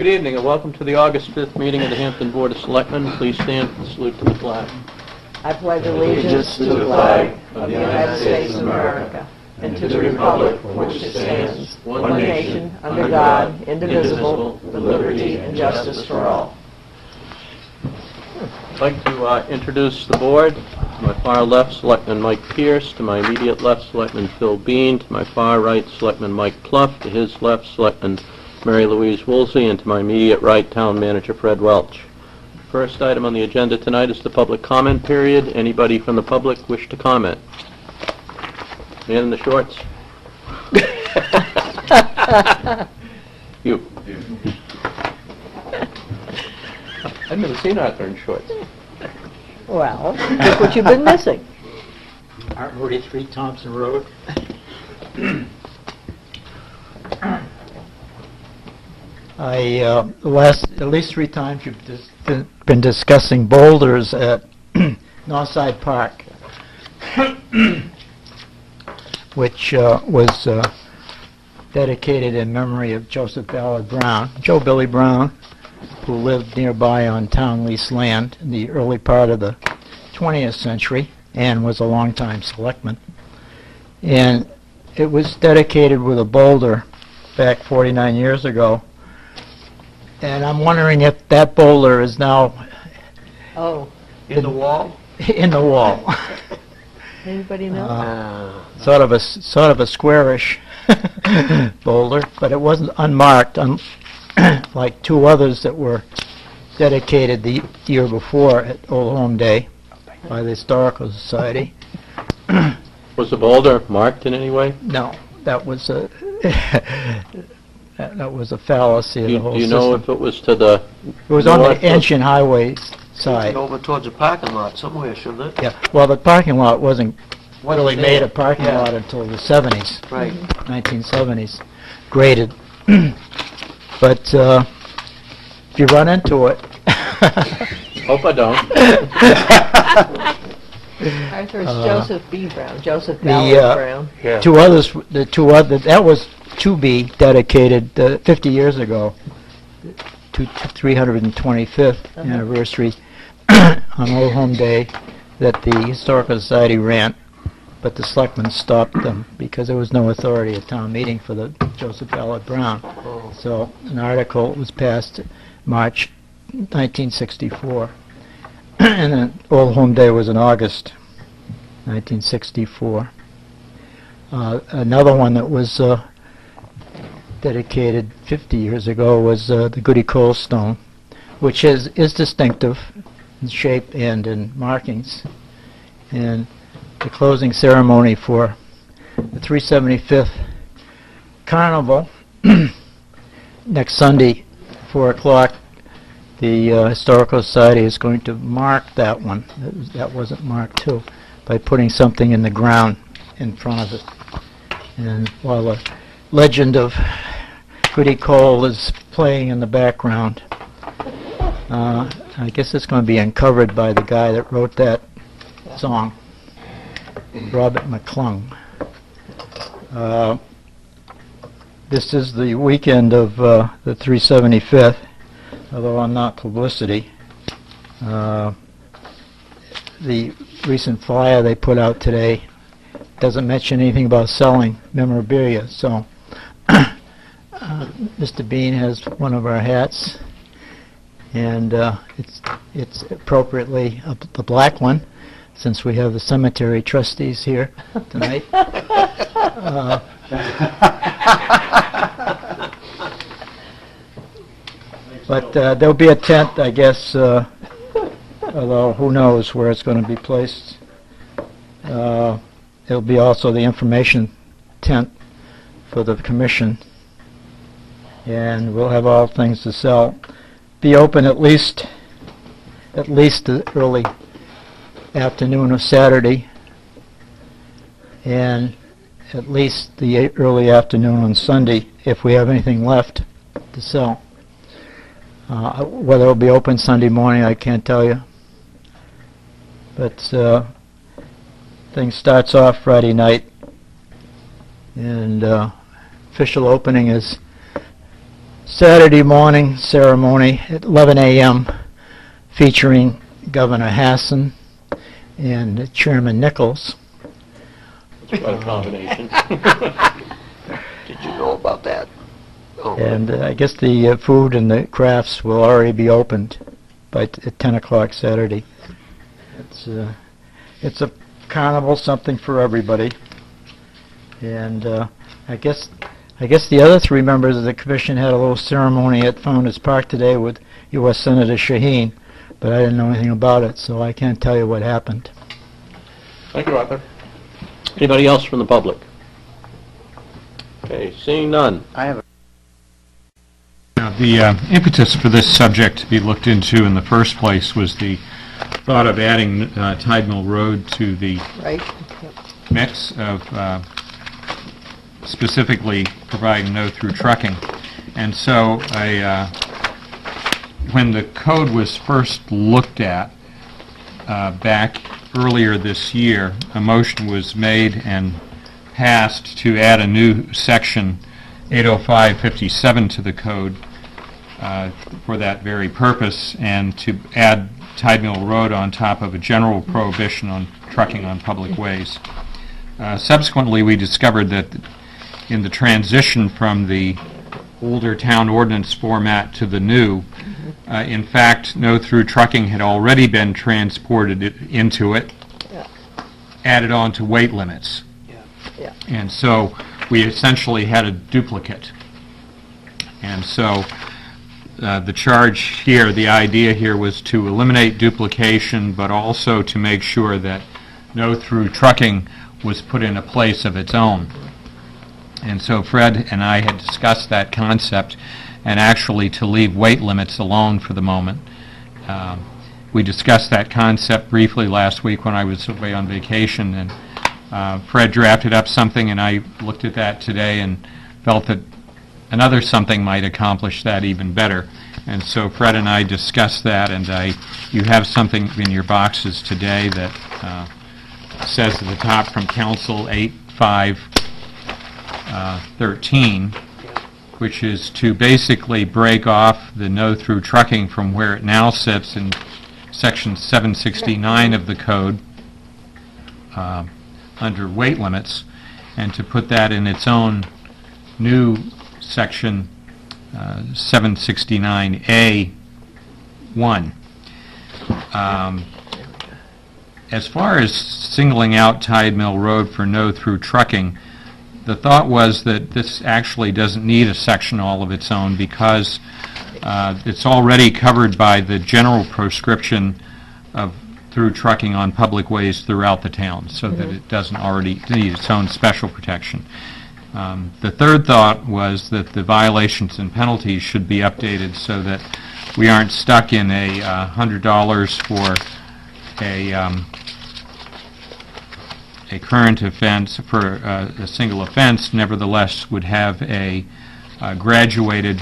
Good evening and welcome to the August 5th meeting of the Hampton Board of Selectmen. Please stand and salute to the flag. I pledge allegiance to the flag of the United States of America and to the republic for which it stands, one nation, under God, indivisible, with liberty and justice for all. I'd like to uh, introduce the board. To my far left, Selectman Mike Pierce. To my immediate left, Selectman Phil Bean. To my far right, Selectman Mike Pluff. To his left, Selectman Mary Louise Woolsey. And to my immediate right, Town Manager Fred Welch. First item on the agenda tonight is the public comment period. Anybody from the public wish to comment? Man in the shorts? You. I've never seen Arthur in shorts. Well, look what you've been missing. Art Moody, 3 Thompson Road. I, uh, the last, at least three times you've dis- been discussing boulders at Northside Park, which uh, was uh, dedicated in memory of Joseph Ballard Brown, Joe Billy Brown, who lived nearby on town lease land in the early part of the 20th century and was a longtime selectman. And it was dedicated with a boulder back 49 years ago. And I'm wondering if that boulder is now Oh, In the wall? in the wall. anybody know? Uh, Sort of a, s- sort of a squarish boulder, but it wasn't unmarked, un- like two others that were dedicated the year before at Old Home Day by the Historical Society. Was the boulder marked in any way? No, that was a, that that was a fallacy of Do the you whole do you know if it was to the, It was on north of- the Ancient Highway side. Over towards the parking lot somewhere, shouldn't it? Yeah, well, the parking lot wasn't really Wasn't made a there. parking Yeah. lot until the 70s. Right. 1970s, graded. But uh, if you run into it, hope I don't. Arthur, it's uh, Joseph B. Brown, Joseph the, Ballard uh, Brown. two others, the two other, that was to be dedicated uh, 50 years ago, to to 325th Uh-huh. anniversary on Old Home Day that the Historical Society ran, but the selectmen stopped them because there was no authority at town meeting for the Joseph Ballard Brown. Oh. So an article was passed March 1964. And then Old Home Day was in August 1964. Uh, Another one that was uh, dedicated 50 years ago was uh, the Goody Cole Stone, which is is distinctive in shape and in markings. And the closing ceremony for the 375th Carnival next Sunday, 4 o'clock, the uh, Historical Society is going to mark that one, that was- that wasn't marked too, by putting something in the ground in front of it. And while the legend of Goody Cole is playing in the background, uh, I guess it's going to be uncovered by the guy that wrote that song, Robert McClung. Uh, This is the weekend of uh, the 375th, although I'm not publicity. Uh, The recent flyer they put out today doesn't mention anything about selling memorabilia, so Mr. Bean has one of our hats, and uh, it's it's appropriately a- the black one, since we have the cemetery trustees here tonight. Uh, But uh, there'll be a tent, I guess, uh, although who knows where it's going to be placed. Uh, There'll be also the information tent for the commission, and we'll have all things to sell. Be open at least, at least the early afternoon of Saturday, and at least the early afternoon on Sunday, if we have anything left to sell. Uh, Whether it'll be open Sunday morning, I can't tell you. But uh, starts off Friday night, and uh, official opening is Saturday morning ceremony at 11 a.m. featuring Governor Hassan and Chairman Nichols. It's quite a combination. Did you know about that? Oh, And uh, I guess the uh, food and the crafts will already be opened by t- at 10 o'clock Saturday. It's, uh, it's a carnival, something for everybody. And uh, I guess, I guess the other three members of the commission had a little ceremony at Founder's Park today with U.S. Senator Shaheen, but I didn't know anything about it, so I can't tell you what happened. Thank you, Arthur. Anybody else from the public? Okay, seeing none. I Now, The uh, impetus for this subject to be looked into in the first place was the thought of adding uh, Tide Mill Road to the Right? mix of uh, specifically providing no-through trucking. And so I, uh, when the code was first looked at uh, back earlier this year, a motion was made and passed to add a new section 80557 to the code uh, for that very purpose and to add Tide Mill Road on top of a general prohibition on trucking on public ways. Uh, Subsequently, we discovered that in the transition from the older town ordinance format to the new, uh, in fact, no-through trucking had already been transported i- into it, Yeah. added on to weight limits. Yeah. And so we essentially had a duplicate. And so uh, the charge here, the idea here was to eliminate duplication, but also to make sure that no-through trucking was put in a place of its own. And so Fred and I had discussed that concept, and actually to leave weight limits alone for the moment. Um, We discussed that concept briefly last week when I was away on vacation, and uh, Fred drafted up something, and I looked at that today and felt that another something might accomplish that even better. And so Fred and I discussed that, and I, you have something in your boxes today that uh, says at the top from Council 8513, which is to basically break off the no-through trucking from where it now sits in Section 769 of the code uh, under weight limits, and to put that in its own new Section uh, 769A 1. Um, As far as singling out Tide Mill Road for no-through trucking, the thought was that this actually doesn't need a section all of its own because uh, it's already covered by the general proscription of through trucking on public ways throughout the town, so that it doesn't already need its own special protection. Um, The third thought was that the violations and penalties should be updated so that we aren't stuck in a uh, $100 for a, um, a current offense, for uh, a single offense, nevertheless would have a uh, graduated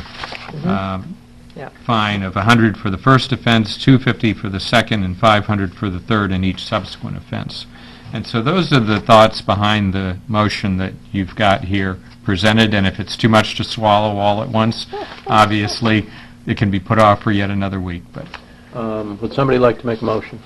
um, Yeah. fine of 100 for the first offense, 250 for the second, and 500 for the third and each subsequent offense. And so those are the thoughts behind the motion that you've got here presented, and if it's too much to swallow all at once, obviously, it can be put off for yet another week, but Um, Would somebody like to make a motion?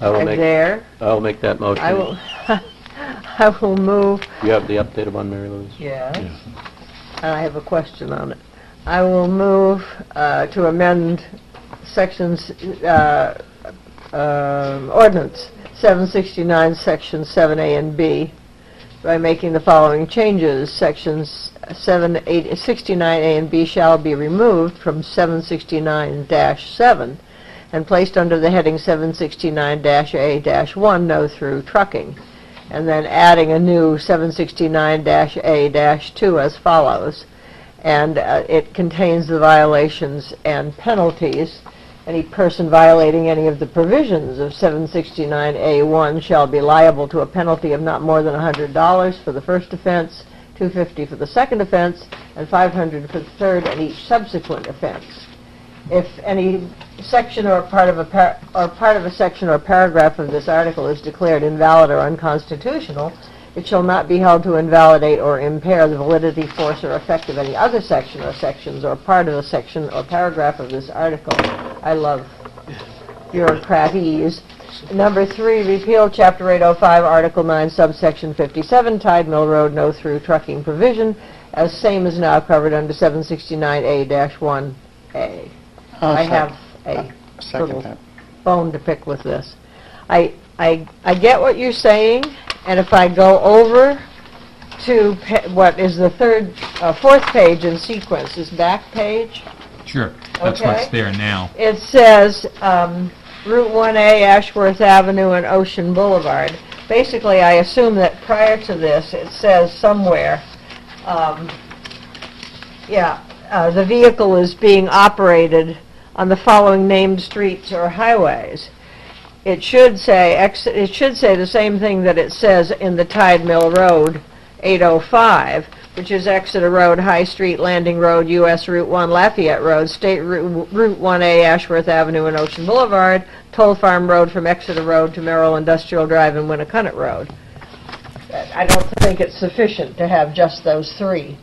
I will I make, dare. I'll make that motion. I will, I will move, You have the updated one, Mary Louise? yes, and I have a question on it. I will move uh, to amend sections, uh, um, ordinance 769, section 7A and B by making the following changes. Sections 7, 8, 69A and B shall be removed from 769-7 and placed under the heading 769-A-1, no through trucking, and then adding a new 769-A-2 as follows. And uh, it contains the violations and penalties. Any person violating any of the provisions of 769A1 shall be liable to a penalty of not more than $100 for the first offense, 250 for the second offense, and 500 for the third and each subsequent offense if any section or part of a or part of a section or paragraph of this article is declared invalid or unconstitutional, It shall not be held to invalidate or impair the validity, force, or effect of any other section or sections or part of a section or paragraph of this article. I love bureaucratese. Number three, repeal Chapter 805, Article 9, subsection 57, Tide Mill Road no-through trucking provision, as same is now covered under 769A-1A. I'll I have a Second little that. bone to pick with this. I, I, I get what you're saying, and if I go over to what is the third, uh, fourth page in sequence, this back page, Sure, that's what's Okay. there now. it says um, Route 1A, Ashworth Avenue, and Ocean Boulevard. Basically, I assume that prior to this, it says somewhere, um, yeah, uh, the vehicle is being operated on the following named streets or highways. It should say, ex- it should say the same thing that it says in the Tide Mill Road 805, which is Exeter Road, High Street, Landing Road, US Route 1, Lafayette Road, State Route Route 1A, Ashworth Avenue and Ocean Boulevard, Towle Farm Road from Exeter Road to Merrill Industrial Drive and Winnacunnet Road. I don't think it's sufficient to have just those three.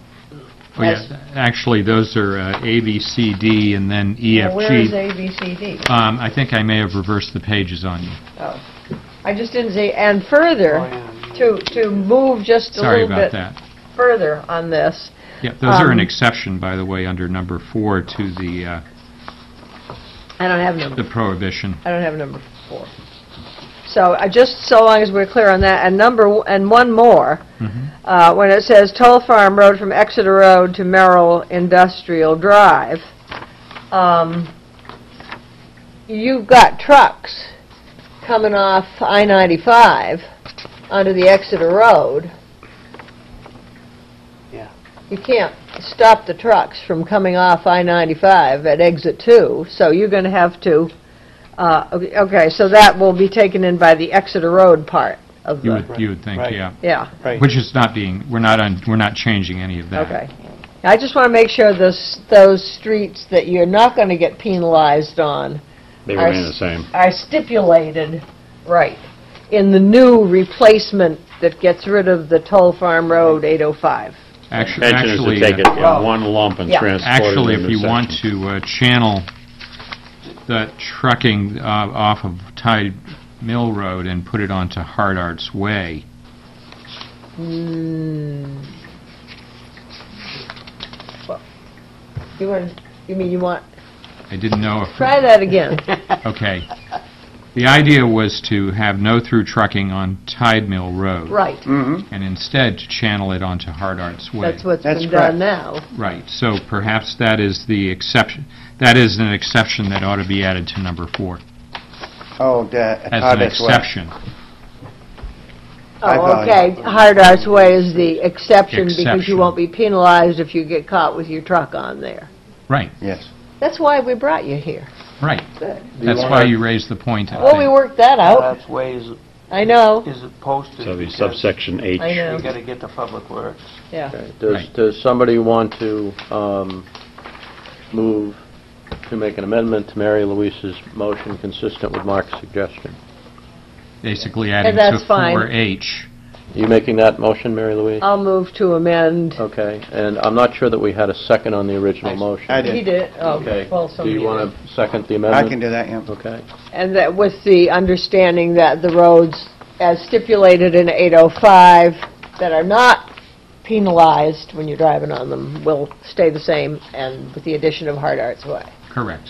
Oh, yeah, actually, those are uh, A, B, C, D, and then E, F, Well, Where is G. A, B, C, D? Um, I think I may have reversed the pages on you. Oh, I just didn't see, and further, to, to move just a Sorry little about bit that. further on this, Yeah, those are an Um, exception, by the way, under number four to the, uh, I don't have number, the prohibition. I don't have number four. So, I just, so long as we're clear on that, and number, w- and one more, Mhm. uh, when it says Towle Farm Road from Exeter Road to Merrill Industrial Drive, um, you've got trucks coming off I-95 onto the Exeter Road. Yeah. You can't stop the trucks from coming off I-95 at exit two, so you're gonna have to, uh, okay- okay, so that will be taken in by the Exeter Road part of You the, would, you would think, Right. yeah. yeah. Right. Which is not being, we're not, on- we're not changing any of that. Okay. I just want to make sure those, those streets that you're not going to get penalized on They are remain the s- same. are stipulated right in the new replacement that gets rid of the Towle Farm Road 805. Actu- Intention is to Actually, take uh, it in Oh. one lump and Yeah. transport it Actually, if into you want sections. to uh, channel the trucking uh, off of Tide Mill Road and put it onto Hard Arts Way, Hmm. Well, You want, you mean you want, I didn't know if... try that again. Okay. The idea was to have no-through trucking on Tide Mill Road. Right, Mm-hmm. And instead to channel it onto Hard Arts Way. that's what's That's been correct. done now. Right, so perhaps that is the exception, that is an exception that ought to be added to number four, Oh, the, as an that's what. exception. I Oh, thought- okay, Hard Arts Way is the exception because you won't be penalized if you get caught with your truck on there. Right, Yes. That's why we brought you here. right. Good. That's why you raised the point, I Well, we think. worked that out. That's way is, I know, is it posted? So the because subsection H. I know. We gotta get the Public Works. yeah. Okay. Does, Right. does somebody want to um, move to make an amendment to Mary Louise's motion consistent with Mark's suggestion? Basically adding that's to fine. 4H. Are you making that motion, Mary Louise? I'll move to amend. Okay, and I'm not sure that we had a second on the original I- motion. I did. He did, oh, Okay, well, do somebody you want to second the amendment? I can do that, yeah. Okay. And that with the understanding that the roads, as stipulated in 805, that are not penalized when you're driving on them, will stay the same, and with the addition of Hard Arts Way. Correct.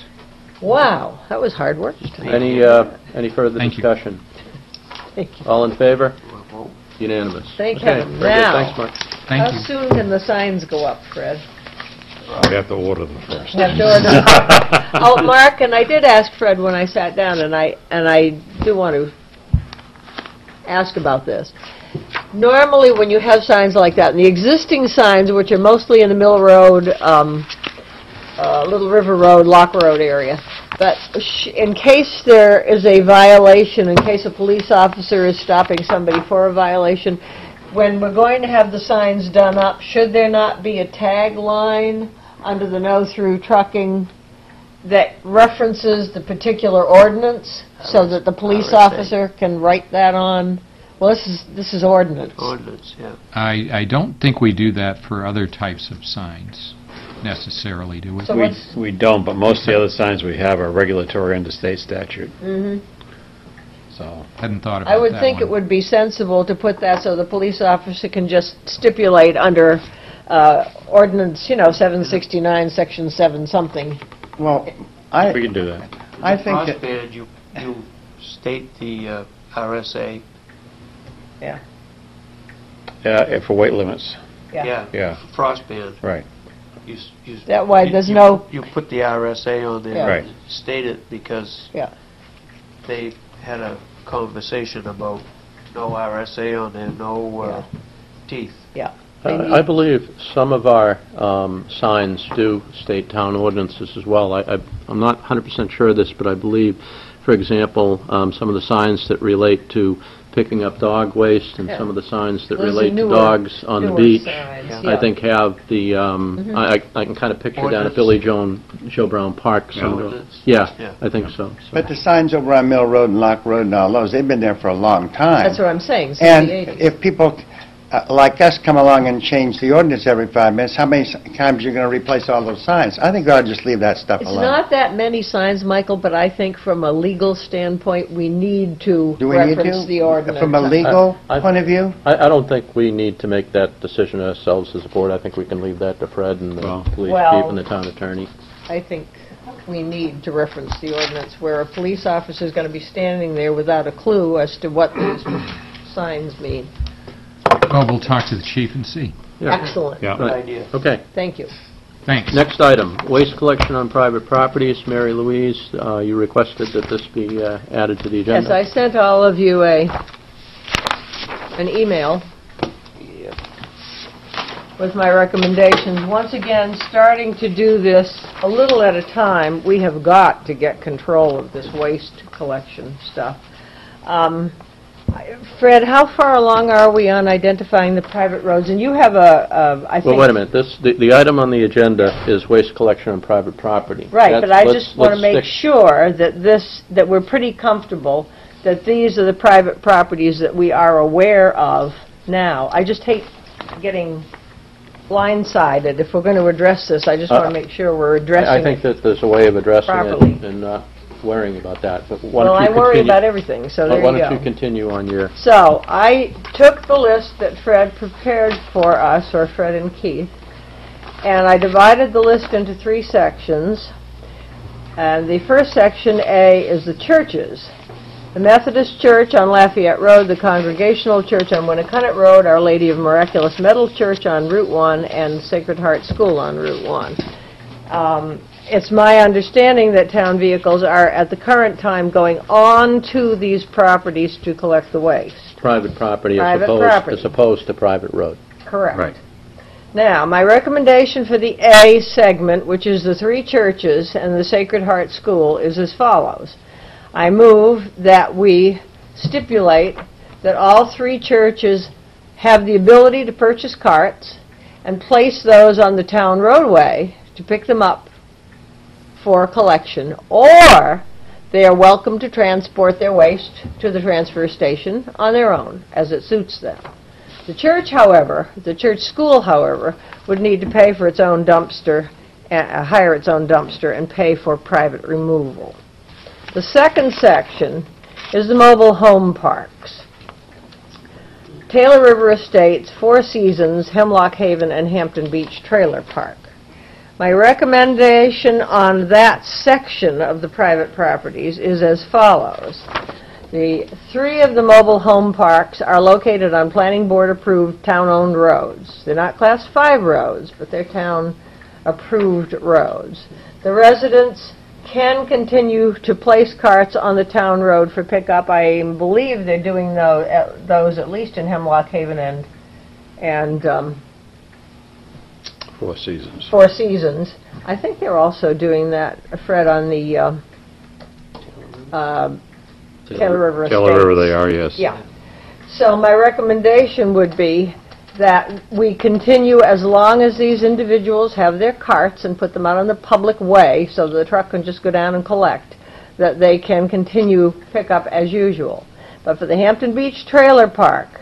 Wow, that was hard work. Any, uh, any further Thank you. discussion? Thank you. All in favor? Unanimous. Thank Okay, heaven. very good. Now- Thanks, Mark. Thank How you. soon can the signs go up, Fred? We have to order them first. Have to order- Oh, Mark, and I did ask Fred when I sat down, and I, and I do want to ask about this. Normally, when you have signs like that, and the existing signs, which are mostly in the Mill Road, um, uh, Little River Road, Locke Road area, but sh- in case there is a violation, in case a police officer is stopping somebody for a violation, when we're going to have the signs done up, should there not be a tagline under the no-through trucking that references the particular ordinance, so that the police officer can write that on Well, this is, this is ordinance. Ordinance, yeah. I, I don't think we do that for other types of signs necessarily, do we? So We, what's- we don't, but most of the other signs we have are regulatory under state statute, Mhm. so. Hadn't thought about that I would that think it one. would be sensible to put that so the police officer can just stipulate under uh, ordinance, you know, 769, section 7 something. Well, We I, can do that. I think that, Crossband, you, you state the uh, RSA. Yeah, eh, for weight limits, Yeah. yeah, Frostband. right. You s- you s- That way you- there's you- no- You put the RSA on there. Yeah. Right. State it because. Yeah. They had a conversation about no RSA on there, no uh, teeth. I I believe some of our um, signs do state town ordinances as well. I- I- I'm not 100% sure of this, but I believe, for example, um, some of the signs that relate to picking up dog waste and Yeah. some of the signs that Those are relate to newer- dogs on the newer beach, signs, I yeah. Mm-hmm. think have the, um, I I- I can kind of picture down at Ordinance. Billy Joan, Joe Brown Park. some of Ordinance. Yeah, Yeah. I think so. so. but the signs over on Mill Road and Locke Road and all those, they've been there for a long time. That's what I'm saying, since And the 80s. if people uh, like us come along and change the ordinance every five minutes, how many s- times are you going to replace all those signs? I think we ought to just leave that stuff It's alone. not that many signs, Michael, but I think from a legal standpoint, we need to Do we need reference to? the ordinance. From a legal I- I- point of view? I I don't think we need to make that decision ourselves as a board. I think we can leave that to Fred and the Well- police Well- chief and the town attorney. I think we need to reference the ordinance where a police officer is going to be standing there without a clue as to what these signs mean. Well, we'll talk to the chief and see. Excellent. Yeah. Good Right. idea. Okay. Thank you. Thanks. Next item, waste collection on private properties. Mary Louise, uh, you requested that this be uh, added to the agenda. Yes, agenda. I sent all of you a, an email with my recommendations. Once again, starting to do this a little at a time, we have got to get control of this waste collection stuff. Um, Fred, how far along are we on identifying the private roads? And you have a, a- I think... Well, wait a minute, this, the the item on the agenda is waste collection on private property. Right, That's- but I let's- just want to let's make stick- sure that this, that we're pretty comfortable that these are the private properties that we are aware of now. I just hate getting blindsided. If we're going to address this, I just want Uh, to make sure we're I addressing I think it. that there's a way of addressing Properly. it and not worrying about that, but why Well, don't you I worry continue- about everything, so there Why you don't you go. continue on your, So, I took the list that Fred prepared for us, or Fred and Keith, and I divided the list into three sections. And the first section, A, is the churches. The Methodist Church on Lafayette Road, the Congregational Church on Winnacunnet Road, Our Lady of Miraculous Medal Church on Route 1, and Sacred Heart School on Route 1. Um, It's my understanding that town vehicles are, at the current time, going on to these properties to collect the waste. private property as Private opposed, property. as opposed to private road. Correct. Right. Now, my recommendation for the A segment, which is the three churches and the Sacred Heart School, is as follows. I move that we stipulate that all three churches have the ability to purchase carts and place those on the town roadway to pick them up for collection, or they are welcome to transport their waste to the transfer station on their own, as it suits them. The church, however, the church school, however, would need to pay for its own dumpster, uh, hire its own dumpster, and pay for private removal. The second section is the mobile home parks. Taylor River Estates, Four Seasons, Hemlock Haven, and Hampton Beach Trailer Park. My recommendation on that section of the private properties is as follows. The three of the mobile home parks are located on planning board approved town-owned roads. They're not class five roads, but they're town-approved roads. The residents can continue to place carts on the town road for pickup. I believe they're doing tho- those at least in Hemlock Haven and, and um, Four Seasons. Four Seasons. I think they're also doing that, Fred, on the uh, uh, Taylor River Taylor River they are, yes. Yeah. So my recommendation would be that we continue as long as these individuals have their carts and put them out on the public way so the truck can just go down and collect, that they can continue pickup as usual. But for the Hampton Beach Trailer Park,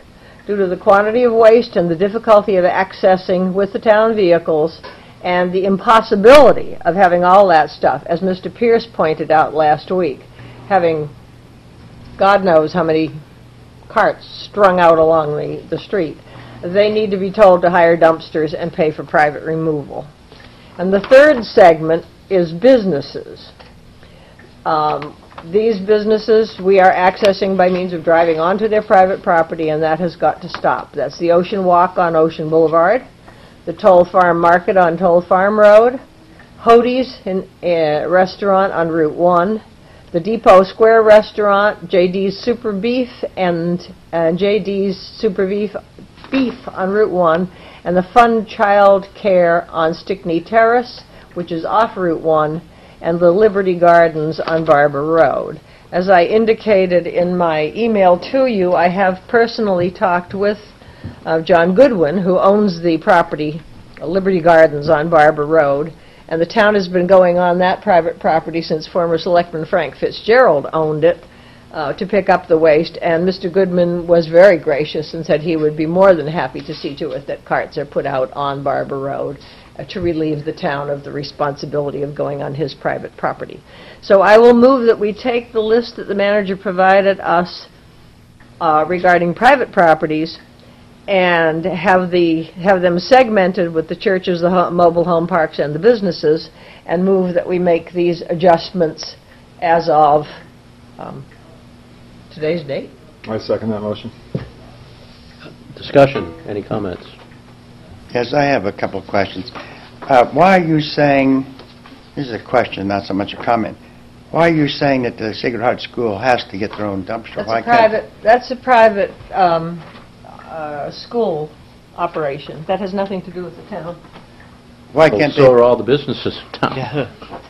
due to the quantity of waste and the difficulty of accessing with the town vehicles, and the impossibility of having all that stuff, as Mr. Pierce pointed out last week, having God knows how many carts strung out along the, the street, they need to be told to hire dumpsters and pay for private removal. And the third segment is businesses. Um, These businesses, we are accessing by means of driving onto their private property, and that has got to stop. That's the Ocean Walk on Ocean Boulevard, the Towle Farm Market on Towle Farm Road, Hody's in- uh, Restaurant on Route 1, the Depot Square Restaurant, JD's Super Beef, and uh, JD's Super Beef Beef on Route 1, and the Fun Child Care on Stickney Terrace, which is off Route 1, and the Liberty Gardens on Barber Road. As I indicated in my email to you, I have personally talked with uh, John Goodwin, who owns the property, uh, Liberty Gardens on Barber Road, and the town has been going on that private property since former Selectman Frank Fitzgerald owned it, uh, to pick up the waste, and Mr. Goodman was very gracious and said he would be more than happy to see to it that carts are put out on Barber Road to relieve the town of the responsibility of going on his private property. So I will move that we take the list that the manager provided us uh, regarding private properties and have the, have them segmented with the churches, the ho- mobile home parks, and the businesses, and move that we make these adjustments as of um, today's date. I second that motion. Discussion, any comments? Yes, I have a couple of questions. Uh, Why are you saying, this is a question, not so much a comment, why are you saying that the Sacred Heart School has to get their own dumpster? That's Why a private, that's a private um, uh, school operation. That has nothing to do with the town. Why Well, can't So they, are all the businesses in town.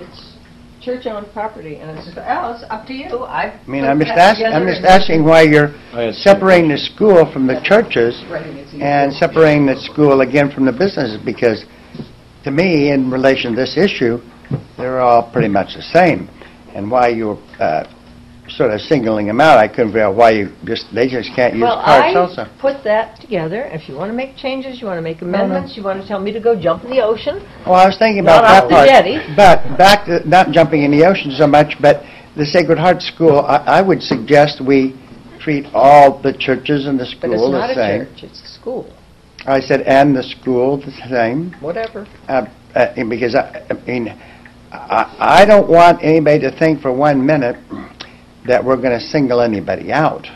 It's church-owned property, and it's, oh, it's up to you. I I mean, I'm just asking, I'm just asking why you're I separating the school from the churches and separating the school again from the businesses, because to me, in relation to this issue, they're all pretty much the same. And why you're uh, sort of singling them out, I couldn't figure out why you just, they just can't use Well, carts I also. put that together. If you want to make changes, you want to make amendments, you want to tell me to go jump in the ocean, Well, I was thinking about Not that off the part. jetty. But back to, not jumping in the ocean so much, but the Sacred Heart School, I, I would suggest we treat all the churches and the but it's school not the a same. church, it's a school, I said, and the school the same, whatever. uh, uh, because I, I mean, I, I don't want anybody to think for one minute that we're gonna single anybody out.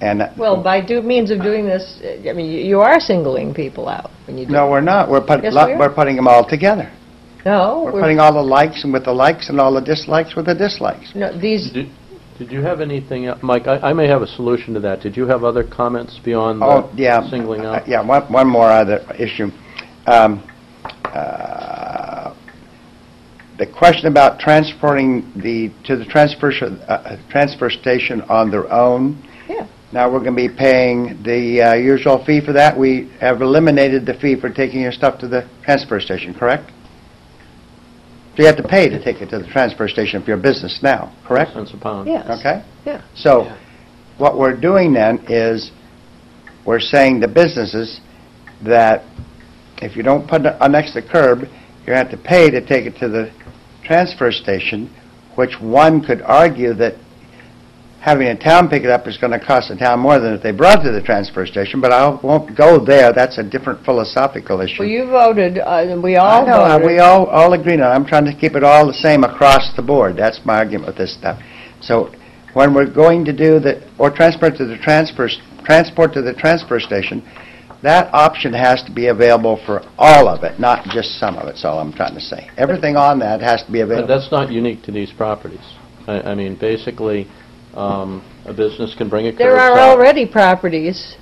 And, Well, by do, means of doing this, uh, I mean, you- you are singling people out when you do. no, we're not, we're putting, Yes, we are. we're putting them all together. No, We're we're- putting all the likes and with the likes and all the dislikes with the dislikes. no, these, Did did you have anything, else? Mike, I I may have a solution to that. Did you have other comments beyond Oh, the yeah. singling Uh, out? Yeah, one, one more other issue. Um, uh, The question about transporting the, to the transfer, uh, transfer station on their own. Yeah. Now, we're going to be paying the uh, usual fee for that. We have eliminated the fee for taking your stuff to the transfer station, correct? So you have to pay to take it to the transfer station for you're business now, correct? Cents a pound. yes. Okay? Yeah. So, what we're doing then is, we're saying to businesses that if you don't put it on next to the curb, you have to pay to take it to the transfer station, which one could argue that having a town pick it up is going to cost the town more than if they brought it to the transfer station, but I won't go there, that's a different philosophical issue. Well, you voted, uh, and we I all know, and we all, all agree on, it. I'm trying to keep it all the same across the board, that's my argument with this stuff. So, when we're going to do the, or transport to the transfer, transport to the transfer station, that option has to be available for all of it, not just some of it, that's all I'm trying to say. Everything on that has to be But available. that's not unique to these properties. I I mean, basically, um, a business can bring a curbside. There are already properties.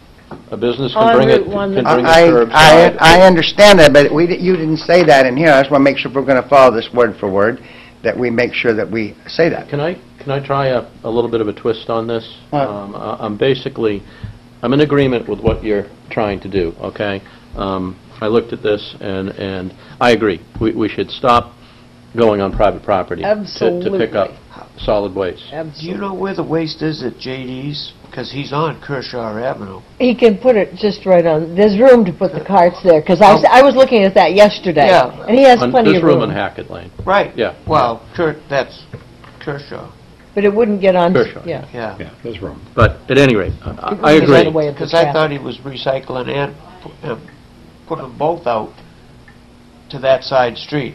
A business on can bring it, Route one can that- bring a I, I, curbside. I understand that, but we, di- you didn't say that in here, I just want to make sure if we're going to follow this word for word, that we make sure that we say that. Can I, can I try a, a little bit of a twist on this? What? Um, I- I'm basically, I'm in agreement with what you're trying to do, okay? Um, I looked at this, and, and I agree. We, we should stop going on private property to- to pick up Absolutely. solid waste. Do you know where the waste is at JD's? Because he's on Kershaw Avenue. He can put it just right on, there's room to put the carts there, because I was looking at that yesterday. Yeah. And he has On- plenty There's of room on room. Hackett Lane. Right. Yeah. Well, Ker, that's Kershaw, But it wouldn't get on, Kershaw, yeah. yeah. Yeah, there's room. But at any rate, I- I wouldn't agree. the way Because I thought he was recycling and pu- uh, putting them both out to that side street.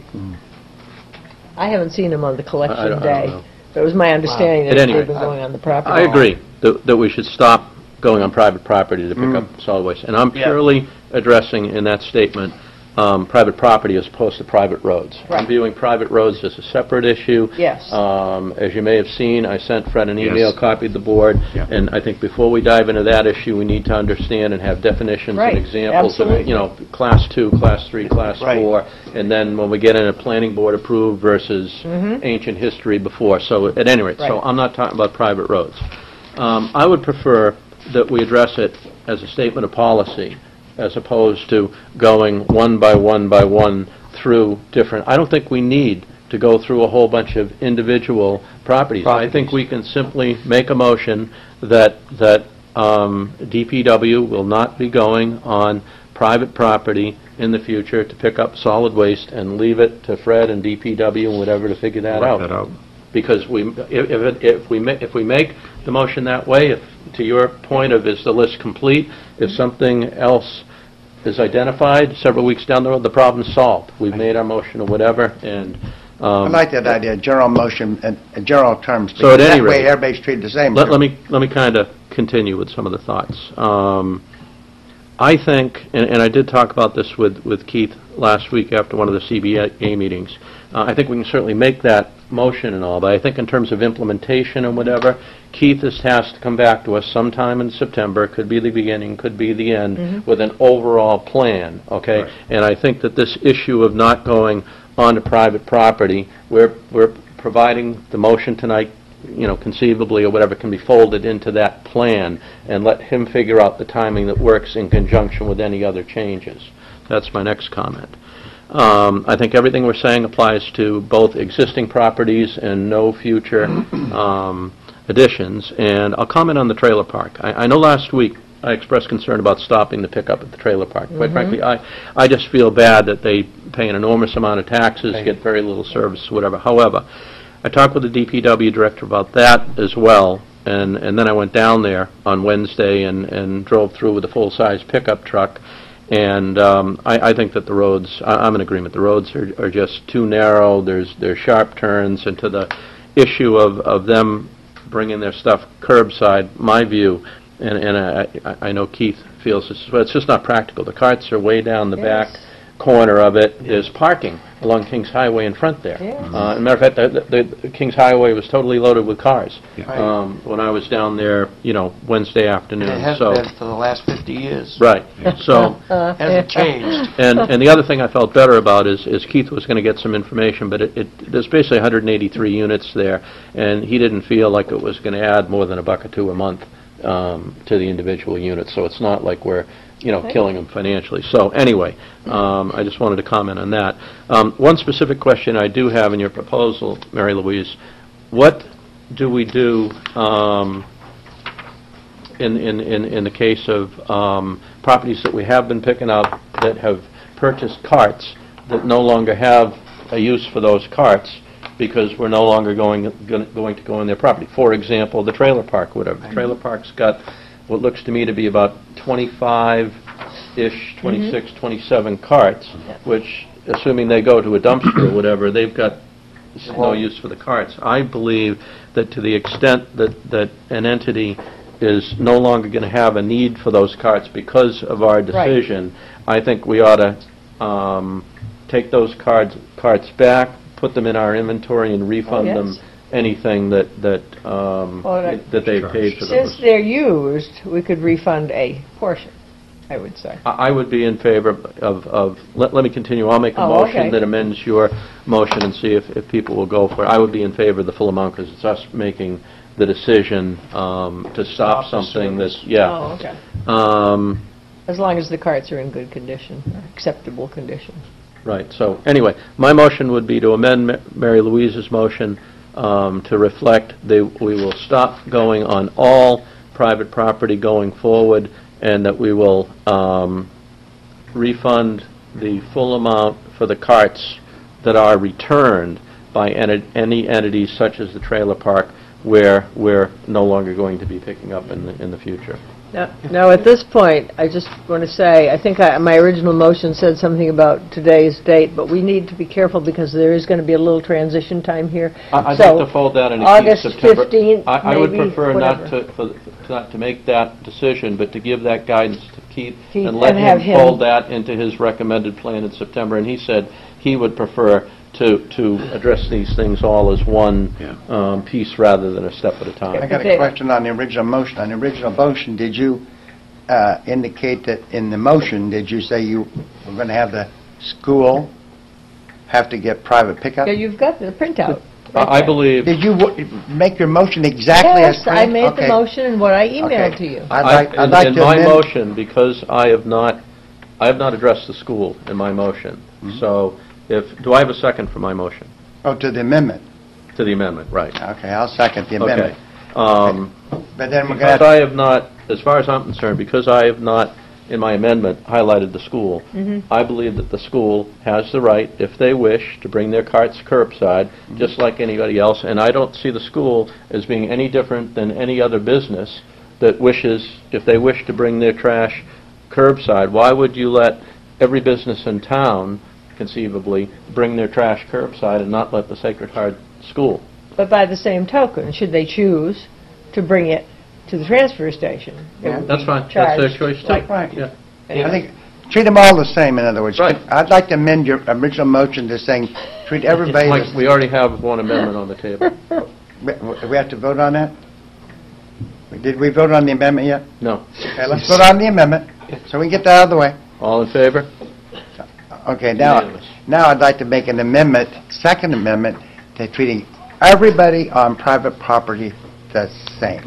I haven't seen him on the I- I collection don't- I don't day, know. but it was my understanding At that any they've rate, been going on the property. I agree that, that we should stop going on private property to pick Mm. up solid waste. And I'm Yeah. purely addressing in that statement, um, private property as opposed to private roads. I'm Right. viewing private roads as a separate issue. Yes. Um, As you may have seen, I sent Fred an email, Yes. copied the board, Yeah. and I think before we dive into that issue, we need to understand and have definitions Right. and examples of, Absolutely. you know, class two, class three, class Right. four, and then when we get in a planning board approved versus Mhm. ancient history before. So at any rate, so Right. I'm not talking about private roads. Um, I would prefer that we address it as a statement of policy, as opposed to going one by one by one through different, I don't think we need to go through a whole bunch of individual properties. I think we can simply make a motion that, that um, DPW will not be going on private property in the future to pick up solid waste and leave it to Fred and DPW and whatever to figure that Work out that out. because we, if, if it- if we, ma- if we make the motion that way, if, to your point of is the list complete, if something else is identified several weeks down the road, the problem's solved. We've made our motion or whatever, and, I um, like that idea, general motion, in in general terms. So at because any That way, rate- everybody's treated the same. let, let me, let me kind of continue with some of the thoughts. Um, I think, and, and I did talk about this with, with Keith last week after one of the CBA meetings, uh, I think we can certainly make that motion and all, but I think in terms of implementation and whatever, Keith is tasked to come back to us sometime in September, could be the beginning, could be the end, with an overall plan, okay? Right. And I think that this issue of not going onto private property, we're, we're providing the motion tonight, you know, conceivably or whatever can be folded into that plan, and let him figure out the timing that works in conjunction with any other changes. That's my next comment. Um, I think everything we're saying applies to both existing properties and no future um, additions. And I'll comment on the trailer park. I I know last week I expressed concern about stopping the pickup at the trailer park. Quite frankly, I I just feel bad that they pay an enormous amount of taxes, get very little service, whatever. However, I talked with the DPW director about that as well, and, and then I went down there on Wednesday and, and drove through with a full-size pickup truck, and um, I, I think that the roads, I, I'm in agreement, the roads are, are just too narrow, there's, there's sharp turns, and to the issue of, of them bringing their stuff curbside, my view, and, and I, I- know Keith feels this, but it's just not practical. The carts are way down the back Yes. Corner of it, there's parking along Kings Highway in front there. Yes. Uh, As a matter of fact, the, the Kings Highway was totally loaded with cars Yeah. Right. um, when I was down there, you know, Wednesday And afternoon. it has so been for the last 50 years. Right. So, Uh, Hasn't changed. and, and the other thing I felt better about is, is Keith was going to get some information, but it, it, there's basically 183 units there, and he didn't feel like it was going to add more than a buck or two a month um, to the individual units, so it's not like we're, you know, Okay. killing them financially. So anyway, um, I just wanted to comment on that. Um, One specific question I do have in your proposal, Mary Louise, what do we do um, in, in, in in the case of um, properties that we have been picking up that have purchased carts that no longer have a use for those carts because we're no longer going, gonna- go on their property. For example, the trailer park, whatever. The trailer park's got what looks to me to be about 25-ish, 26, 27 carts, which, assuming they go to a dumpster or whatever, they've got no use for the carts. I believe that to the extent that, that an entity is no longer going to have a need for those carts because of our decision, I think we ought to um, take those cards, carts back, put them in our inventory and refund them Yes. Anything that, that, um, Well, that- that they've paid for them. Since they're used, we could refund a portion, I would say. I I would be in favor of, of, let let me continue, I'll make a Oh, okay. motion that amends your motion and see if, if people will go for it. I would be in favor of the full amount, because it's us making the decision um, to stop Stop the something that's, yeah. Oh, okay. Um, As long as the carts are in good condition, or acceptable condition. Right, so, anyway, my motion would be to amend Ma- Mary Louise's motion um, to reflect, we will stop going on all private property going forward, and that we will um, refund the full amount for the carts that are returned by any entity such as the trailer park where we're no longer going to be picking up in the, in the future. Now, now, at this point, I just want to say, I think I- my original motion said something about today's date, but we need to be careful because there is going to be a little transition time here. I- I'd So, like to fold that in and keep August September. 15th, I I would maybe, prefer not whatever. to, for- not to make that decision, but to give that guidance to Keith Keith, and let and have him him- fold that into his recommended plan in September. And he said he would prefer to, to address these things all as one Yeah. um, piece rather than a step at a I time. I got a question on the original motion. On the original motion, did you uh, indicate that in the motion, did you say you were going to have the school have to get private pickup? Yeah, you've got the printout. I I believe, Did you w- make your motion exactly as Yes, I printed? made the Okay. motion and what I emailed Okay. to you. I'd I- like, I'd in like in to my amend... motion, because I have not, I have not addressed the school in my motion. Mm-hmm. So if, do I have a second for my motion? Oh, to the amendment. To the amendment, right. Okay, I'll second the Okay. amendment. Um, But then we're going Because to... I have not, as far as I'm concerned, because I have not, in my amendment, highlighted the school, I believe that the school has the right, if they wish, to bring their carts curbside, just like anybody else, and I don't see the school as being any different than any other business that wishes, if they wish to bring their trash curbside, why would you let every business in town, conceivably, bring their trash curbside and not let the Sacred Heart School? But by the same token, should they choose to bring it to the transfer station? it Yeah. would That's be fine, that's their charged choice too. like- Right. Yeah. I think, treat them all the same, in other words. Right. I'd like to amend your original motion to saying, treat everybody... Mike, the- we already have one amendment on the table. We we have to vote on that? Did we vote on the amendment yet? No. Okay, let's vote on the amendment, so we can get that out of the way. All in favor? Okay, now, Unanimous. now I'd like to make an amendment, second amendment, to treating everybody on private property the same.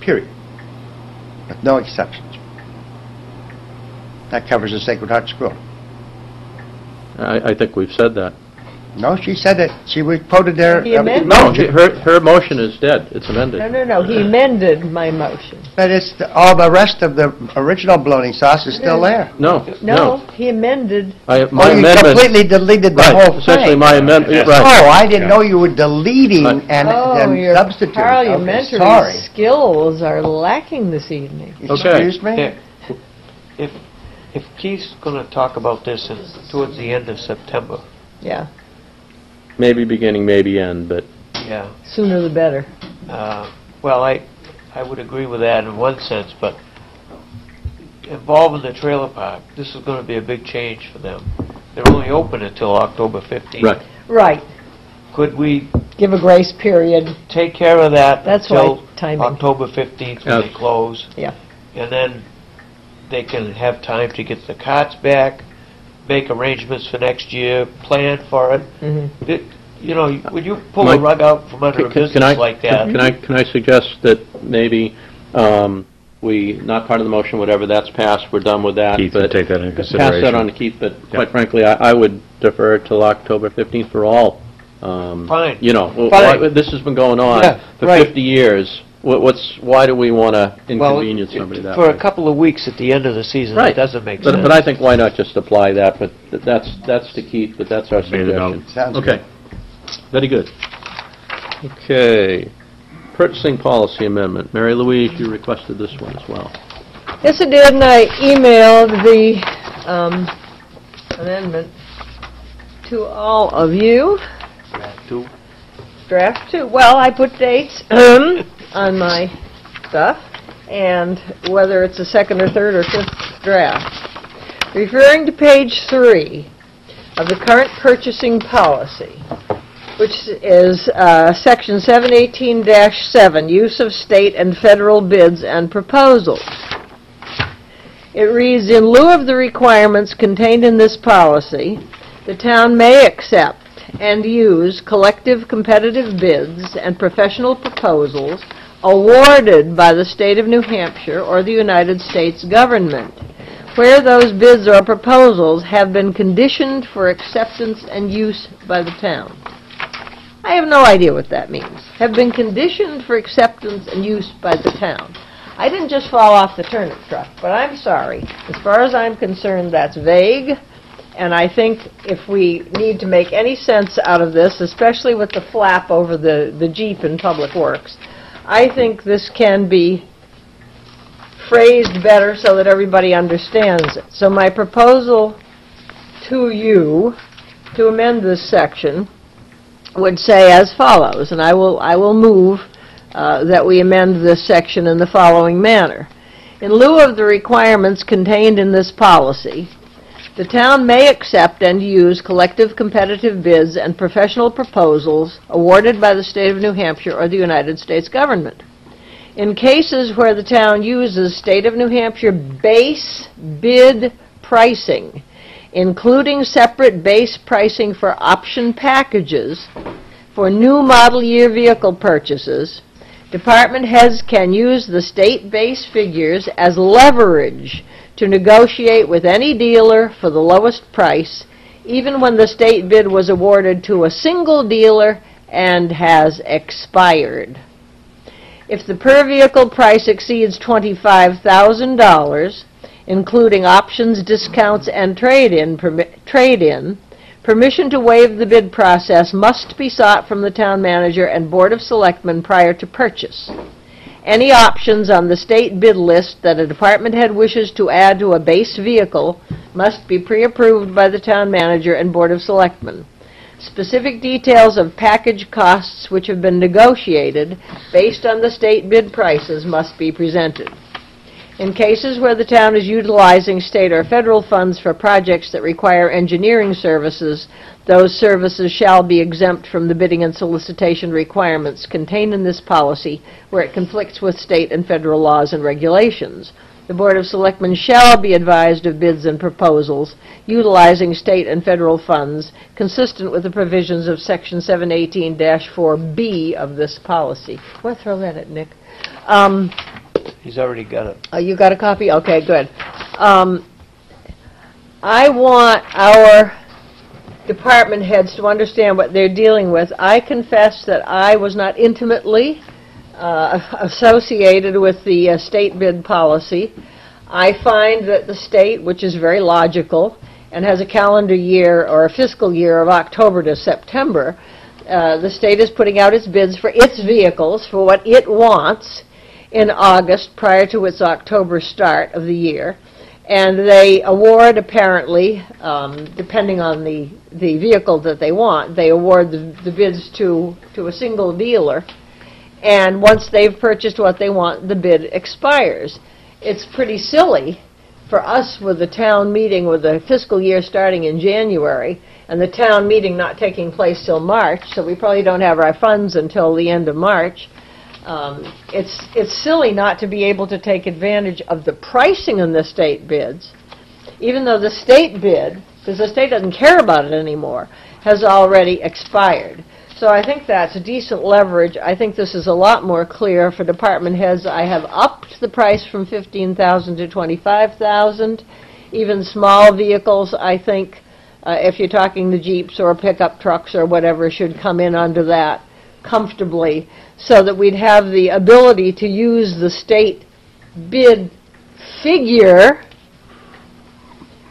Period. With no exceptions. That covers the Sacred Heart School. I, I think we've said that. No, she said it. She was quoted there. He amended- No, she- her, her motion is dead. It's amended. No, no, no, he amended my motion. But it's, the- all the rest of the original bologna sauce is still there. No, No, no. he amended, I, Oh, my you amendment, completely deleted the right, whole thing. essentially my amendment, right. Oh, I didn't know you were deleting Right. and oh, then your substituting. Okay, parliamentary sorry. skills are lacking this evening. Okay. Excuse me? Yeah. If, if Keith's going to talk about this in- towards the end of September, Yeah, Maybe beginning, maybe end, but yeah, sooner the better. uh, well, I, I would agree with that in one sense, but involving the trailer park, this is going to be a big change for them. They're only open until October 15th. Right. Right, Could we give a grace period, take care of that That's until why timing. October 15th when they Yes. close? Yeah. And then they can have time to get the carts back, make arrangements for next year, plan for it. Mhm. It- You know, when you pull a rug out from under a Can- can I- business like that, Can I, can I suggest that maybe um, we, not part of the motion, whatever, that's passed, we're done with that. Keith but would take that into consideration. Pass that on to Keith, but quite frankly, I I would defer it till October 15th for all. um, Fine. You know, Fine. why- this has been going on Yeah, for right. 50 years. What- What's, why do we want to well, inconvenience somebody that for way? a couple of weeks at the end of the season, Right. it doesn't make But, sense. but I think why not just apply that, but th- that's, that's to Keith, but that's our Made it out. suggestion. Sounds Okay, very good. Okay, purchasing policy amendment. Mary Louise, you requested this one as well. Yes, I did, and I emailed the um, amendment to all of you. Two. Draft two, well, I put dates on my stuff, and whether it's a second or third or fifth draft. Referring to page three of the current purchasing policy, which is uh, section 718-7, use of state and federal bids and proposals. It reads, "In lieu of the requirements contained in this policy, the town may accept and use collective competitive bids and professional proposals awarded by the state of New Hampshire or the United States government, where those bids or proposals have been conditioned for acceptance and use by the town." I have no idea what that means. Have been conditioned for acceptance and use by the town. I didn't just fall off the turnip truck, but I'm sorry. As far as I'm concerned, that's vague, and I think if we need to make any sense out of this, especially with the flap over the, the Jeep in Public Works, I think this can be phrased better so that everybody understands it. So my proposal to you to amend this section would say as follows, and I will, I will move uh, that we amend this section in the following manner. In lieu of the requirements contained in this policy, the town may accept and use collective competitive bids and professional proposals awarded by the state of New Hampshire or the United States government. In cases where the town uses state of New Hampshire base bid pricing, including separate base pricing for option packages for new model year vehicle purchases, department heads can use the state base figures as leverage to negotiate with any dealer for the lowest price, even when the state bid was awarded to a single dealer and has expired. If the per-vehicle price exceeds $25,000, including options, discounts, and trade-in, trade-in, permission to waive the bid process must be sought from the town manager and Board of Selectmen prior to purchase. Any options on the state bid list that a department head wishes to add to a base vehicle must be pre-approved by the town manager and Board of Selectmen. Specific details of package costs which have been negotiated based on the state bid prices must be presented. In cases where the town is utilizing state or federal funds for projects that require engineering services, those services shall be exempt from the bidding and solicitation requirements contained in this policy where it conflicts with state and federal laws and regulations. The Board of Selectmen shall be advised of bids and proposals utilizing state and federal funds consistent with the provisions of Section 718-4B of this policy. Want throw that at Nick? Um, He's already got it. Oh, you got a copy? Okay, good. Um, I want our department heads to understand what they're dealing with. I confess that I was not intimately uh, associated with the uh, state bid policy. I find that the state, which is very logical, and has a calendar year or a fiscal year of October to September, uh, the state is putting out its bids for its vehicles for what it wants in August prior to its October start of the year. And they award apparently, um, depending on the, the vehicle that they want, they award the, the bids to, to a single dealer. And once they've purchased what they want, the bid expires. It's pretty silly for us with the town meeting with the fiscal year starting in January and the town meeting not taking place till March, so we probably don't have our funds until the end of March. Um, It's, it's silly not to be able to take advantage of the pricing in the state bids, even though the state bid, because the state doesn't care about it anymore, has already expired. So I think that's a decent leverage. I think this is a lot more clear for department heads. I have upped the price from 15,000 to 25,000. Even small vehicles, I think, uh, if you're talking the Jeeps or pickup trucks or whatever, should come in under that comfortably so that we'd have the ability to use the state bid figure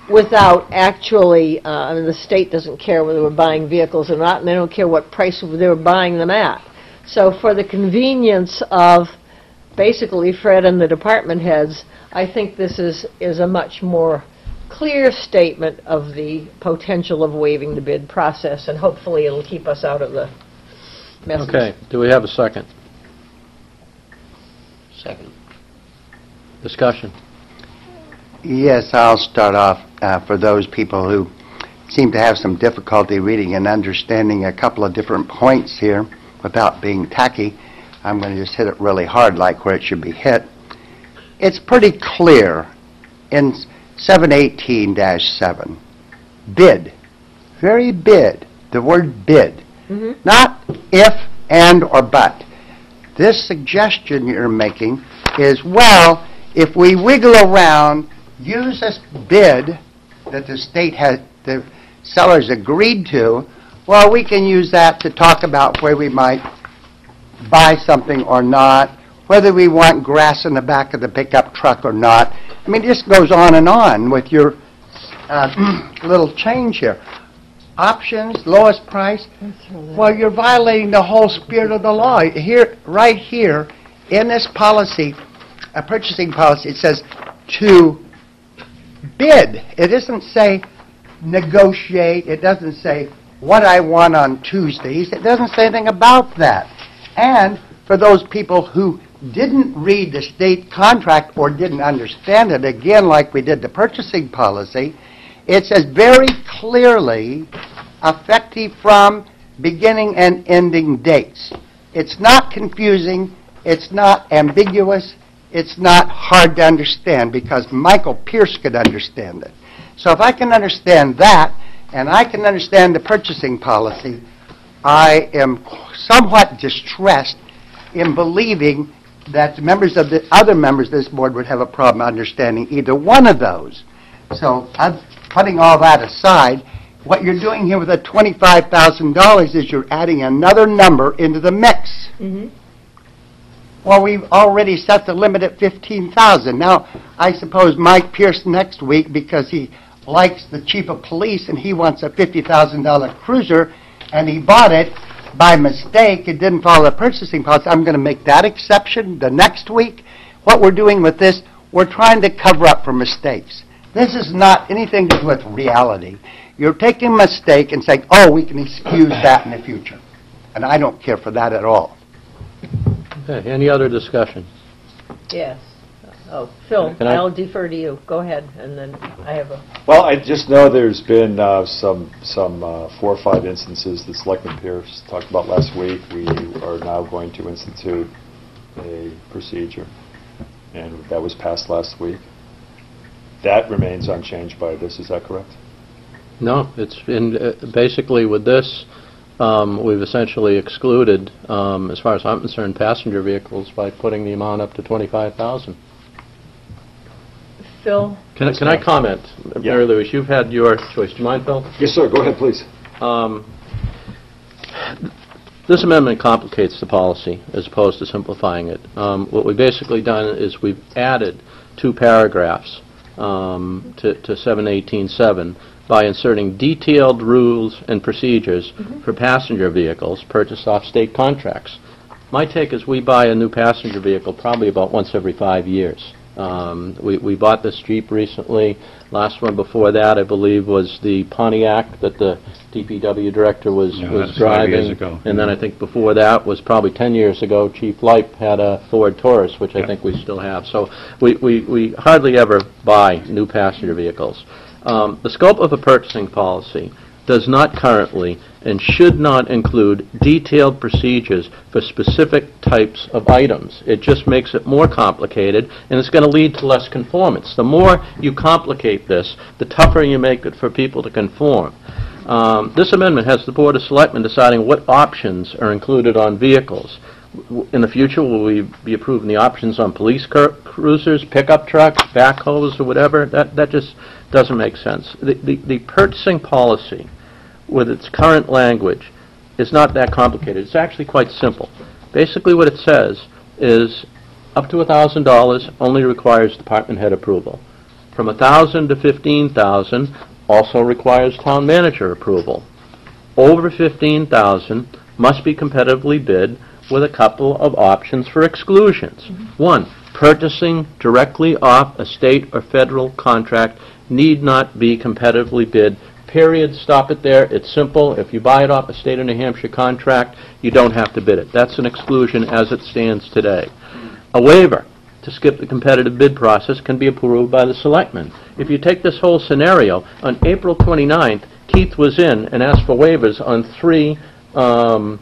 without actually, uh, I mean, the state doesn't care whether we're buying vehicles or not, and they don't care what price they were buying them at. So for the convenience of basically Fred and the department heads, I think this is, is a much more clear statement of the potential of waiving the bid process, and hopefully it'll keep us out of the messes. Okay, do we have a second? Second. Discussion. Yes, I'll start off uh, for those people who seem to have some difficulty reading and understanding a couple of different points here without being tacky. I'm going to just hit it really hard, like where it should be hit. It's pretty clear in 718-7, bid, very bid, the word bid, Mhm. not if, and, or but. This suggestion you're making is, well, if we wiggle around, use this bid that the state has, the sellers agreed to, well, we can use that to talk about where we might buy something or not, whether we want grass in the back of the pickup truck or not. I mean, it just goes on and on with your uh, little change here. Options, lowest price, well, you're violating the whole spirit of the law. Here, right here, in this policy, a purchasing policy, it says to bid. It doesn't say negotiate, it doesn't say what I want on Tuesdays, it doesn't say anything about that. And for those people who didn't read the state contract or didn't understand it, again, like we did the purchasing policy, it says very clearly effective from beginning and ending dates. It's not confusing, it's not ambiguous, it's not hard to understand because Michael Pierce could understand it. So if I can understand that, and I can understand the purchasing policy, I am somewhat distressed in believing that members of the other members of this board would have a problem understanding either one of those. So I'm putting all that aside. What you're doing here with the $25,000 is you're adding another number into the mix. Mm-hmm. Well, we've already set the limit at 15,000. Now, I suppose Mike Pierce next week, because he likes the chief of police and he wants a $50,000 cruiser, and he bought it by mistake, it didn't follow the purchasing policy, I'm going to make that exception the next week. What we're doing with this, we're trying to cover up for mistakes. This is not anything to do with reality. You're taking a mistake and saying, oh, we can excuse that in the future. And I don't care for that at all. Okay, any other discussion? Yes. Oh, Phil, Can I- I'll defer to you. Go ahead, and then I have a, Well, I just know there's been uh, some, some uh, four or five instances that Selectman Pierce talked about last week. We are now going to institute a procedure, and that was passed last week. That remains unchanged by this, is that correct? No, it's been, uh, basically with this, um, we've essentially excluded, um, as far as I'm concerned, passenger vehicles by putting the amount up to 25,000. Phil, Can I, can I comment? Mary Louise, you've had your choice. Do you mind, Phil? Yes, sir, go ahead, please. Um, This amendment complicates the policy as opposed to simplifying it. Um, What we've basically done is we've added two paragraphs um, to to 718.7 by inserting detailed rules and procedures for passenger vehicles purchased off state contracts. My take is we buy a new passenger vehicle probably about once every five years. Um, We we bought this Jeep recently. Last one before that, I believe, was the Pontiac that the DPW director was Yeah, was that's five years driving. ago. And then I think before that was probably 10 years ago, Chief Lipe had a Ford Taurus, which I Yeah. think we still have. So we we we hardly ever buy new passenger vehicles. Um, The scope of a purchasing policy does not currently and should not include detailed procedures for specific types of items. It just makes it more complicated, and it's going to lead to less conformance. The more you complicate this, the tougher you make it for people to conform. Um, This amendment has the Board of Selectmen deciding what options are included on vehicles. In the future, will we be approving the options on police cruisers, pickup trucks, backhoes, or whatever? That that just doesn't make sense. The the the purchasing policy, with its current language, is not that complicated. It's actually quite simple. Basically, what it says is up to $1,000 only requires department head approval. From 1,000 to 15,000 also requires town manager approval. Over 15,000 must be competitively bid with a couple of options for exclusions. Mm-hmm. One, purchasing directly off a state or federal contract need not be competitively bid. Period. Stop it there. It's simple. If you buy it off a state of New Hampshire contract, you don't have to bid it. That's an exclusion as it stands today. A waiver to skip the competitive bid process can be approved by the selectmen. If you take this whole scenario, on April 29th, Keith was in and asked for waivers on three um,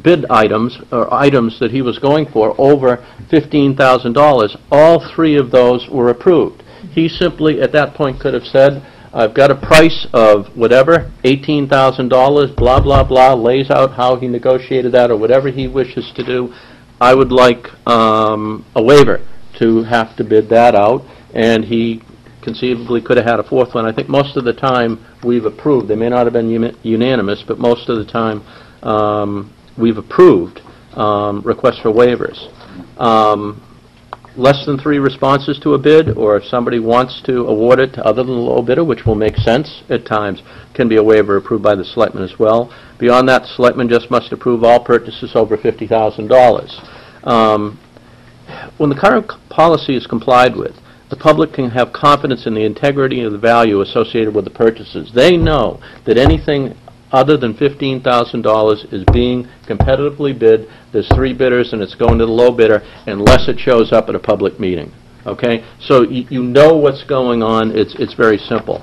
bid items, or items that he was going for, over $15,000. All three of those were approved. He simply, at that point, could have said, I've got a price of whatever, $18,000, blah, blah, blah, lays out how he negotiated that, or whatever he wishes to do. I would like um, a waiver to have to bid that out, and he conceivably could have had a fourth one. I think most of the time, we've approved, they may not have been unanimous, but most of the time, um, we've approved um, requests for waivers. Um, Less than three responses to a bid, or if somebody wants to award it to other than the low bidder, which will make sense at times, can be a waiver approved by the selectmen as well. Beyond that, the selectmen just must approve all purchases over $50,000. Um, When the current policy is complied with, the public can have confidence in the integrity of the value associated with the purchases. They know that anything other than $15,000 is being competitively bid, there's three bidders, and it's going to the low bidder unless it shows up at a public meeting, okay? So you you know what's going on, it's it's very simple.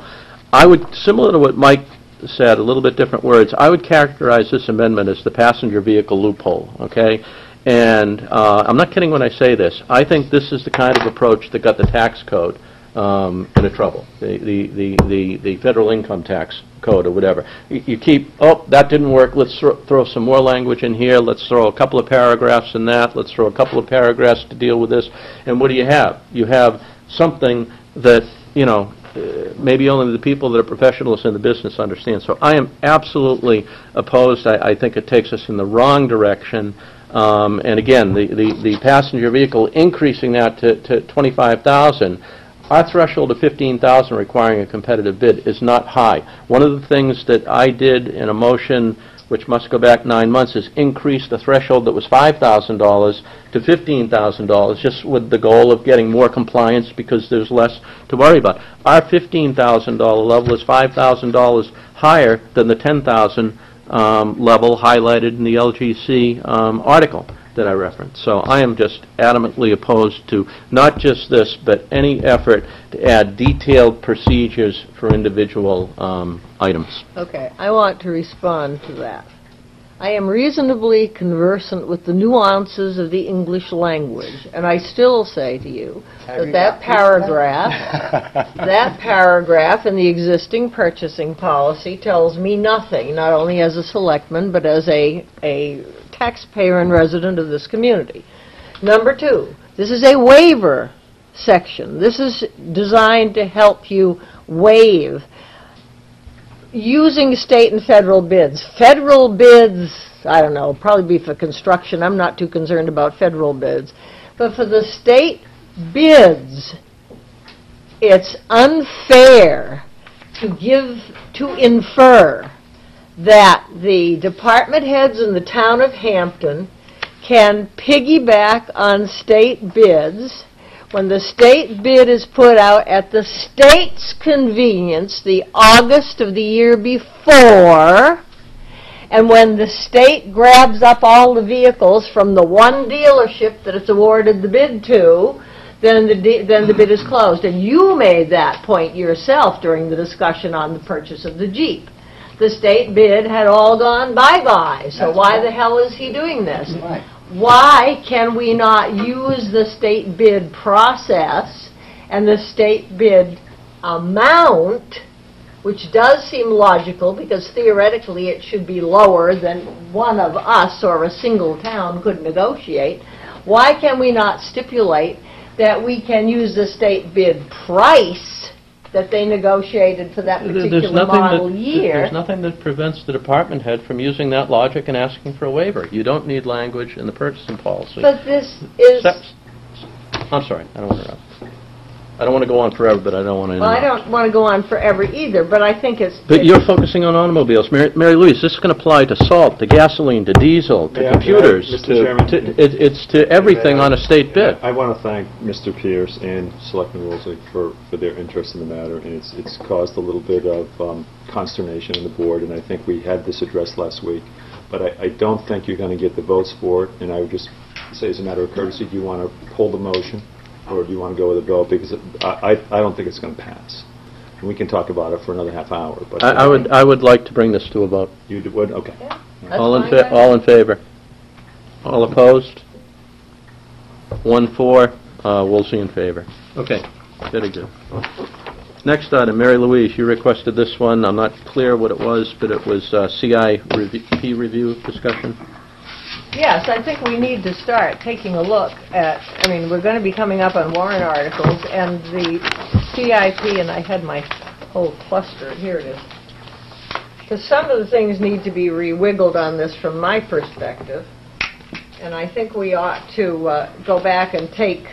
I would, similar to what Mike said, a little bit different words, I would characterize this amendment as the passenger vehicle loophole, okay? And uh, I'm not kidding when I say this. I think this is the kind of approach that got the tax code um, into trouble, the the the the the federal income tax code or whatever. You you keep, oh, that didn't work, let's throw throw some more language in here, let's throw a couple of paragraphs in that, let's throw a couple of paragraphs to deal with this, and what do you have? You have something that, you know, uh, maybe only the people that are professionals in the business understand. So I am absolutely opposed. I I think it takes us in the wrong direction. Um, And again, the the the passenger vehicle, increasing that to to 25,000, our threshold of 15,000 requiring a competitive bid is not high. One of the things that I did in a motion, which must go back nine months, is increase the threshold that was $5,000 to $15,000, just with the goal of getting more compliance because there's less to worry about. Our $15,000 level is $5,000 higher than the 10,000 um, level highlighted in the LGC um, article that I referenced. So I am just adamantly opposed to not just this, but any effort to add detailed procedures for individual um, items. Okay, I want to respond to that. I am reasonably conversant with the nuances of the English language, and I still say to you that that paragraph, that paragraph in the existing purchasing policy tells me nothing, not only as a selectman, but as a, a taxpayer and resident of this community. Number two, this is a waiver section. This is designed to help you waive using state and federal bids. Federal bids, I don't know, probably be for construction, I'm not too concerned about federal bids. But for the state bids, it's unfair to give, to infer that the department heads in the town of Hampton can piggyback on state bids when the state bid is put out at the state's convenience, the August of the year before, and when the state grabs up all the vehicles from the one dealership that it's awarded the bid to, then the, then the bid is closed. And you made that point yourself during the discussion on the purchase of the Jeep. The state bid had all gone bye-bye, so That's why right. the hell is he doing this? Right. why can we not use the state bid process and the state bid amount, which does seem logical, because theoretically it should be lower than one of us or a single town could negotiate, why can we not stipulate that we can use the state bid price that they negotiated for that There's particular nothing that- year? There's nothing that prevents the department head from using that logic and asking for a waiver. You don't need language in the purchasing policy. But this is... I'm sorry, I don't want to interrupt. I don't want to go on forever, but I don't want to Well, I interrupt. don't want to go on forever either, but I think it's... But you're focusing on automobiles. Mary Mary Louise, this can apply to salt, to gasoline, to diesel, May to I- may I- computers, Mr. to, Chairman? to- it- it's to everything on a state bid. I want to thank Mr. Pierce and Selectman Woolsey for, for their interest in the matter, and it's, it's caused a little bit of um, consternation in the board, and I think we had this addressed last week. But I, I don't think you're going to get the votes for it, and I would just say as a matter of courtesy, do you want to pull the motion, or do you want to go with a vote? Because it- I, I I don't think it's going to pass. And we can talk about it for another half hour, but... I I would, I would like to bring this to a vote. You d- would, okay. That's All in, fine, fa- guys. all in favor? All opposed? One for, uh, Woolsey in favor. Okay, very good. Next item, Mary Louise, you requested this one. I'm not clear what it was, but it was uh, CI rev- review discussion. Yes, I think we need to start taking a look at, I mean, we're going to be coming up on warrant articles, and the CIP, and I had my whole cluster, here it is. Because some of the things need to be re-wiggled on this from my perspective, and I think we ought to uh, go back and take,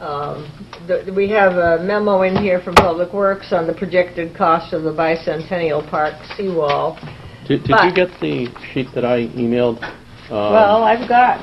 um, the- we have a memo in here from Public Works on the projected cost of the bicentennial park seawall. Did did you But- get the sheet that I emailed? Um, Well, I've got,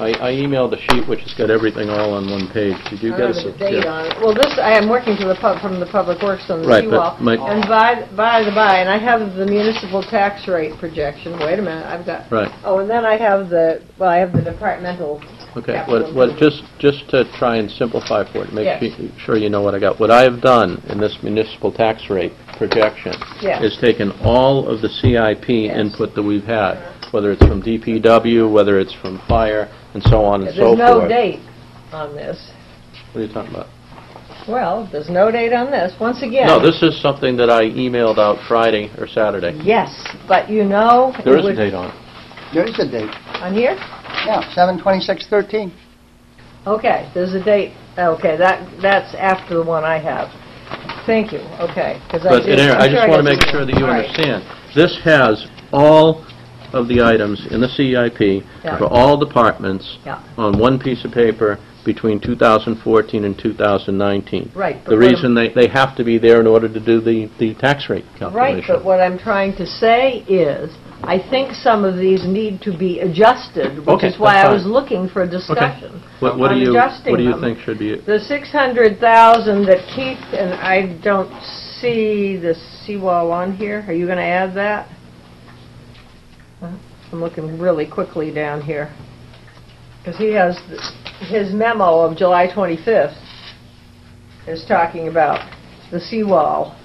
I I emailed a sheet which has got everything all on one page. Did you I get don't a... have a date on it. Well, this, I am working to the pub, from the Public Works on the Right, but seawall. my- And by, by the by, and I have the municipal tax rate projection, wait a minute, I've got, Right. oh, and then I have the, well, I have the departmental, Okay, capital what, what, improvement. just, just to try and simplify for it, make Yes. su- sure you know what I got. What I have done in this municipal tax rate projection Yes. is taken all of the CIP Yes. input that we've had, whether it's from DPW, whether it's from fire, and so on and so forth. there's forth. no date on this. What are you talking about? Well, there's no date on this, once again. No, this is something that I emailed out Friday or Saturday. Yes, but you know. There it is a would- date on it. There is a date. On here? Yeah, seven twenty-six thirteen. Okay, there's a date, okay, that, that's after the one I have. Thank you, okay, because I But, did. in any- I'm I just sure want to got make the- sure that you all right. understand. This has all of the items in the CIP Yeah. for all departments Yeah. on one piece of paper between 2014 and 2019. Right, but The what I'm- reason they, they have to be there in order to do the, the tax rate calculation. Right, but what I'm trying to say is, I think some of these need to be adjusted, which Okay, is why that's I was fine. looking for a Okay. discussion. What what do on you, adjusting what do you them. think should be, The 600,000 that Keith, and I don't see the seawall on here, are you going to add that? I'm looking really quickly down here, because he has, th- his memo of July 25th is talking about the seawall,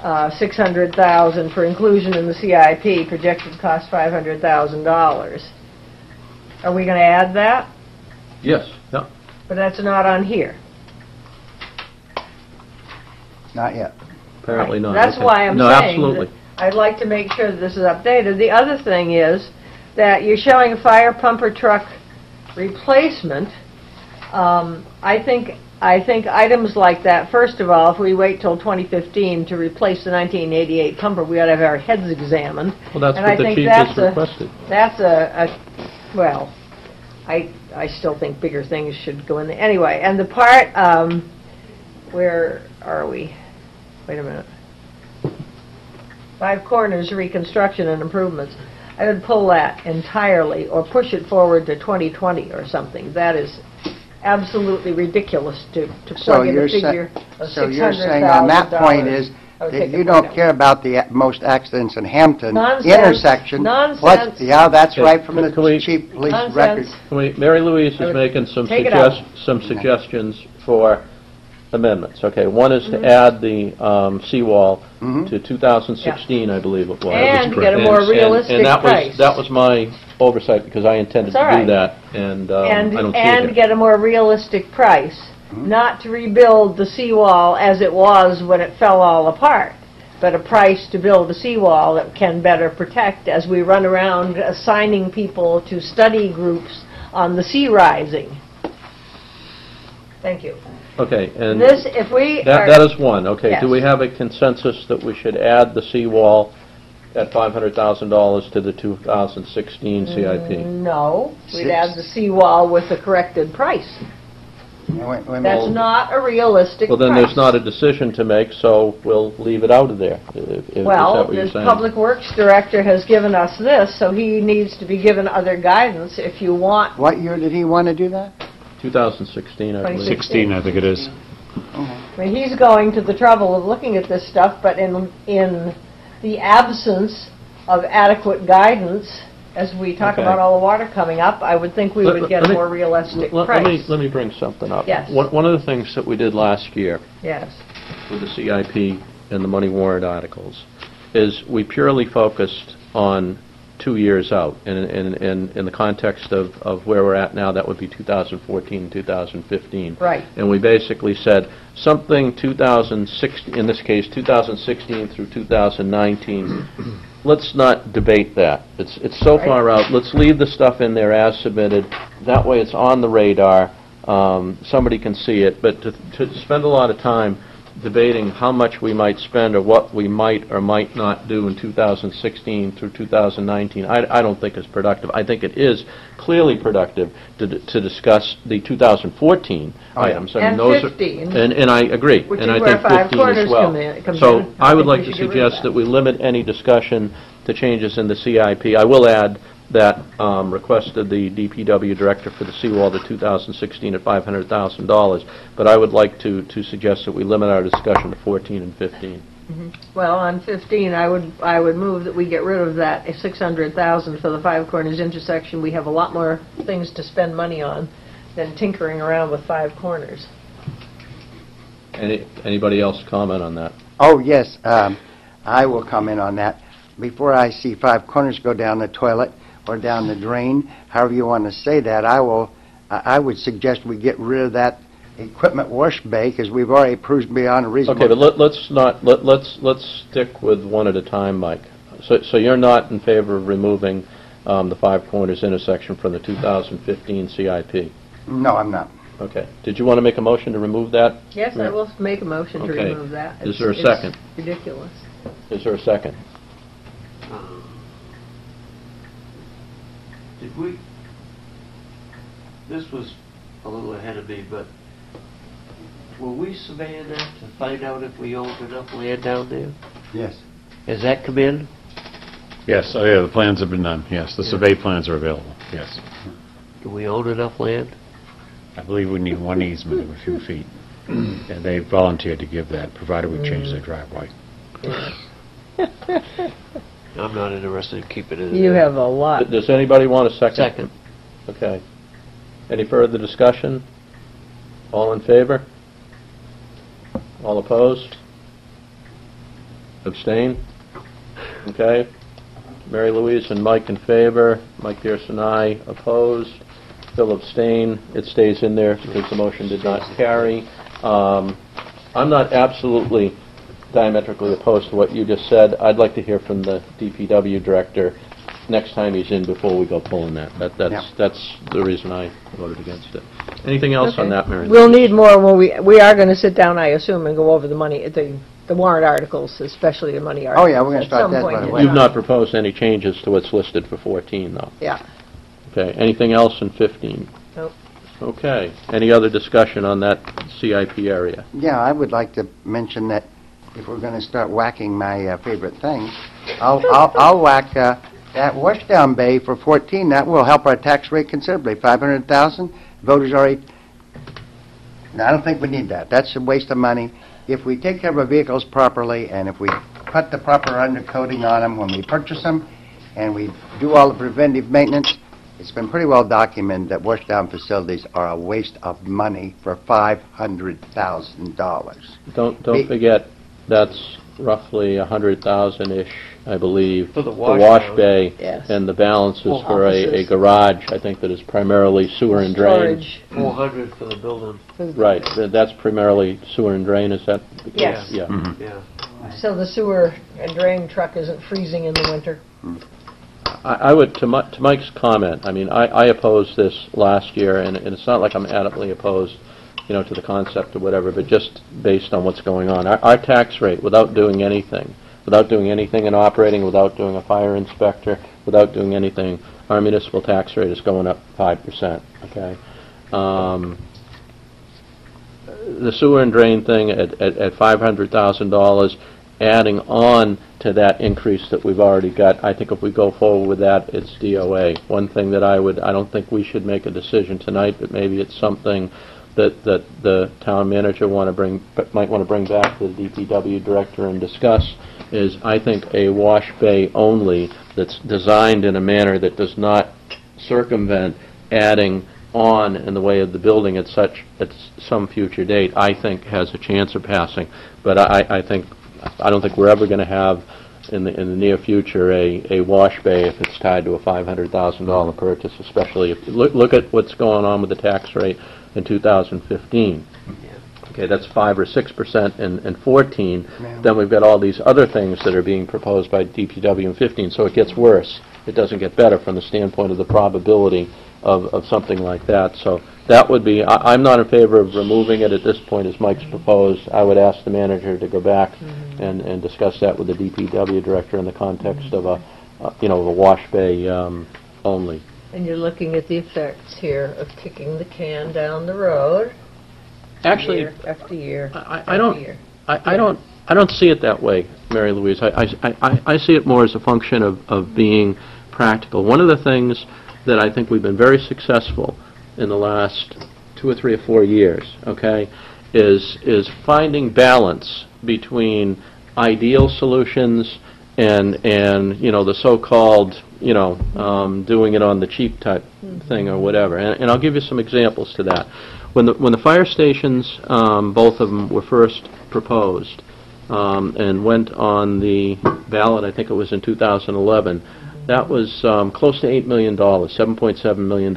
uh, 600,000 for inclusion in the CIP, projected cost $500,000. Are we going to add that? yes, yeah. But that's not on here. Not yet. apparently not. That's Okay. why I'm No, saying absolutely. I'd like to make sure that this is updated. The other thing is that you're showing a fire pumper truck replacement. Um, I think, I think items like that, first of all, if we wait till 2015 to replace the 1988 pumper, we ought to have our heads examined. Well, that's And I what the think chief that's has a- requested. That's a, a, well, I, I still think bigger things should go in there. Anyway, and the part, um, where are we? Wait a minute. Five Corners reconstruction and improvements. I would pull that entirely or push it forward to 2020 or something. That is absolutely ridiculous to, to So plug in you're a figure sa- of so you're saying on that point is that you don't out. care about the most accidents in Hampton Nonsense. intersection. What- Nonsense. Yeah, that's Okay, right from can- can we- the chief police Nonsense. record. Can we- Mary Louise I is would making some take it out. suggest, some suggestions for amendments. Okay, one is Mm-hmm. to add the um, seawall Mhm. to 2016, I believe it was. And get a more And- and- realistic And that was, that was my oversight, because I intended all to do right. that, and um, I And, don't see it and here. get a more realistic price, not to rebuild the seawall as it was when it fell all apart, but a price to build a seawall that can better protect as we run around assigning people to study groups on the sea rising. Thank you. Okay, and This, if we that, are... that is one. Okay, do Yes. we have a consensus that we should add the seawall at $500,000 to the 2016 CIP? Mm, no, we'd Six. add the seawall with the corrected price. Wait- wait a minute. That's not a realistic Well, then there's not a decision to make, so we'll leave it out of there. if- if- Is that Well, what you're the saying? Public Works Director has given us this, so he needs to be given other guidance if you want. What year did he want to do that? 2016, I believe. 2016. I think it is. Uh-huh. I mean, he's going to the trouble of looking at this stuff, but in, in the absence of adequate guidance, as we talk Okay. about all the water coming up, I would think we Let- would get let a me- more realistic Let- Let me, price. let me bring something up. Yes. One one of the things that we did last year Yes, with the CIP and the money warrant articles is we purely focused on two years out. And in, in, in the context of, of where we're at now, that would be 2014 and 2015. right. And we basically said, something 2016, in this case, 2016 through 2019, let's not debate that. It's, it's so Right. far out, let's leave the stuff in there as submitted, that way it's on the radar, um, somebody can see it, but to to spend a lot of time debating how much we might spend or what we might or might not do in 2016 through 2019, I I don't think is productive. I think it is clearly productive to d- to discuss the 2014 Oh, yeah. items. I mean, And those are- 15. And and I agree. Which and is I where think Five 15 as Corners well. come in- comes in. So I I would think like we to should get rid of suggest that. that we limit any discussion to changes in the CIP. I will add that um, requested the DPW director for the seawall to 2016 at $500,000, but I would like to to suggest that we limit our discussion to 14 and 15. Well, on 15, I would, I would move that we get rid of that 600,000 for the Five Corners intersection. We have a lot more things to spend money on than tinkering around with Five Corners. Any Anybody else comment on that? Oh, yes, um, I will comment on that. Before I see Five Corners go down the toilet or down the drain, however you want to say that, I will, I I would suggest we get rid of that equipment wash bay, because we've already proved beyond a reasonable... Okay, but let- let's not, let- let's let's stick with one at a time, Mike. So so you're not in favor of removing um, the Five Corners intersection from the 2015 CIP? No, I'm not. Okay. Did you want to make a motion to remove that? Yes, I will make a motion to Okay. remove that. Is It's- there a it's second? ridiculous. Is there a second? Did we, this was a little ahead of me, but were we surveying that to find out if we owned enough land down there? Yes. Has that come in? Yes, oh yeah, the plans have been done, yes, the survey plans are available, yes. Do we own enough land? I believe we need one easement of a few feet, and they volunteered to give that, provided we change their driveway. I'm not interested in keeping it in You there. have a lot. Does anybody want a second? Second. Okay. Any further discussion? All in favor? All opposed? Abstain? Okay. Mary Louise and Mike in favor, Mike Pearson, aye, opposed. Phil abstain. It stays in there because the motion did not carry. Um, I'm not absolutely diametrically opposed to what you just said. I'd like to hear from the DPW director next time he's in before we go pulling that. That, Yeah. that's, that's the reason I voted against it. Anything else on Okay. that, Mary? We'll need more, when we, we are going to sit down, I assume, and go over the money, the the warrant articles, especially the money articles. Oh, articles. yeah, we're gonna at start some that point right in away. You've time. not proposed any changes to what's listed for 14, though? Yeah. Okay, anything else in 15? Nope. Okay, any other discussion on that CIP area? Yeah, I would like to mention that if we're going to start whacking my uh, favorite thing, I'll, I'll, I'll whack uh, that washdown bay for 14. That will help our tax rate considerably. 500,000. Voters already. No, I don't think we need that. That's a waste of money. If we take care of our vehicles properly and if we put the proper undercoating on them when we purchase them and we do all the preventive maintenance, it's been pretty well documented that washdown facilities are a waste of money for $500,000. Don't, don't forget, that's roughly a 100,000-ish, I believe. For the wash wash bay. Yes. And the balance is Well, for a, a offices. garage, I think that is primarily sewer and drain. Storage. Four hundred for the building. Right, th- that's primarily sewer and drain, is that? the case? Yes. Yeah. Mhm. Yeah. So the sewer and drain truck isn't freezing in the winter. I I would, to Mi- to Mike's comment, I mean, I I opposed this last year, and and it's not like I'm adamantly opposed, you know, to the concept or whatever, but just based on what's going on. Our our tax rate, without doing anything, without doing anything in operating, without doing a fire inspector, without doing anything, our municipal tax rate is going up 5%, okay? Um, The sewer and drain thing at at at $500,000, adding on to that increase that we've already got, I think if we go forward with that, it's DOA. One thing that I would, I don't think we should make a decision tonight, but maybe it's something that, that the town manager want to bring, might want to bring back to the DPW director and discuss, is I think a wash bay only that's designed in a manner that does not circumvent adding on in the way of the building at such, at some future date, I think has a chance of passing. But I, I think, I don't think we're ever going to have in the, in the near future a, a wash bay if it's tied to a $500,000 purchase, especially if, look, look at what's going on with the tax rate in 2015. Okay, that's 5 or 6% in, in 14. Yeah. Then we've got all these other things that are being proposed by DPW in 15, so it gets worse. It doesn't get better from the standpoint of the probability of, of something like that. So that would be, I, I'm not in favor of removing it at this point, as Mike's proposed. I would ask the manager to go back and, and discuss that with the DPW director in the context of a, uh, you know, a wash bay um, only. And you're looking at the effects here of kicking the can down the road. Actually, year After year. I- I- don't- year. I, I don't, I don't see it that way, Mary Louise. I, I, I, I see it more as a function of, of being practical. One of the things that I think we've been very successful in the last two or three or four years, okay, is, is finding balance between ideal solutions and, and, you know, the so-called, you know, um, doing it on the cheap type thing or whatever. And, and I'll give you some examples to that. When the, when the fire stations, um, both of them were first proposed, um, and went on the ballot, I think it was in 2011, that was um, close to $8 million, $7.7 million.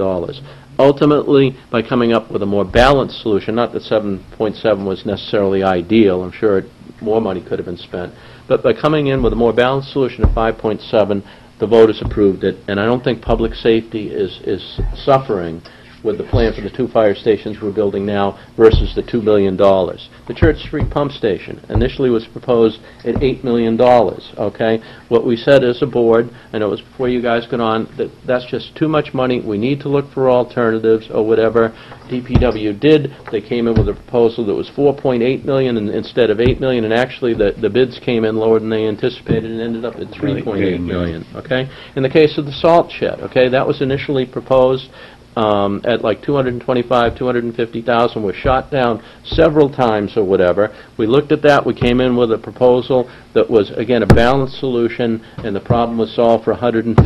Ultimately, by coming up with a more balanced solution, not that 7.7 was necessarily ideal, I'm sure it- more money could have been spent, but by coming in with a more balanced solution of 5.7, the vote voters approved it, and I don't think public safety is, is suffering with the plan for the two fire stations we're building now versus the $2 billion. The Church Street Pump Station initially was proposed at $8 million, okay? What we said as a board, and it was before you guys got on, that that's just too much money, we need to look for alternatives or whatever. DPW did, they came in with a proposal that was 4.8 million in- instead of 8 million, and actually, the, the bids came in lower than they anticipated and ended up at 3.8 million, okay? In the case of the salt shed, okay, that was initially proposed um, at like 225, 250,000, was shot down several times or whatever. We looked at that, we came in with a proposal that was, again, a balanced solution, and the problem was solved for $150,000.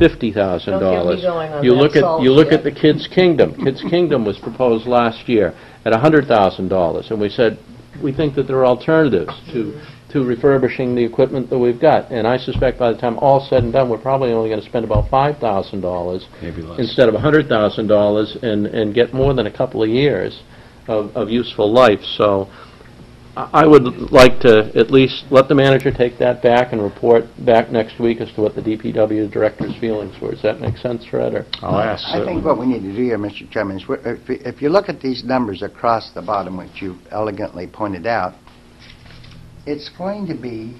Don't get me going on You look at, you look at the Kids Kingdom. Kids Kingdom was proposed last year at $100,000, and we said, we think that there are alternatives to, to refurbishing the equipment that we've got. And I suspect by the time all's said and done, we're probably only going to spend about $5,000 Maybe less. instead of $100,000 and, and get more than a couple of years of, of useful life. So I I would like to at least let the manager take that back and report back next week as to what the DPW director's feelings were. Does that make sense, Fred, or? I'll ask. I think what we need to do here, Mr. Chairman, is, wh- if you- if you look at these numbers across the bottom, which you elegantly pointed out, it's going to be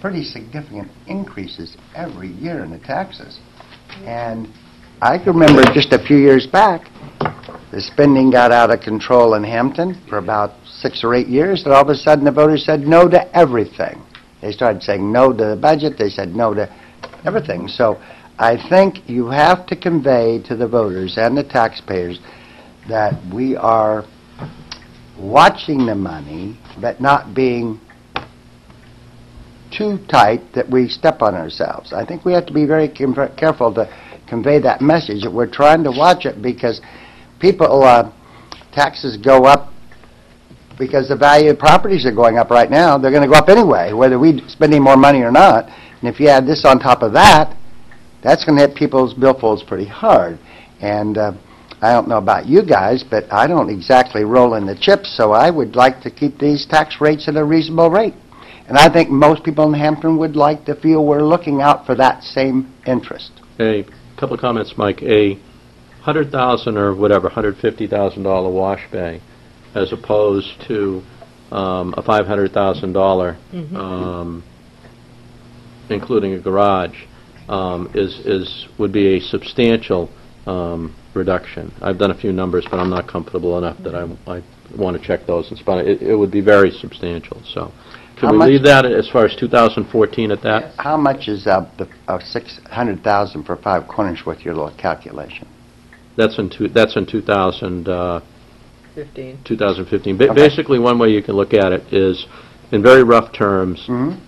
pretty significant increases every year in the taxes. And I can remember just a few years back, the spending got out of control in Hampton for about six or eight years, and all of a sudden the voters said no to everything. They started saying no to the budget, they said no to everything. So I think you have to convey to the voters and the taxpayers that we are watching the money, but not being too tight that we step on ourselves. I think we have to be very careful to convey that message, that we're trying to watch it because people, uh, taxes go up because the value of properties are going up right now. They're going to go up anyway, whether we spend any more money or not. And if you add this on top of that, that's going to hit people's billfolds pretty hard. And uh, I don't know about you guys, but I don't exactly roll in the chips, so I would like to keep these tax rates at a reasonable rate. And I think most people in Hampton would like to feel we're looking out for that same interest. A couple of comments, Mike. A hundred thousand or whatever, hundred fifty thousand dollar wash bay, as opposed to um, a five hundred thousand dollar, um, including a garage, um, is is would be a substantial um, reduction. I've done a few numbers, but I'm not comfortable enough that I I want to check those and spot it. It would be very substantial. So, How can we much- leave that as far as 2014 at that? How much is uh, the uh, 600,000 for Five Corners with your little calculation? That's in two, that's in 2000. Uh, 15. 2015. Ba- Okay. Basically, one way you can look at it is, in very rough terms, Mhm.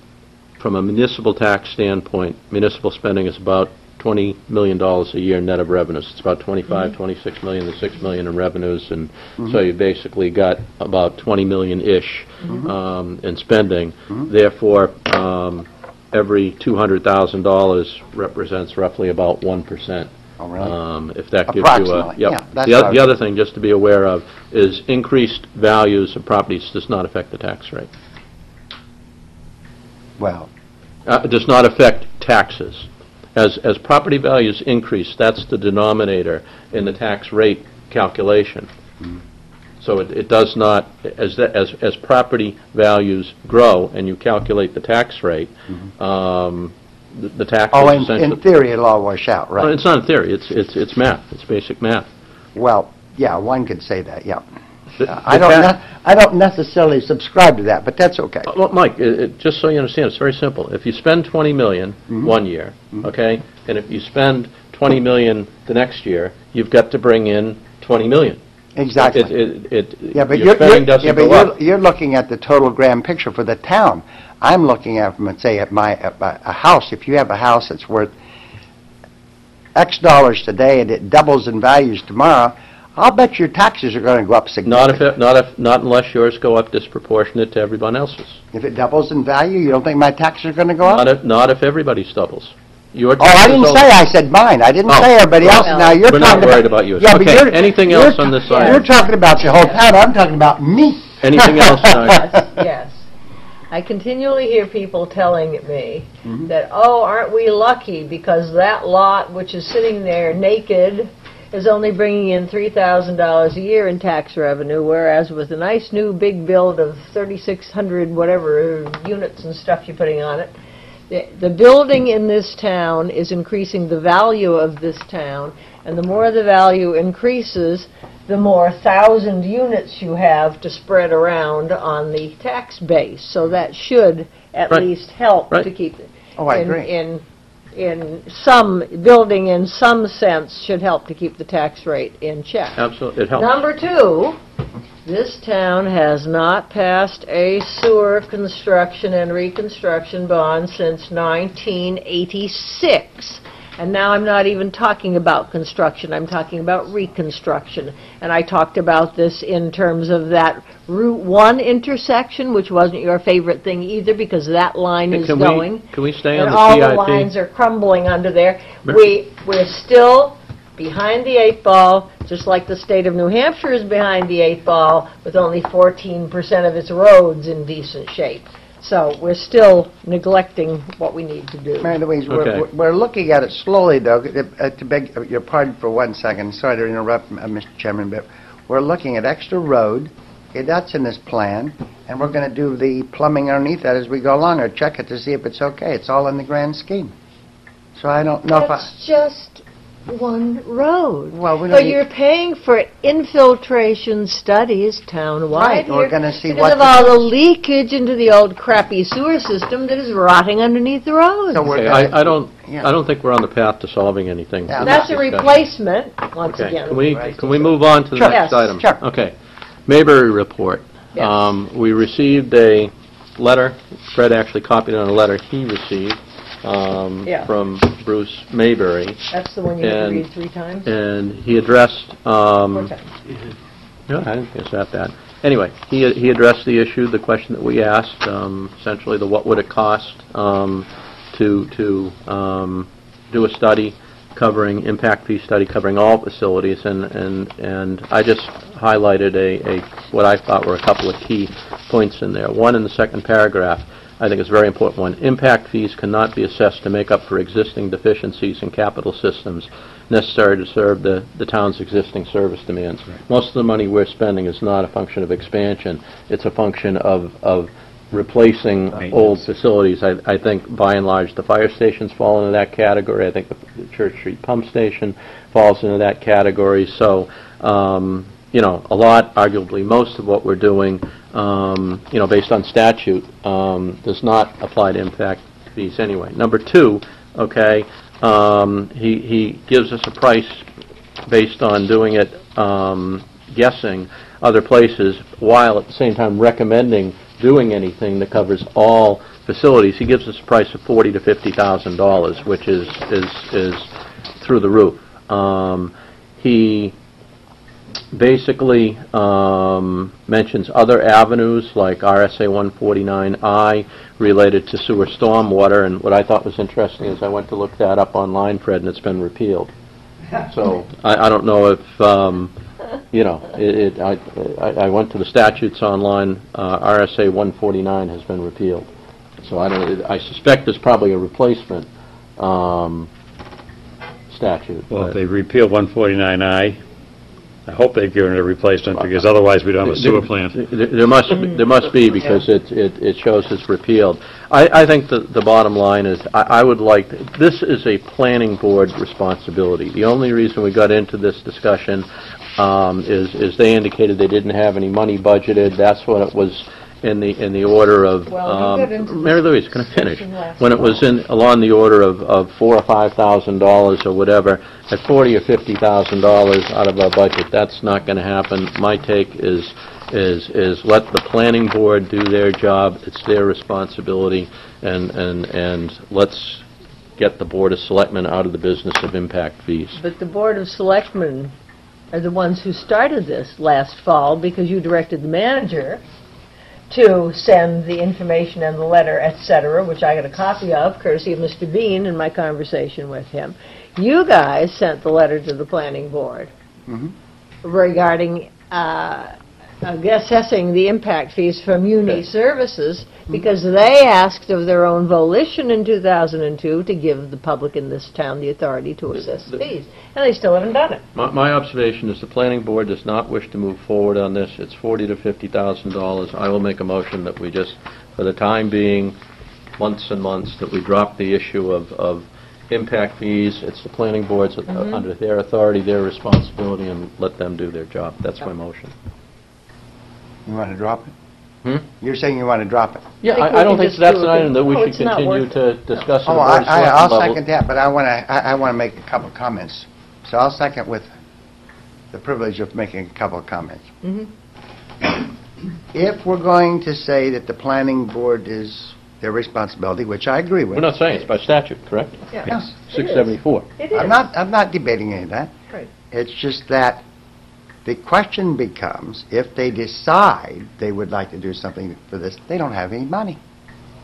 from a municipal tax standpoint, municipal spending is about $20 million a year net of revenues. It's about 25, 26 million to 6 million in revenues, and so you basically got about 20 million-ish um, in spending. Therefore, um, every $200,000 represents roughly about 1%. Oh, really? Um, If that gives you a... Approximately, yep. yeah, that's The what I oth- the was- other thing, just to be aware of, is increased values of properties does not affect the tax rate. Well, Uh, does not affect taxes. As, as property values increase, that's the denominator in the tax rate calculation. So it, it does not, as, the- as, as property values grow and you calculate the tax rate, um, the the tax Oh, is in, essentially... in theory, it'll all wash out, Well, right? It's not a theory, it's, it's, it's math, it's basic math. Well, yeah, one could say that, yeah. The- I the don't, ne- I don't necessarily subscribe to that, but that's okay. Uh, Well, Mike, it- it- just so you understand, it's very simple. If you spend 20 million Mm-hmm. one year, okay, and if you spend 20 million the next year, you've got to bring in 20 million. Exactly. It, it, it, Yeah, but your you're, spending you're, yeah, doesn't but go you're, you're looking at the total grand picture for the town. I'm looking at, from, say, at my, at my- a house, if you have a house that's worth X dollars today and it doubles in values tomorrow, I'll bet your taxes are gonna go up Not if, significantly. it- not if, not unless yours go up disproportionate to everyone else's. If it doubles in value, you don't think my taxes are gonna go Not up? if, not if everybody's doubles. Your Oh, I taxes didn't only- say I said mine, I didn't Oh, say everybody well, else, now you're we're talking not worried about yours. Yeah, but Okay, you're- anything you're else on this ta- item? You're talking about the whole town, I'm talking about me. Anything else, Nigel? Yes. I continually hear people telling me Mm-hmm. that, oh, aren't we lucky because that lot which is sitting there naked is only bringing in $3,000 a year in tax revenue, whereas with a nice new big build of 3,600 whatever units and stuff you're putting on it, the, the building in this town is increasing the value of this town, and the more the value increases, the more thousand units you have to spread around on the tax base. So that should at Right. least help Right. to keep it. Oh, I in- agree. In, in some, building in some sense should help to keep the tax rate in check. Absolutely, it helps. Number two, this town has not passed a sewer construction and reconstruction bond since 1986. And now I'm not even talking about construction, I'm talking about reconstruction. And I talked about this in terms of that Route 1 intersection, which wasn't your favorite thing either, because that line is Can we, going. can we stay on And the all the lines are crumbling under there. Mer- We, we're still behind the eight ball, just like the state of New Hampshire is behind the eight ball, with only 14% of its roads in decent shape. So we're still neglecting what we need to do. Mary Louise, we're, Okay. we're- we're looking at it slowly, though, uh, to beg your pardon for one second, sorry to interrupt, uh, Mr. Chairman, but we're looking at extra road, okay, that's in this plan, and we're going to do the plumbing underneath that as we go along, or check it to see if it's okay. It's all in the grand scheme. So I don't know if I... That's just one road. Well, we don't But you're paying for infiltration studies townwide. Right, we're gonna see Because what of all the leakage into the old crappy sewer system that is rotting underneath the roads. So Okay, I, I don't, Yeah. I don't think we're on the path to solving anything. Yeah. That's a replacement, once Okay, again. can we, can we move on to the Sure. next Yes, item? sure. Okay. Mayberry report. Yes. Um, We received a letter, Fred actually copied on a letter he received um, Yeah. from Bruce Mayberry, That's the one you had to And- read three times? and he addressed, um, Four times. no, I didn't think it's that bad. Anyway, he, he addressed the issue, the question that we asked, um, essentially the what would it cost um, to, to um, do a study covering, impact fee study covering all facilities, and, and, and I just highlighted a, a, what I thought were a couple of key points in there. One, in the second paragraph, I think it's a very important one. Impact fees cannot be assessed to make up for existing deficiencies in capital systems necessary to serve the, the town's existing service demands. Most of the money we're spending is not a function of expansion, it's a function of, of replacing old facilities. I, I think by and large, the fire stations fall into that category. I think the the Church Street Pump Station falls into that category. So, um, you know, a lot, arguably most of what we're doing, um, you know, based on statute, um, does not apply to impact fees anyway. Number two, okay, um, he, he gives us a price based on doing it, um, guessing other places, while at the same time recommending doing anything that covers all facilities. He gives us a price of forty to fifty thousand dollars, which is, is, is through the roof. Um, he basically um, mentions other avenues like RSA 149I related to sewer stormwater, and what I thought was interesting is I went to look that up online, Fred, and it's been repealed. So I, I don't know if, um, you know, it, it, I, I I went to the statutes online, uh, RSA 149 has been repealed. So I don't, I suspect there's probably a replacement um, statute. Well, but- if they repeal 149I, I hope they've given it a replacement, because otherwise we don't have a sewer plant. There there must, there must be, because it, it it shows it's repealed. I, I think the, the bottom line is, I, I would like, this is a planning board responsibility. The only reason we got into this discussion um, is, is they indicated they didn't have any money budgeted. That's what it was in the, in the order of, Well, you um, into this Mary Louise, can I finish? discussion last When it was in, along the order of, of four or five thousand dollars or whatever, at forty or fifty thousand dollars out of our budget, that's not gonna happen. My take is, is, is let the planning board do their job, it's their responsibility, and, and, and let's get the Board of Selectmen out of the business of impact fees. But the Board of Selectmen are the ones who started this last fall because you directed the manager to send the information and the letter, etc., which I got a copy of courtesy of Mr. Bean in my conversation with him. You guys sent the letter to the planning board Mhm. regarding uh, Uh, assessing the impact fees from Uni Services mm-hmm. because they asked of their own volition in 2002 to give the public in this town the authority to assess The- fees, and they still haven't done it. My, my observation is the planning board does not wish to move forward on this. It's forty to fifty thousand dollars. I will make a motion that we just, for the time being, months and months, that we drop the issue of, of impact fees. It's the planning board's, uh, mm-hmm. under their authority, their responsibility, and let them do their job. That's my motion. You want to drop it? Hmm? You're saying you want to drop it? Yeah, think I, we I don't can think just that's do an it. item that we Oh, should it's not continue worth to discuss at the Oh, board I, of I- selectmen I'll level. second that, but I want to, I, I want to make a couple of comments. So I'll second with the privilege of making a couple of comments. Mhm. If we're going to say that the planning board is their responsibility, which I agree with. We're not saying, it's by statute, correct? Yeah. Yes. Six seventy-four. It is. I'm not, I'm not debating any of that. Right. It's just that the question becomes, if they decide they would like to do something for this, they don't have any money.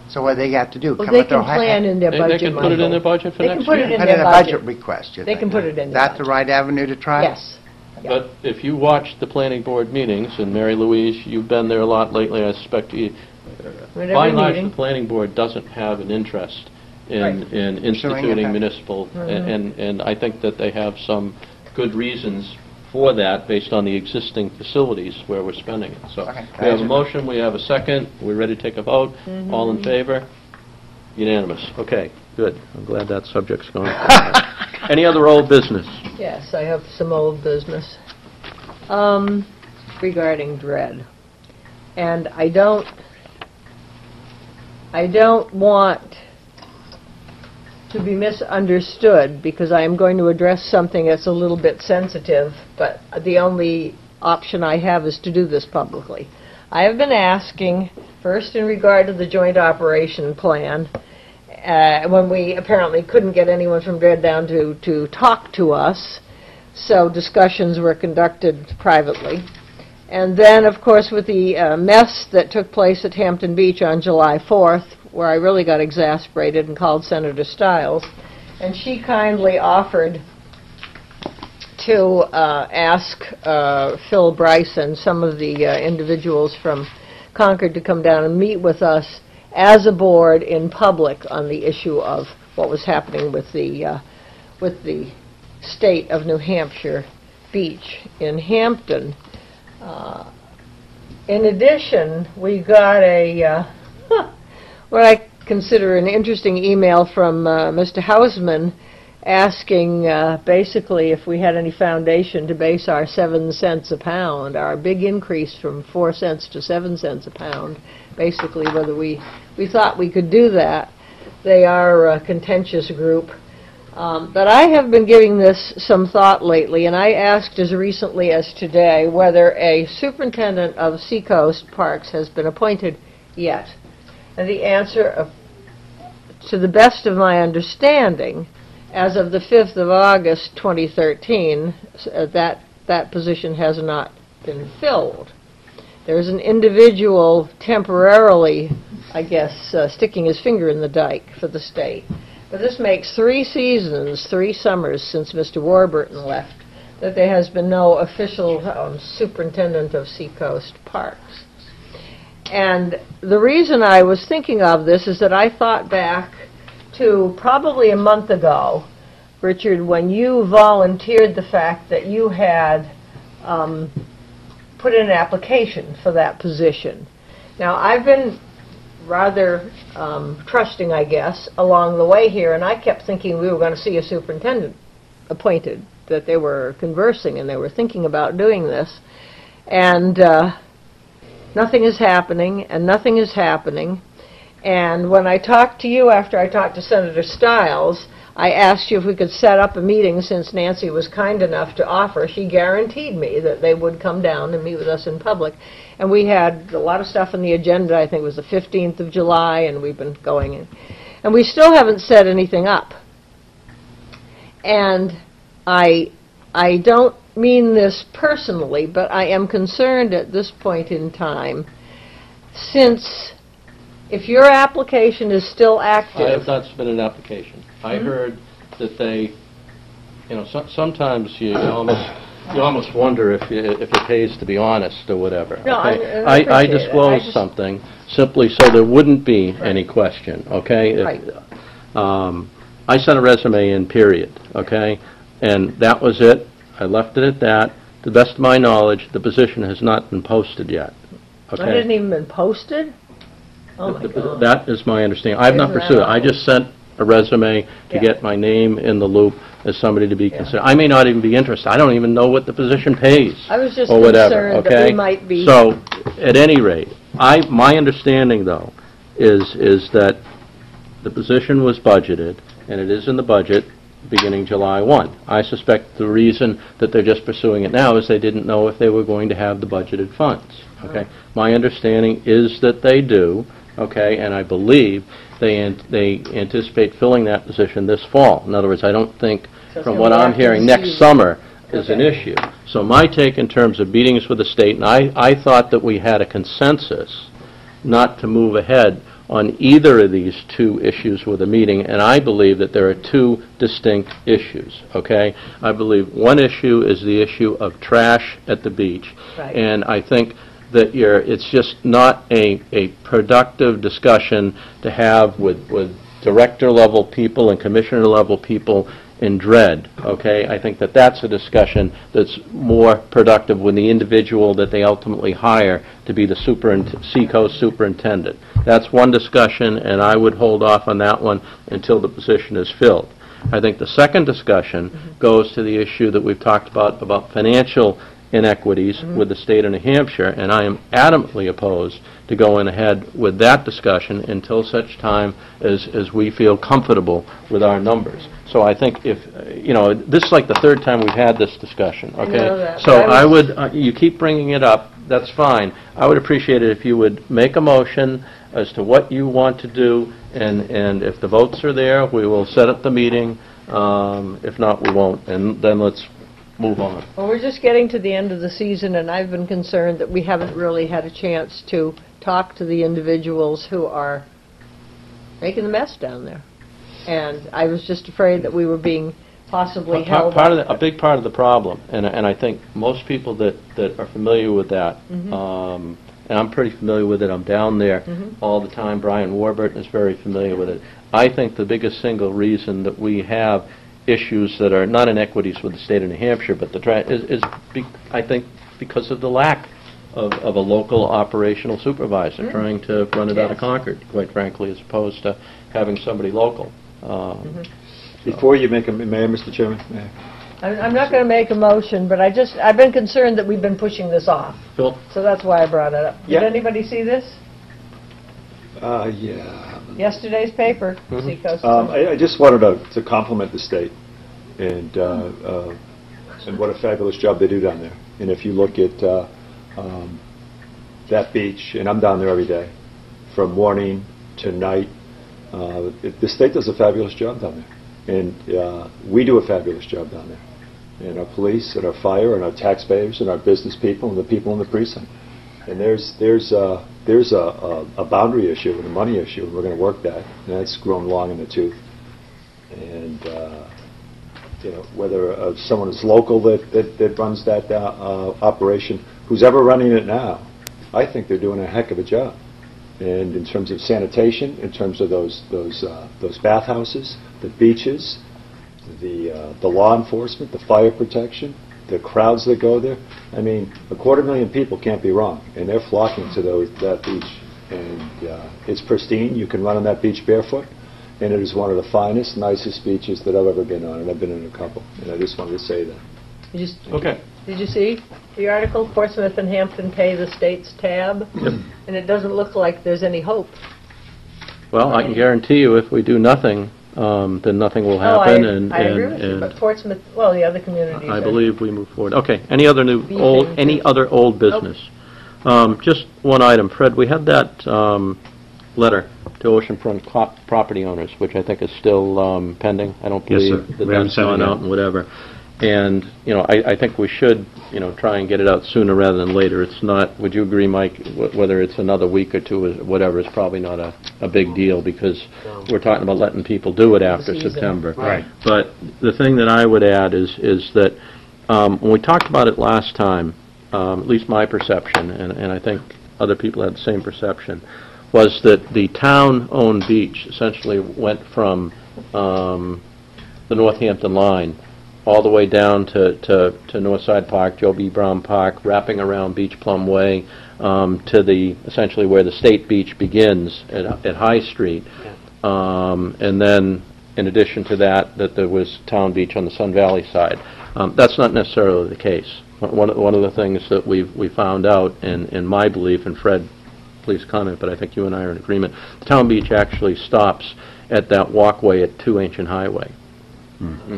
So what do they have to do? Well, Come they with their can hi- plan in their They, budget, they can put it in Michael. their budget for They can next put year. it in Put their in a budget. budget request, you They think? can put it in Is their that the budget. right avenue to try? Yes. Yeah. But if you watch the planning board meetings, and Mary Louise, you've been there a lot lately, I suspect you, At by every and large, the meeting. planning board doesn't have an interest in, Right. in Pursuing instituting impact. municipal, Mhm. and, and I think that they have some good reasons for that, based on the existing facilities where we're spending it. So, Okay. we have a motion, we have a second, we're ready to take a vote, all in favor? Unanimous, okay, good, I'm glad that subject's gone. Any other old business? Yes, I have some old business um, regarding DRED. And I don't, I don't want to be misunderstood because I am going to address something that's a little bit sensitive, but the only option I have is to do this publicly. I have been asking, first in regard to the joint operation plan, uh, when we apparently couldn't get anyone from DRED down to, to talk to us, so discussions were conducted privately. And then, of course, with the uh, mess that took place at Hampton Beach on July 4th, where I really got exasperated and called Senator Stiles, and she kindly offered to uh, ask uh, Phil Bryce and some of the uh, individuals from Concord to come down and meet with us as a board in public on the issue of what was happening with the uh, with the state of New Hampshire beach in Hampton. Uh, in addition, we got a uh, what I consider an interesting email from Mr. Hausman asking uh, basically if we had any foundation to base our seven cents a pound, our big increase from four cents to seven cents a pound, basically whether we, we thought we could do that. They are a contentious group. Um, but I have been giving this some thought lately, and I asked as recently as today whether a superintendent of Seacoast Parks has been appointed yet. And the answer, of, to the best of my understanding, as of the 5th of August 2013, uh, that, that position has not been filled. There's an individual temporarily, I guess, uh, sticking his finger in the dike for the state. But this makes three seasons, three summers since Mr. Warburton left, that there has been no official um, superintendent of Seacoast Parks. And the reason I was thinking of this is that I thought back to probably a month ago Richard, when you volunteered the fact that you had um, put in an application for that position. Now, I've been rather um, trusting, I guess, along the way here, and I kept thinking we were going to see a superintendent appointed, that they were conversing and they were thinking about doing this. And uh, nothing is happening, and nothing is happening. And when I talked to you after I talked to Senator Stiles, I asked you if we could set up a meeting since Nancy was kind enough to offer. She guaranteed me that they would come down and meet with us in public. And we had a lot of stuff on the agenda. I think it was the 15th of July, and we've been going. in. And we still haven't set anything up. And I, I don't mean this personally, but I am concerned at this point in time, since if your application is still active I active, have not submitted an application. I Hmm? heard that they, you know, so- sometimes you almost, you almost wonder if you- if it pays to be honest or whatever. No, I- okay? I I appreciate it. I disclosed just- something simply so there wouldn't be any question, okay? If- Right. um, I sent a resume in, period, okay? And that was it. I left it at that. To the best of my knowledge, the position has not been posted yet, it okay? hasn't even been posted? Oh, my God. That is my understanding. I have not Isn't that pursued it. I awful? just sent a resume to Yeah. get my name in the loop as somebody to be considered. I may not even be interested. I don't even know what the position pays. I was just or whatever, concerned that okay? we might be... So, at any rate, I, my understanding, though, is, is that the position was budgeted, and it is in the budget beginning July 1. I suspect the reason that they're just pursuing it now is they didn't know if they were going to have the budgeted funds, okay? Oh. My understanding is that they do, okay, and I believe they, an- they anticipate filling that position this fall. In other words, I don't think, So it's from gonna what I'm hearing, next season. summer is an Okay. issue. So my take in terms of meetings with the state, and I, I thought that we had a consensus not to move ahead on either of these two issues with a meeting, and I believe that there are two distinct issues, okay? I believe one issue is the issue of trash at the beach. Right. And I think that you're, it's just not a, a productive discussion to have with, with director-level people and commissioner-level people in DRED, okay? I think that that's a discussion that's more productive with the individual that they ultimately hire to be the superint, Seacoast superintendent. That's one discussion, and I would hold off on that one until the position is filled. I think the second discussion mm-hmm. goes to the issue that we've talked about, about financial inequities with the state of New Hampshire, and I am adamantly opposed to going ahead with that discussion until such time as, as we feel comfortable with our numbers. So I think if, uh, you know, this is like the third time we've had this discussion, okay? know that, So but I I would, uh, you keep bringing it up, that's fine. I would appreciate it if you would make a motion as to what you want to do, and, and if the votes are there, we will set up the meeting. Um, If not, we won't, and then let's move on. Well, we're just getting to the end of the season, and I've been concerned that we haven't really had a chance to talk to the individuals who are making the mess down there. And I was just afraid that we were being possibly Part- held Part of, the- a big part of the problem, and, and I think most people that, that are familiar with that, Mm-hmm. um, and I'm pretty familiar with it, I'm down there Mm-hmm. all the time, Brian Warburton is very familiar with it. I think the biggest single reason that we have issues that are not inequities with the state of New Hampshire, but the, tra- is, is, be- I think, because of the lack of, of a local operational supervisor trying to run it out of. Concord, quite frankly, as opposed to having somebody local. Um, Mm-hmm. Before you make a, may I, Mr. Chairman? May I? I'm I'm not going to make a motion, but I just, I've been concerned that we've been pushing this off. Phil? So that's why I brought it up. Did anybody see this? Uh, yeah. Yesterday's paper, Mm-hmm. Seacoast. Um, I, I just wanted to, to compliment the state and, uh, uh, and what a fabulous job they do down there. And if you look at, uh, um, that beach, and I'm down there every day, from morning to night, uh, it- the state does a fabulous job down there. And, uh, we do a fabulous job down there. And our police and our fire and our taxpayers and our business people and the people in the precinct. And there's, there's, uh, there's a, a a boundary issue and a money issue, and we're going to work that. And that's grown long in the tooth. And, uh, you know, whether uh, someone is local that, that, that runs that uh, uh, operation, who's ever running it now, I think they're doing a heck of a job. And in terms of sanitation, in terms of those, those, uh, those bathhouses, the beaches, the, the law enforcement, the fire protection, the crowds that go there. I mean, a quarter million people can't be wrong, and they're flocking to those, that beach. And uh, it's pristine, you can run on that beach barefoot, and it is one of the finest, nicest beaches that I've ever been on, and I've been in a couple, and I just wanted to say that. Did you, s- Okay. did you see the article, Portsmouth and Hampton pay the state's tab? And it doesn't look like there's any hope. Well, I can guarantee you, if we do nothing, um, then nothing will Oh, I- happen, and... I agree and- with you, and but Portsmouth, well, the other communities I are- believe we move forward. Okay, any other new, Beef old, any other old business? Um, Just one item, Fred, we had that um, letter to oceanfront co- property owners, which I think is still um, pending. I don't Yes, sir. believe that We haven't that's sent it gone yet. out and whatever. And, you know, I I think we should, you know, try and get it out sooner rather than later. It's not, would you agree, Mike, wh- whether it's another week or two, or whatever, it's probably not a a big deal, because we're talking about letting people do it after season. September. Right. But the thing that I would add is, is that um, when we talked about it last time, um, at least my perception, and, and I think other people had the same perception, was that the town-owned beach essentially went from um, the Northampton line all the way down to, to, to Northside Park, Joe B. Brown Park, wrapping around Beach Plum Way, um, to the, essentially where the State Beach begins at, at High Street. Um, and then, in addition to that, that there was Town Beach on the Sun Valley side. Um, that's not necessarily the case. One, of- one of the things that we've, we found out, in, in my belief, and Fred, please comment, but I think you and I are in agreement, Town Beach actually stops at that walkway at Two Ancient Highway.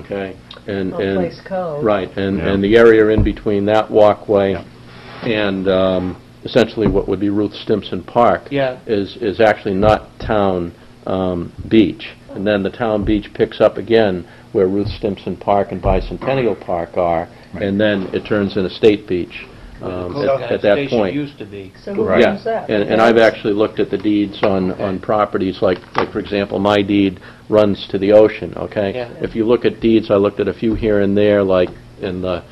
Okay? And, Oh, and Plaice Cove. Right, and, Yeah. and the area in between that walkway and um, essentially what would be Ruth Stimson Park Yeah. is, is actually not town um, beach. And then the town beach picks up again where Ruth Stimson Park and Bicentennial Park are, and then it turns into State Beach um, Coast at at that Station point. used to be. So who Yeah, owns that? and, and I've actually looked at the deeds on, on properties, like, like, for example, my deed runs to the ocean, okay? Yeah. If you look at deeds, I looked at a few here and there, like in the,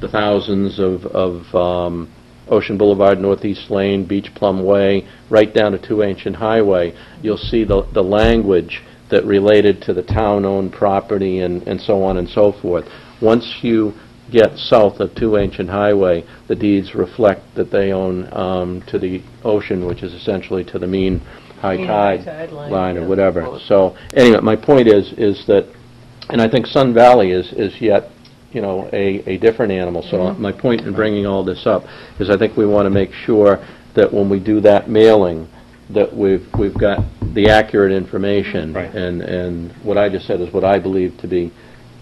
the thousands of, of, um, Ocean Boulevard, Northeast Lane, Beach Plum Way, right down to Two Ancient Highway, you'll see the, the language that related to the town-owned property and, and so on and so forth. Once you get south of Two Ancient Highway, the deeds reflect that they own um, to the ocean, which is essentially to the mean high Mean high tide tide line, line or yeah. whatever. So, anyway, my point is, is that, and I think Sun Valley is, is yet, you know, a, a different animal. So Mm-hmm. my point in bringing all this up is I think we want to make sure that when we do that mailing, that we've, we've got the accurate information. Right. And, and what I just said is what I believe to be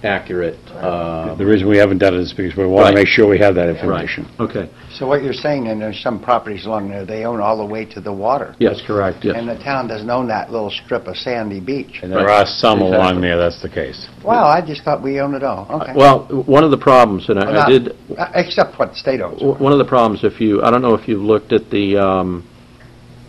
accurate. uh, The reason we haven't done it is because we want Right. to make sure we have that Right, information. okay. So what you're saying, and there's some properties along there, they own all the way to the water. Yes. That's correct. Yes. And the town doesn't own that little strip of sandy beach. And there Right. are some Exactly. along there, that's the case. Wow, I just thought we owned it all. Okay. Well, one of the problems, and I I not- did, uh, Except what the state owns. W- One of the problems, if you, I don't know if you've looked at the um,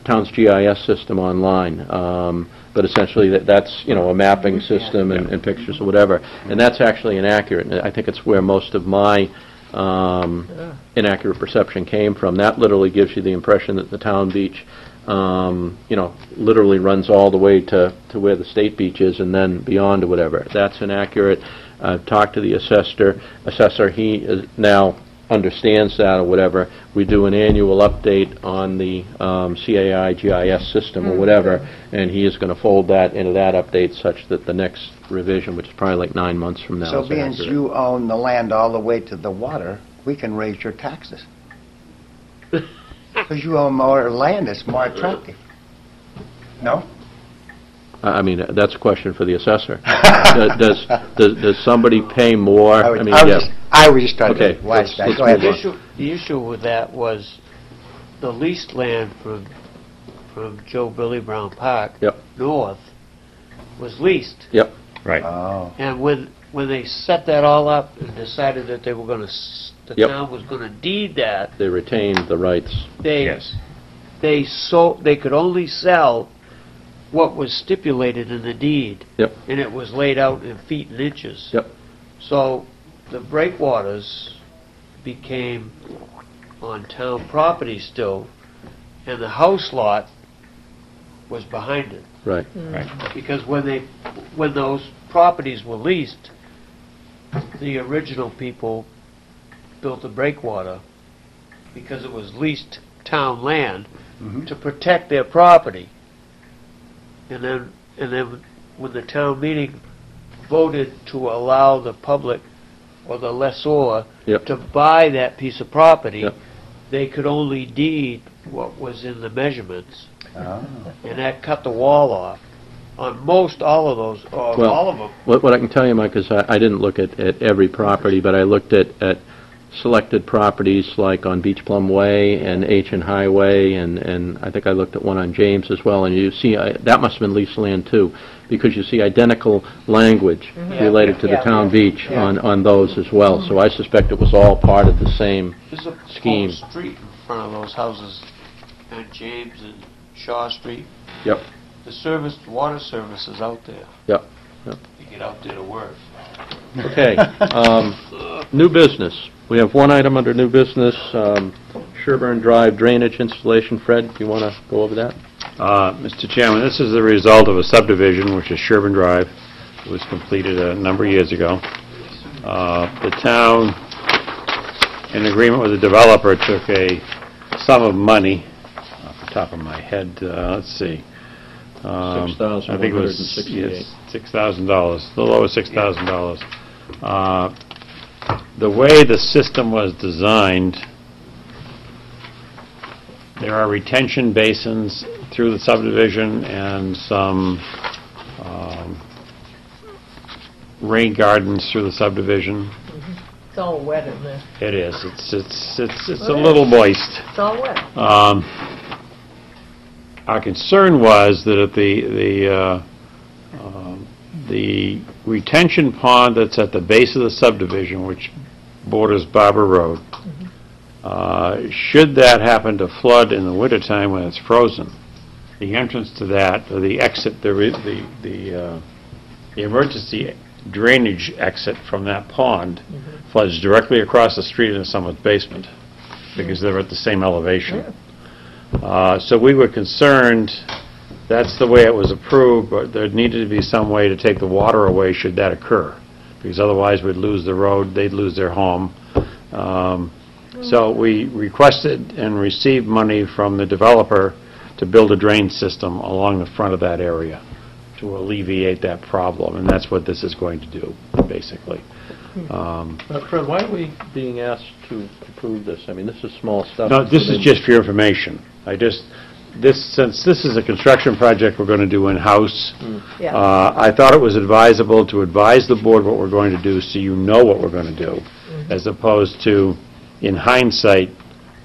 town's GIS system online, um, but essentially that that's, you know, a mapping system and and pictures or whatever, and that's actually inaccurate. And I think it's where most of my um, inaccurate perception came from. That literally gives you the impression that the town beach, um, you know, literally runs all the way to to where the state beach is and then beyond or whatever. That's inaccurate. I've talked to the assessor, assessor, he is now understands that or whatever, we do an annual update on the um, CAI GIS system or whatever, and he is going to fold that into that update such that the next revision, which is probably like nine months from now, So is being accurate. you own the land all the way to the water, we can raise your taxes. Because you own more land, it's more attractive. No? I I mean, that's a question for the assessor. Does, does, does somebody pay more? I was, I mean, I was yeah. just, I was just trying Okay, to watch let's- that. let's Go ahead. move The issue, the issue with that was the leased land from, from Joe Billy Brown Park. Yep. North was leased. Yep, Right. Oh. And when, when they set that all up and decided that they were gonna, s- the Yep. town was gonna deed that, they retained the rights. they, Yes. they sold, they could only sell what was stipulated in the deed. Yep. And it was laid out in feet and inches. Yep. So the breakwaters became on town property still, and the house lot was behind it. Right. Right. Because when they, when those properties were leased, the original people built the breakwater because it was leased town land Mhm. to protect their property. And then, and then when the town meeting voted to allow the public or the lessor Yep. to buy that piece of property, Yep. they could only deed what was in the measurements. Oh. And that cut the wall off on most all of those, or Well- all of them. What, what I can tell you, Mike, is I, I didn't look at, at every property, but I looked at, at selected properties like on Beach Plum Way and H and Highway, and, and I think I looked at one on James as well, and you see, I- that must have been leased land too, because you see identical language mm-hmm. related to the Yeah. town beach Yeah. on, on those as well, so I suspect it was all part of the same, There's a Scheme. whole street in front of those houses, on James and Shaw Street. Yep. The service, water service is out there. Yep, yep. You get out there to work. Okay, um, new business. We have one item under new business, um, Sherburne Drive drainage installation. Fred, do you want to go over that? Uh, Mr. Chairman, this is the result of a subdivision, which is Sherburne Drive. It was completed a number of years ago. Uh, The town, in agreement with the developer, took a sum of money, off the top of my head, uh, let's see. um, I think it was, 6,168. yes, $6,000, a little over $6,000. Uh, The way the system was designed, there are retention basins through the subdivision and some um, rain gardens through the subdivision. It's all wet in there. It is, it's, it's, it's it's a little moist. It's all wet. Um, Our concern was that at the, the, uh, um, the retention pond that's at the base of the subdivision, which borders Barbour Road, uh, should that happen to flood in the wintertime when it's frozen, the entrance to that, or the exit, the, re- the, the uh, the emergency drainage exit from that pond floods directly across the street into someone's basement, because they're at the same elevation. Uh, So we were concerned, that's the way it was approved, but there needed to be some way to take the water away should that occur, because otherwise we'd lose the road, they'd lose their home. Um, So we requested and received money from the developer to build a drain system along the front of that area to alleviate that problem, and that's what this is going to do, basically. Um, Uh, Fred, why are we being asked to approve this? I mean, this is small stuff. No, this is just for your information. I just, this, since this is a construction project we're going to do in-house, Yeah. uh, I thought it was advisable to advise the board what we're going to do, so you know what we're going to do, as opposed to, in hindsight,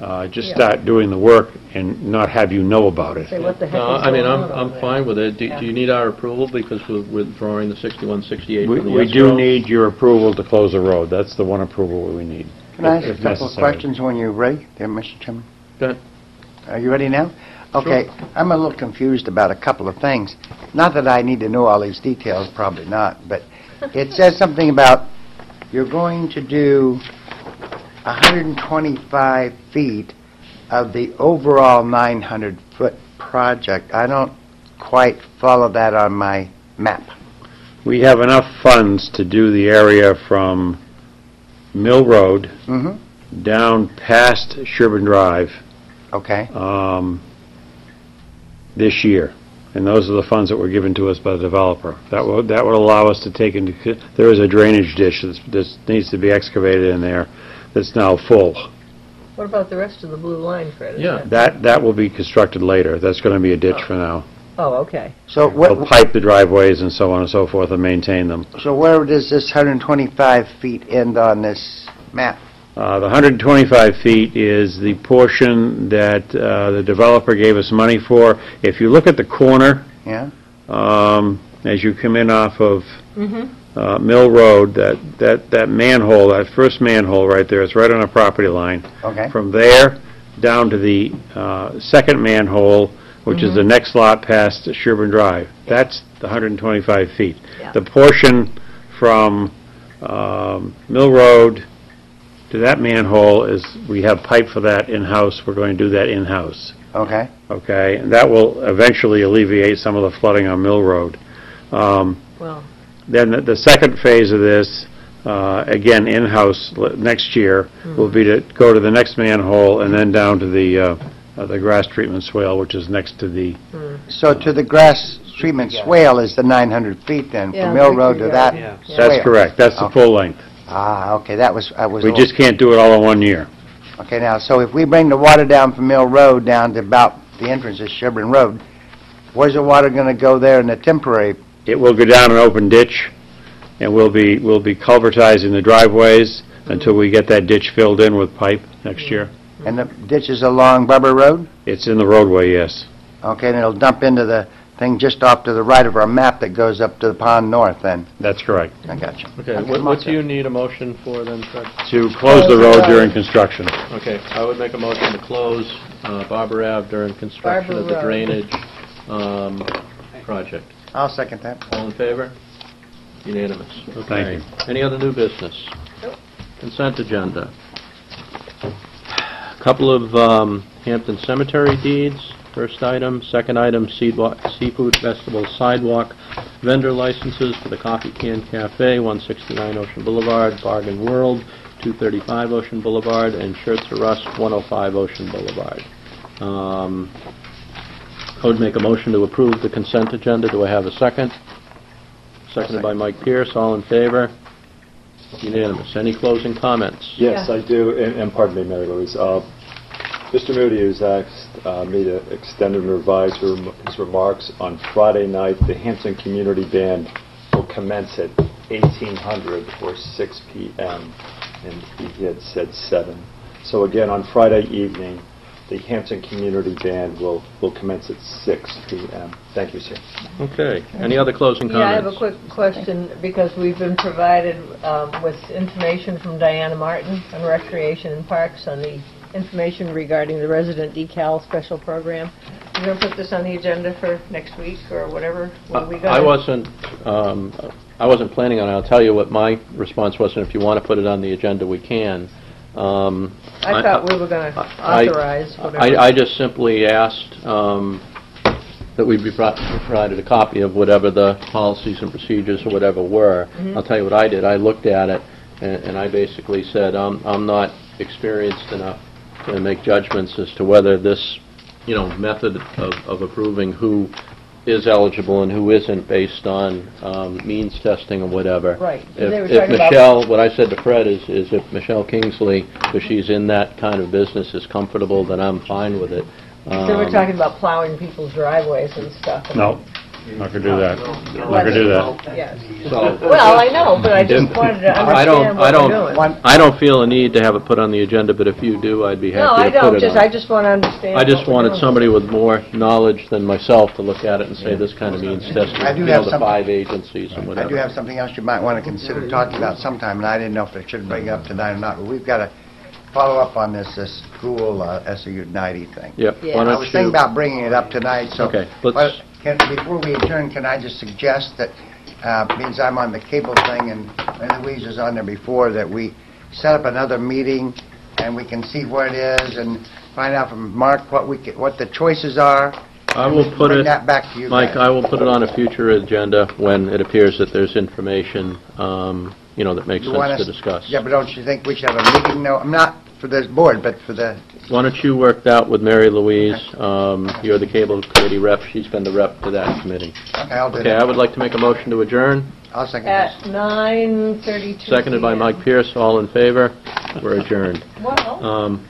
uh, just Yeah. start doing the work and not have you know about it. Say, what the heck No, is I mean, going I'm, on I'm there? fine with it. Do do you need our approval because we're withdrawing the 6168 We from the we do escrow? need your approval to close the road. That's the one approval we need. Can I ask if a couple of necessary. questions when you're ready, there, Mr. Chairman? Go ahead. Are you ready now? Okay, I'm a little confused about a couple of things. Not that I need to know all these details, probably not, but it says something about you're going to do 125 feet of the overall 900-foot project. I don't quite follow that on my map. We have enough funds to do the area from Mill Road Mm-hmm, down past Sherburne Drive okay. um, this year. And those are the funds that were given to us by the developer. That would, that would allow us to take into, there is a drainage ditch that's, that needs to be excavated in there that's now full. What about the rest of the blue line, Fred? Is Yeah. that- That, that will be constructed later. That's going to be a ditch for now. Oh, oh okay. So We'll what, pipe the driveways and so on and so forth and maintain them. so where does this 125 feet end on this map? Uh, The 125 feet is the portion that uh, the developer gave us money for. If you look at the corner, Yeah? um, as you come in off of Mm-hmm. uh, Mill Road, that, that, that manhole, that first manhole right there, it's right on a property line. Okay. From there down to the uh, second manhole, which is the Mm-hmm. next lot past Sherburne Drive, that's the 125 feet. Yeah. The portion from um, Mill Road to that manhole is, we have pipe for that in-house, we're going to do that in-house Okay. okay? And that will eventually alleviate some of the flooding on Mill Road. Um, Well, Then the- the second phase of this, uh, again, in-house l- next year, will be to go to the next manhole and then down to the, uh, uh, the grass treatment swale, which is next to the, So to the grass treatment swale is the 900 feet then, Yeah, from Mill Road to Road. that Yeah. swale? that's correct, that's the full length. Ah, okay, that was, I was... We just can't do it all in one year. Okay, now, so if we bring the water down from Mill Road down to about the entrance of Sherburne Road, where's the water going to go there in the temporary? It will go down an open ditch, and we'll be, we'll be culvertizing the driveways until we get that ditch filled in with pipe next year. And the ditch is along Barbour Road? It's in the roadway, yes. Okay, and it'll dump into the thing just off to the right of our map that goes up to the pond north then? That's correct. I got you. Okay, what what do you need a motion for then, Fred? To close the road during construction. Okay, I would make a motion to close uh, Barbour Ave during construction Barbour of the Road. drainage um, project. I'll second that. All in favor? Unanimous. Thank Okay. you. Any other new business? Consent agenda. A couple of um, Hampton Cemetery deeds, first item. Second item, Seafood Festival Sidewalk vendor licenses for the Coffee Can Cafe, 169 Ocean Boulevard, Bargain World, 235 Ocean Boulevard, and Shirts of Rust, 105 Ocean Boulevard. Um, I would make a motion to approve the consent agenda. Do I have a second? Seconded by Mike Pierce. All in favor? Unanimous. Any closing comments? Yes, I do, and, and pardon me, Mary Louise. Uh, Mr. Moody has asked uh, me to extend and revise his remarks. On Friday night, the Hampton Community Band will commence at 1800 or 6 p.m., and he had said 7. So again, on Friday evening, the Hampton Community Band will, will commence at 6 p.m. Thank you, sir. Okay. Any other closing Yeah, I have comments? a quick question, because we've been provided um, with information from Diana Martin on Recreation and Parks on the information regarding the resident decal special program. You going to put this on the agenda for next week, or whatever? What are we I gonna- wasn't, um, I wasn't planning on it. I'll tell you what my response was, and if you want to put it on the agenda, we can. Um, I thought we were going to I- authorize whatever. I, I just simply asked um, that we be pro- provided a copy of whatever the policies and procedures or whatever were. Mm-hmm. I'll tell you what I did. I looked at it, and and I basically said, um, I'm not experienced enough to make judgments as to whether this, you know, method of of approving who is eligible and who isn't based on um, means testing or whatever. Right. If They were if talking about- Michelle, what I said to Fred is, is if Michelle Kingsley, because she's in that kind of business, is comfortable, then I'm fine with it. They were Um, talking about plowing people's driveways and stuff. and- No, not gonna do that. Not gonna do that. Yes. so- Well, I know, but I just wanted to I don't- understand I what don't- we're doing. One, I don't feel a need to have it put on the agenda, but if you do, I'd be No, happy I to put don't, it just, on. I just want to understand. I just we're wanted doing. somebody with more knowledge than myself to look at it and say, this kind of means testing, I do you know, have the some- five agencies and I whatever. do have something else you might want to consider talking about sometime, and I didn't know if I should bring it up tonight or not, but we've got to follow up on this, this school uh, SU United thing. Yep, Yeah. why I don't was thinking you, about bringing it up tonight, so... Okay, let's- Well, can- Before we adjourn, can I just suggest that, uh, means I'm on the cable thing and Mary Louise was on there before, that we set up another meeting and we can see where it is and find out from Mark what we, ca- what the choices are? I will put Bring it, that back to you Mike, guys. I will put it on a future agenda when it appears that there's information, um, you know, that makes You want sense to us- discuss. Yeah, but don't you think we should have a meeting, no, I'm not for this board, but for the, Why don't you work that with Mary Louise? Um, You're the cable committee rep, she's been the rep to that committee. okay, I'll do Okay, I that. would like to make a motion to adjourn, I'll second this. At 9:32 seconded by PM. Mike Pierce, all in favor? We're adjourned. Well, Um,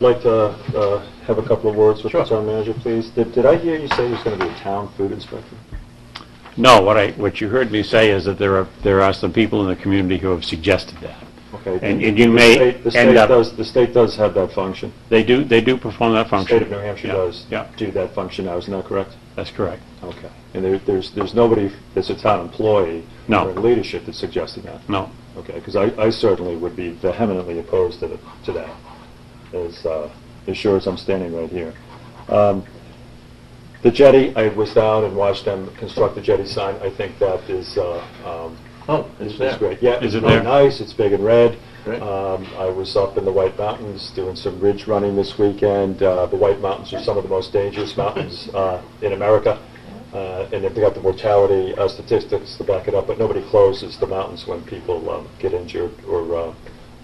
like to uh, have a couple of words with the town manager, please. Did did I hear you say there's going to be a town food inspector? No, what I, what you heard me say is that there are, there are some people in the community who have suggested that. Okay. And- and you the may state- The state does, the state does have that function. They do, they do perform that The function. state of New Hampshire Yeah, does Yeah, do that function now, isn't that correct? that's correct. Okay. And there- there's there's nobody that's a town employee No. or in leadership that's suggesting that? No. Okay, because I I certainly would be vehemently opposed to the- to that, as uh, as sure as I'm standing right here. Um, The jetty, I was down and watched them construct the jetty sign. I think that is, uh, um, Oh, is it's great. Yeah, Is it's it really there? nice, it's big and red. Um, I was up in the White Mountains doing some ridge running this weekend. Uh, The White Mountains are some of the most dangerous mountains uh, in America, Uh, and they've got the mortality uh, statistics to back it up, but nobody closes the mountains when people um, get injured or uh,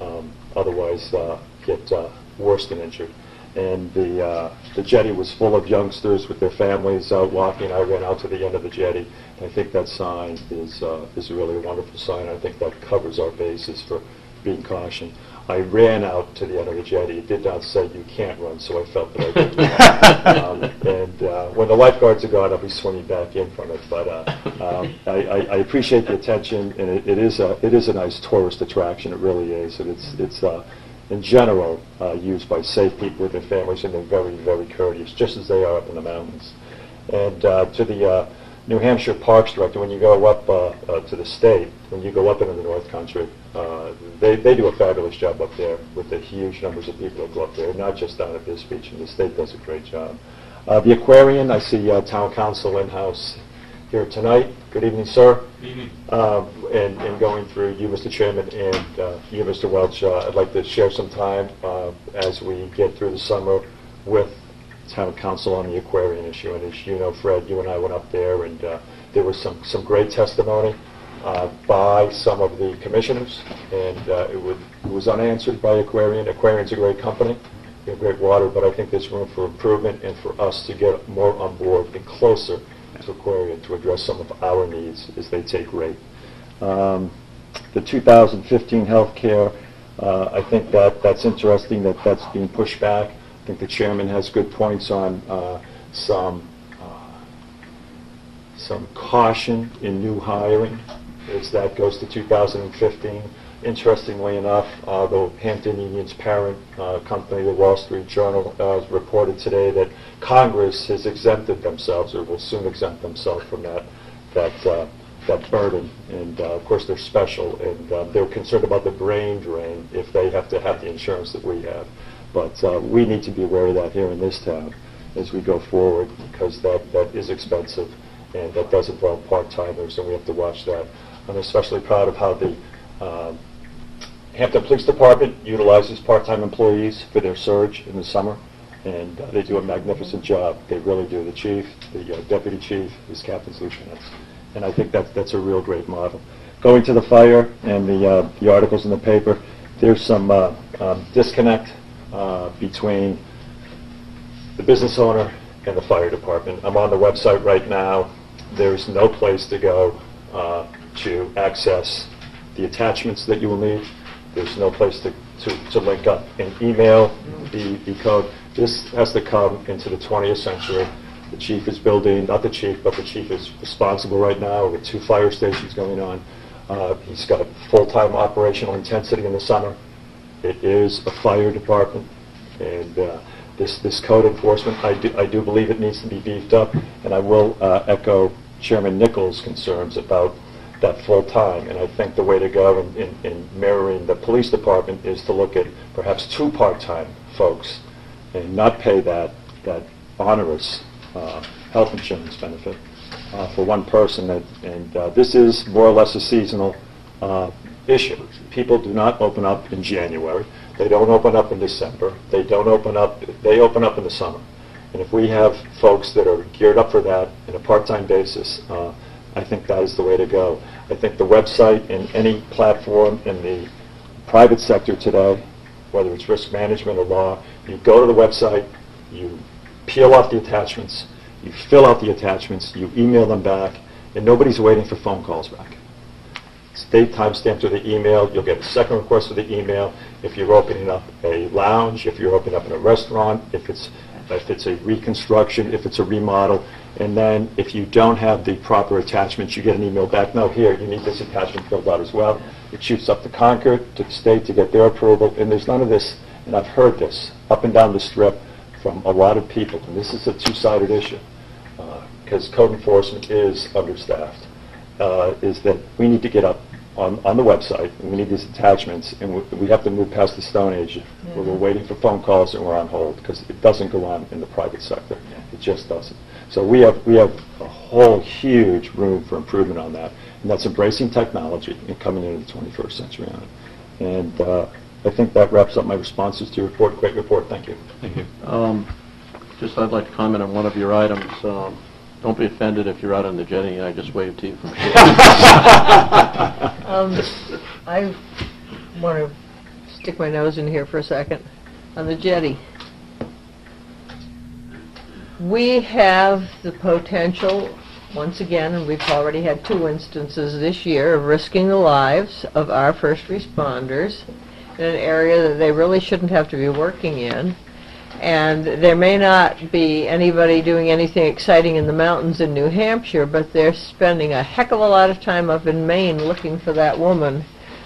um, otherwise uh, get uh, worse than injured. And the uh, the jetty was full of youngsters with their families out walking. I ran out to the end of the jetty. I think that sign is uh, is a really wonderful sign. I think that covers our bases for being caution. I ran out to the end of the jetty. It did not say you can't run, so I felt that I could. um, and uh, when the lifeguards are gone, I'll be swimming back in from it. But uh, um, I, I, I appreciate the attention, and it, it is a it is a nice tourist attraction. It really is, and it's it's. Uh, in general, uh, used by safe people with their families, and they're very, very courteous, just as they are up in the mountains. And uh, to the uh, New Hampshire Parks Director, when you go up uh, uh, to the state, when you go up into the North Country, they, they do a fabulous job up there with the huge numbers of people that go up there, not just down at this beach, and the state does a great job. The Aquarion, I see Town Council in-house here tonight. Good evening, sir. Good Uh, And and going through you, Mr. Chairman, and uh, you, Mr. Welch, uh, I'd like to share some time uh, as we get through the summer with town council on the Aquarion issue. And as you know, Fred, you and I went up there, and uh, there was some some great testimony uh, by some of the commissioners, and uh, it would- it was unanswered by Aquarion. Aquarion's a great company, great water, but I think there's room for improvement and for us to get more on board and closer to Aquarion to address some of our needs as they take rate. Um, The 2015 healthcare, uh, I think that, that's interesting that that's being pushed back. I think the chairman has good points on uh, some, uh, some caution in new hiring as that goes to 2015. Interestingly enough, uh, the Hampton Union's parent uh, company, the Wall Street Journal, uh, reported today that Congress has exempted themselves, or will soon exempt themselves from that, that, uh, that burden. And uh, of course, they're special, and uh, they're concerned about the brain drain if they have to have the insurance that we have. But we need to be aware of that here in this town as we go forward, because that, that is expensive, and that does involve part-timers, and we have to watch that. I'm especially proud of how the Hampton Police Department utilizes part-time employees for their surge in the summer, and uh, they do a magnificent job. They really do. The chief, the uh, deputy chief, his captain's lieutenants. And I think that, that's a real great model. Going to the fire and the, uh, the articles in the paper, there's some uh, um, disconnect uh, between the business owner and the fire department. I'm on the website right now. There's no place to go uh, to access the attachments that you will need. There's no place to, to, to link up and email the, the code. This has to come into the 20th century. The chief is building, not the chief, but the chief is responsible right now with two fire stations going on. Uh, He's got a full-time operational intensity in the summer. It is a fire department, and uh, this, this code enforcement, I do, I do believe it needs to be beefed up, and I will uh, echo Chairman Nichols' concerns about that full-time, and I think the way to go in- in in mirroring the police department is to look at perhaps two part-time folks and not pay that, that onerous uh, health insurance benefit uh, for one person, and- and uh, this is more or less a seasonal uh, issue. People do not open up in January, they don't open up in December, they don't open up, they open up in the summer. And if we have folks that are geared up for that in a part-time basis, uh, I think that is the way to go. I think the website and any platform in the private sector today, whether it's risk management or law, you go to the website, you peel off the attachments, you fill out the attachments, you email them back, and nobody's waiting for phone calls back. stay timestamped to the email, you'll get a second request to the email. If you're opening up a lounge, if you're opening up in a restaurant, if it's, if it's a reconstruction, if it's a remodel, and then if you don't have the proper attachments, you get an email back, no, here, you need this attachment filled out as well. It shoots up to Concord, to the state to get their approval, and there's none of this, and I've heard this up and down the strip from a lot of people, and this is a two-sided issue, because code enforcement is understaffed, uh, is that we need to get up on, on the website, and we need these attachments, and we- we have to move past the Stone Age, where we're waiting for phone calls and we're on hold, because it doesn't go on in the private sector. It just doesn't. So we have, we have a whole huge room for improvement on that, and that's embracing technology and coming into the 21st century on it. And uh, I think that wraps up my responses to your report. Great report, thank you. Thank you. Um, Just, I'd like to comment on one of your items. Um, Don't be offended if you're out on the jetty and I just waved to you from shore. Um, I want to stick my nose in here for a second. On the jetty. We have the potential, once again, and we've already had two instances this year, of risking the lives of our first responders in an area that they really shouldn't have to be working in. And there may not be anybody doing anything exciting in the mountains in New Hampshire, but they're spending a heck of a lot of time up in Maine looking for that woman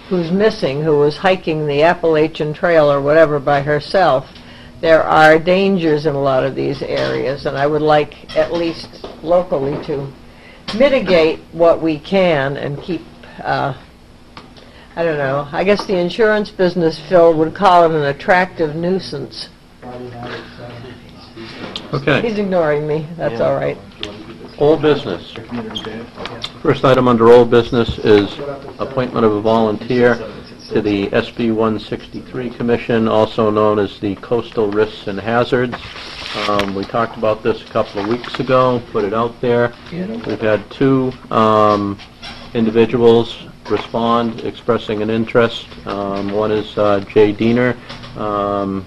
who's missing, who was hiking the Appalachian Trail or whatever by herself. There are dangers in a lot of these areas, and I would like, at least locally, to mitigate what we can and keep, uh, I don't know, I guess the insurance business, Phil, would call it an attractive nuisance. Okay. He's ignoring me, that's all right. Old business. First item under old business is appointment of a volunteer to the SB 163 Commission, also known as the Coastal Risks and Hazards. Um, We talked about this a couple of weeks ago, put it out there. We've had two um, individuals respond expressing an interest. Um, One is uh, Jay Diener. Um,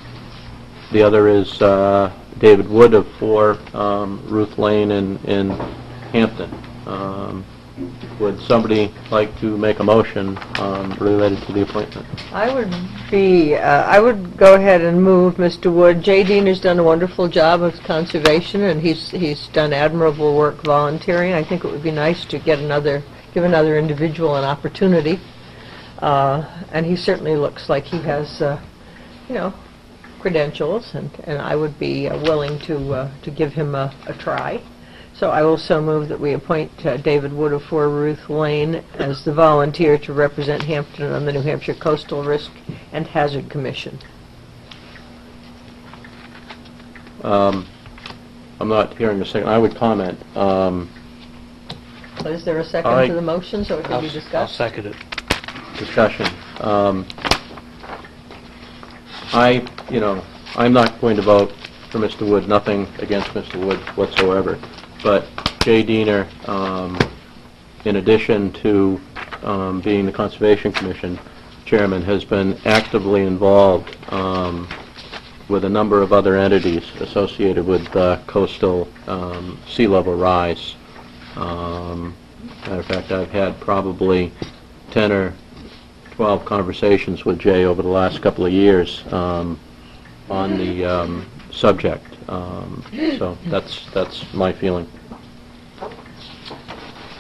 The other is uh, David Wood of 4 um, Ruth Lane in in Hampton. Would somebody like to make a motion um, related to the appointment? I would be, uh, I would go ahead and move Mr. Wood. Jay Dean has done a wonderful job of conservation, and he's, he's done admirable work volunteering. I think it would be nice to get another, give another individual an opportunity. Uh, And he certainly looks like he has, uh, you know, credentials, and, and I would be uh, willing to, uh, to give him a, a try. So I will so move that we appoint uh, David Wood of 4 Ruth Lane as the volunteer to represent Hampton on the New Hampshire Coastal Risk and Hazard Commission. Um, I'm not hearing a second. I would comment. Um, Is there a second I- to the motion, so it can be I'll discussed? second it. discussion. Um, I, you know, I'm not going to vote for Mr. Wood, nothing against Mr. Wood whatsoever, but Jay Diener, um, in addition to um, being the Conservation Commission Chairman, has been actively involved um, with a number of other entities associated with uh, coastal um, sea level rise. Um, Matter of fact, I've had probably 10 or 12 conversations with Jay over the last couple of years um, on the subject. Um, So that's, that's my feeling.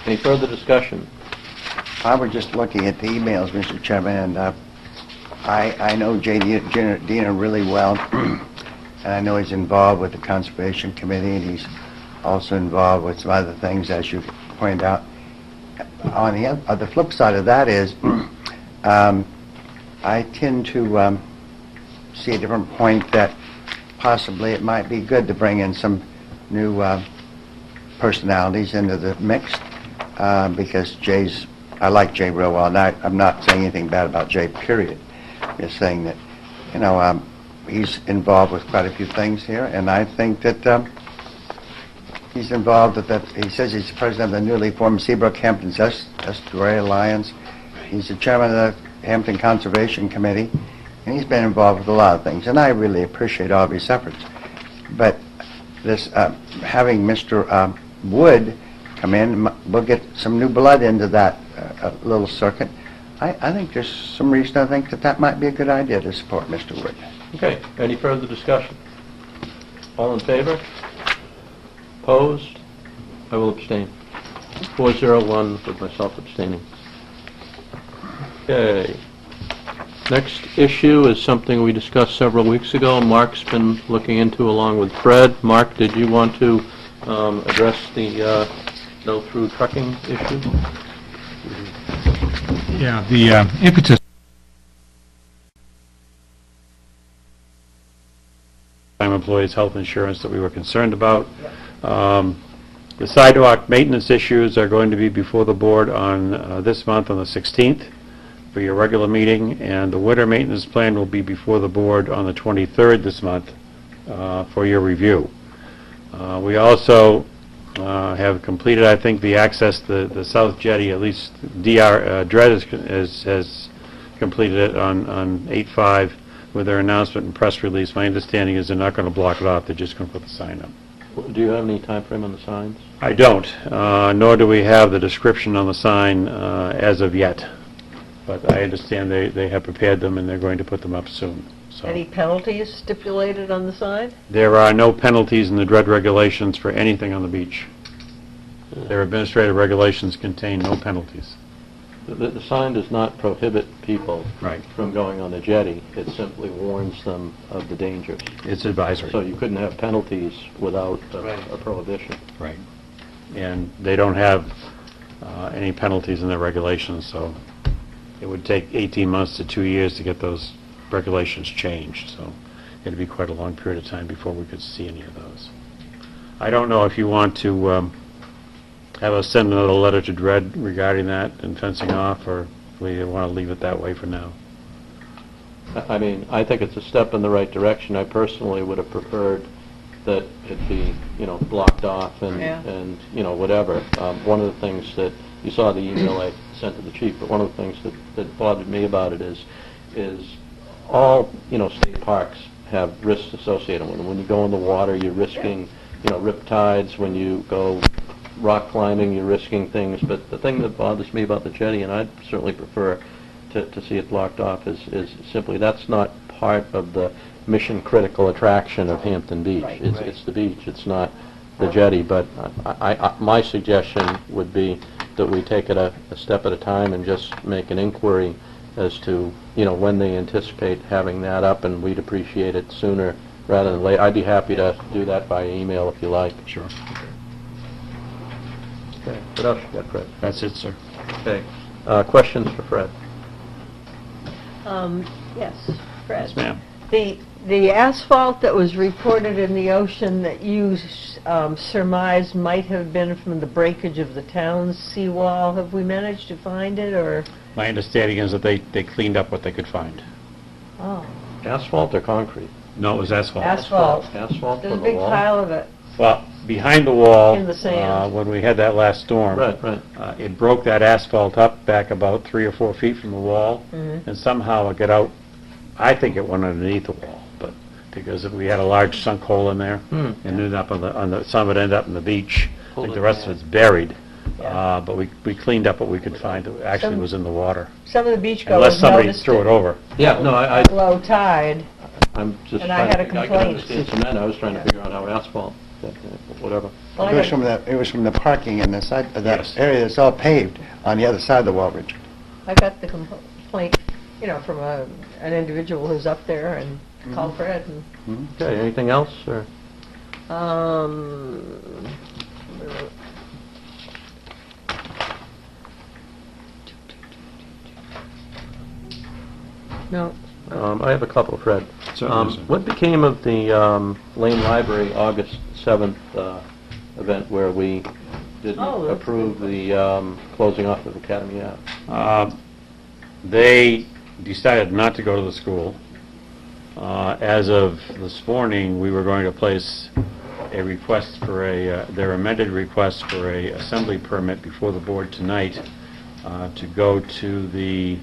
Any further discussion? I was just looking at the emails, Mr. Chairman, and uh, I I know Jay Diener really well, and I know he's involved with the Conservation Committee, and he's also involved with some other things, as you pointed out. On the uh, the flip side of that is, um, I tend to um, see a different point that possibly it might be good to bring in some new uh, personalities into the mix, uh, because Jay's, I like Jay real well, I, I'm not saying anything bad about Jay, period. I'm just saying that, you know, um, he's involved with quite a few things here, and I think that, um, he's involved with that, he says he's the president of the newly formed Seabrook Hamptons Est- Estuary Alliance. He's the chairman of the Hampton Conservation Committee, and he's been involved with a lot of things, and I really appreciate all of his efforts. But this, uh, having Mr. um, Wood come in, we'll get some new blood into that uh, uh, little circuit. I, I think there's some reason I think that that might be a good idea to support Mr. Wood. Okay, any further discussion? All in favor? Opposed? I will abstain. 401 with myself abstaining. Okay. Next issue is something we discussed several weeks ago. Mark's been looking into along with Fred. Mark, did you want to um, address the uh, no-through trucking issue? Yeah, the uh, impetus time employees' health insurance that we were concerned about. Um, The sidewalk maintenance issues are going to be before the board on uh, this month, on the 16th, for your regular meeting, and the winter maintenance plan will be before the board on the 23rd this month uh, for your review. Uh, We also uh, have completed, I think, the access, the the south jetty, at least DR, uh, DRED has- has has completed it on on 8/5 with their announcement and press release. My understanding is they're not going to block it off, they're just going to put the sign up. Do you have any time frame on the signs? I don't, uh, nor do we have the description on the sign uh, as of yet. But I understand they they have prepared them and they're going to put them up soon, so. Any penalties stipulated on the sign? There are no penalties in the DRED regulations for anything on the beach. Their administrative regulations contain no penalties. The, the sign does not prohibit people Right. from going on the jetty. It simply warns them of the dangers. It's advisory. So you couldn't have penalties without a- Right. a prohibition. Right. And they don't have uh, any penalties in their regulations, so it would take 18 months to two years to get those regulations changed, so it'd be quite a long period of time before we could see any of those. I don't know if you want to um, have us send another letter to DRED regarding that and fencing off, or if we want to leave it that way for now. I I mean, I think it's a step in the right direction. I personally would have preferred that it be, you know, blocked off and, Yeah. and, you know, whatever. Um, One of the things that, you saw the email I sent to the chief, but one of the things that, that bothered me about it is, is all, you know, state parks have risks associated with them. When you go in the water, you're risking, you know, rip tides. When you go rock climbing, you're risking things. But the thing that bothers me about the jetty, and I'd certainly prefer to, to see it blocked off, is, is simply, that's not part of the mission-critical attraction of Hampton Beach. Right. It's, it's the beach, it's not the jetty. But I, I, I- my suggestion would be that we take it a, a step at a time and just make an inquiry as to, you know, when they anticipate having that up, and we'd appreciate it sooner rather than later. I'd be happy to do that by email if you like. Sure. Okay, what else you got, Fred? That's it, sir. Okay, uh, questions for Fred? Um, yes, Fred. Yes, ma'am. The, the asphalt that was reported in the ocean that you um, surmised might have been from the breakage of the town's seawall, have we managed to find it, or? My understanding is that they, they cleaned up what they could find. Oh, Asphalt or concrete? No, it was asphalt. Asphalt. Asphalt there's from a the big wall? pile of it. Well, behind the wall. In the sand. uh, When we had that last storm. Right, right. uh, It broke that asphalt up back about three or four feet from the wall, Mhm. and somehow it got out, I think it went underneath the wall, but, because we had a large sunk hole in there, Hmm. and ended up on the, on the, some of it ended up in the beach. I Pulled think the rest of it's buried, Yeah. Uh, but we, we cleaned up what we could find that actually Some- was in the water. Some of the beachgoers Unless somebody noticed threw it over. Yeah, no, I, I- at low tide. I'm just And I trying had to, a fig- I can complaint. understand cement, I was trying to figure out how asphalt, that, uh, whatever. Well, I It was got- from the, it was from the parking in the side, of that Yes. area that's all paved on the other side of the wall ridge. I got the compl- complaint, you know, from a, an individual who's up there and called Fred and, Okay, anything else, or? um, no, Um, I have a couple, Fred. Certainly, Um, sir. What became of the um, Lane Library August 7th uh, event where we didn't Oh, that's approve the um, closing off of Academy Ave? Uh, They decided not to go to the school. Uh, As of this morning, we were going to place a request for a, uh, their amended request for a assembly permit before the board tonight uh, to go to the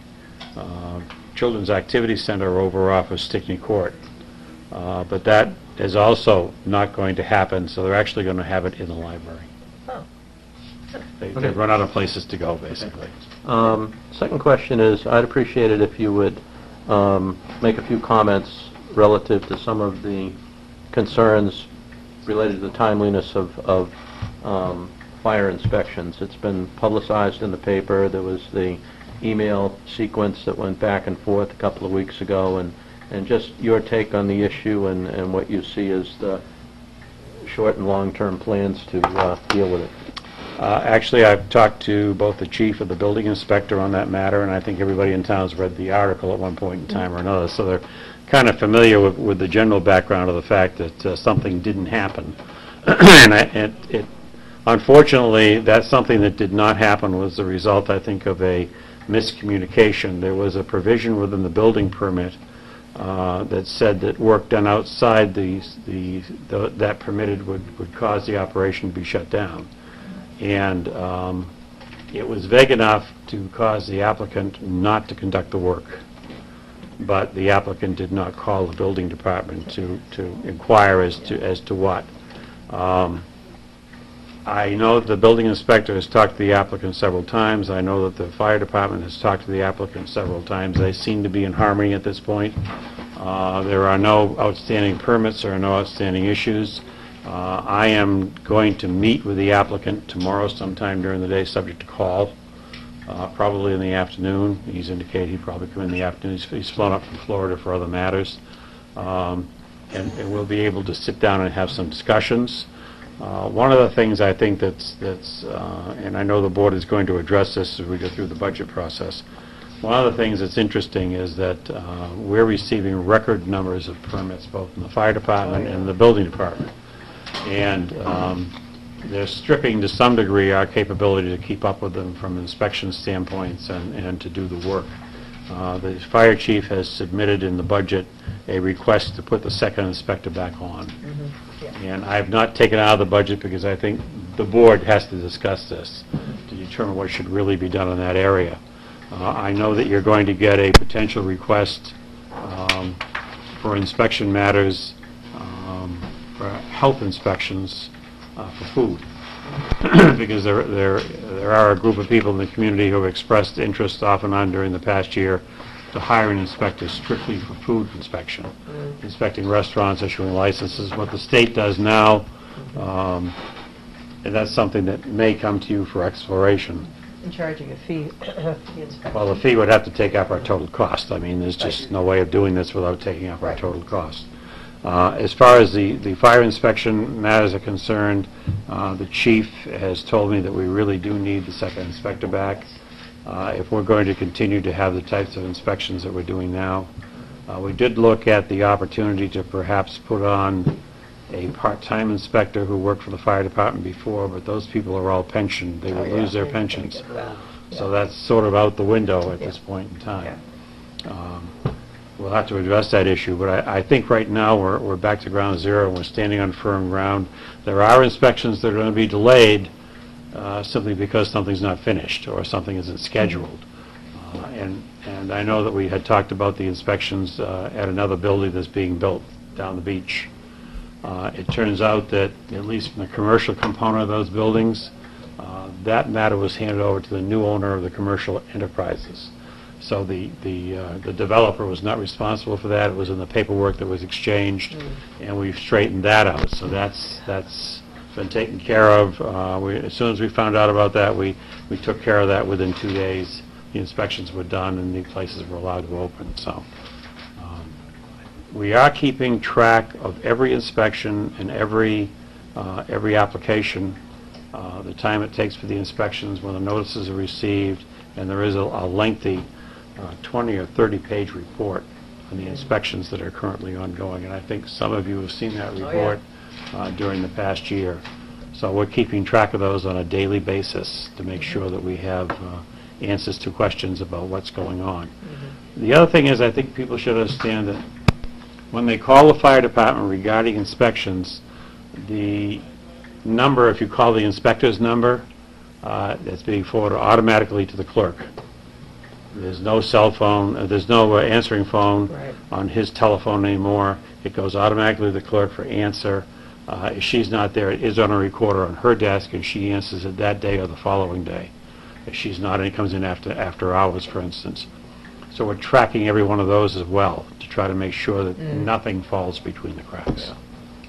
uh, Children's Activity Center over off of Stickney Court. Uh, But that is also not going to happen, so they're actually going to have it in the library. They- Okay. They've run out of places to go, basically. Um, Second question is, I'd appreciate it if you would um, make a few comments relative to some of the concerns related to the timeliness of of um, fire inspections. It's been publicized in the paper, there was the email sequence that went back and forth a couple of weeks ago, and and just your take on the issue and and what you see as the short and long-term plans to uh, deal with it. Uh, Actually, I've talked to both the chief of the building inspector on that matter, and I think everybody in town's read the article at one point in time or another, so they're kind of familiar with, with the general background of the fact that uh, something didn't happen. And I- it, it, unfortunately, that's something that did not happen was the result, I think, of a miscommunication. There was a provision within the building permit uh, that said that work done outside the, the, the- that permitted would, would cause the operation to be shut down. And um, it was vague enough to cause the applicant not to conduct the work. But the applicant did not call the building department to, to inquire as to, as to what. Um, I know the building inspector has talked to the applicant several times. I know that the fire department has talked to the applicant several times. They seem to be in harmony at this point. Uh, There are no outstanding permits, there are no outstanding issues. Uh, I am going to meet with the applicant tomorrow sometime during the day, subject to call, uh, probably in the afternoon. He's indicated he'd probably come in the afternoon. He's- He's flown up from Florida for other matters. Um, And and we'll be able to sit down and have some discussions. Uh, One of the things I think that's, that's, uh, and I know the board is going to address this as we go through the budget process, one of the things that's interesting is that uh, we're receiving record numbers of permits, both in the fire department and the building department. And um, they're stripping to some degree our capability to keep up with them from inspection standpoints and, and to do the work. Uh, The fire chief has submitted in the budget a request to put the second inspector back on. And I have not taken out of the budget because I think the board has to discuss this to determine what should really be done in that area. Uh, I know that you're going to get a potential request um, for inspection matters, um, for health inspections uh, for food. Because there, there, there are a group of people in the community who have expressed interest off and on during the past year to hire an inspector strictly for food inspection, inspecting restaurants, issuing licenses, what the state does now. um, And that's something that may come to you for exploration. And charging a fee. Well, the fee would have to take up our total cost. I mean, there's just no way of doing this without taking up our Right. total cost. Uh, As far as the, the fire inspection matters are concerned, uh, the chief has told me that we really do need the second inspector back uh, if we're going to continue to have the types of inspections that we're doing now. Uh, We did look at the opportunity to perhaps put on a part-time inspector who worked for the fire department before, but those people are all pensioned. They Oh, would yeah, lose their pensions. So that's sort of out the window at Yeah. this point in time. Um, We'll have to address that issue, but I, I think right now, we're, we're back to ground zero, and we're standing on firm ground. There are inspections that are going to be delayed uh, simply because something's not finished, or something isn't scheduled. Uh, And, and I know that we had talked about the inspections uh, at another building that's being built down the beach. Uh, It turns out that, at least from the commercial component of those buildings, uh, that matter was handed over to the new owner of the commercial enterprises. So the, the uh, the developer was not responsible for that, it was in the paperwork that was exchanged, and we've straightened that out, so that's, that's been taken care of. Uh, we- As soon as we found out about that, we, we took care of that within two days. The inspections were done, and the places were allowed to open, so. um, We are keeping track of every inspection and every, uh, every application, uh, the time it takes for the inspections, when the notices are received, and there is a a lengthy uh, 20 or 30-page report on the inspections that are currently ongoing, and I think some of you have seen that yeah. report uh, during the past year. So we're keeping track of those on a daily basis to make sure that we have uh, answers to questions about what's going on. The other thing is, I think people should understand that when they call the fire department regarding inspections, the number, if you call the inspector's number, uh, that's being forwarded automatically to the clerk. There's no cell phone, uh, there's no uh, answering phone Right. on his telephone anymore. It goes automatically to the clerk for answer. Uh, If she's not there, it is on a recorder on her desk, and she answers it that day or the following day. If she's not, and it comes in after, after hours, for instance. So we're tracking every one of those as well, to try to make sure that nothing falls between the cracks.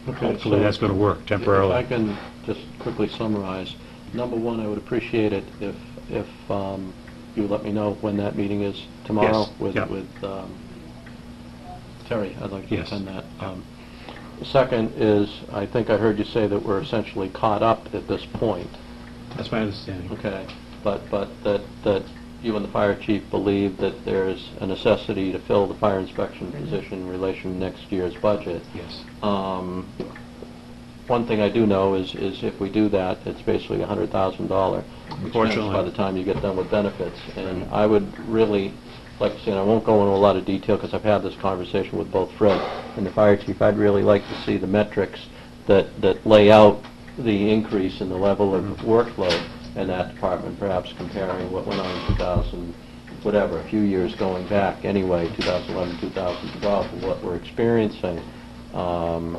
Hopefully, that's going to work If I temporarily. can just quickly summarize, number one, I would appreciate it if, if um, you let me know when that meeting is tomorrow Yes, with, yeah. with um, Terry. I'd like to Yes, attend that. Um, second is, I think I heard you say that we're essentially caught up at this point, That's my understanding. okay? But, but that, that you and the fire chief believe that there's a necessity to fill the fire inspection position in relation to next year's budget. Yes. Um, One thing I do know is, is if we do that, it's basically a hundred thousand dollar Unfortunately. by the time you get done with benefits. And I would really like to see, and I won't go into a lot of detail because I've had this conversation with both Fred and the fire chief, I'd really like to see the metrics that, that lay out the increase in the level of workload in that department, perhaps comparing what went on in 2000, whatever, a few years going back anyway, 2011, 2012, and what we're experiencing um,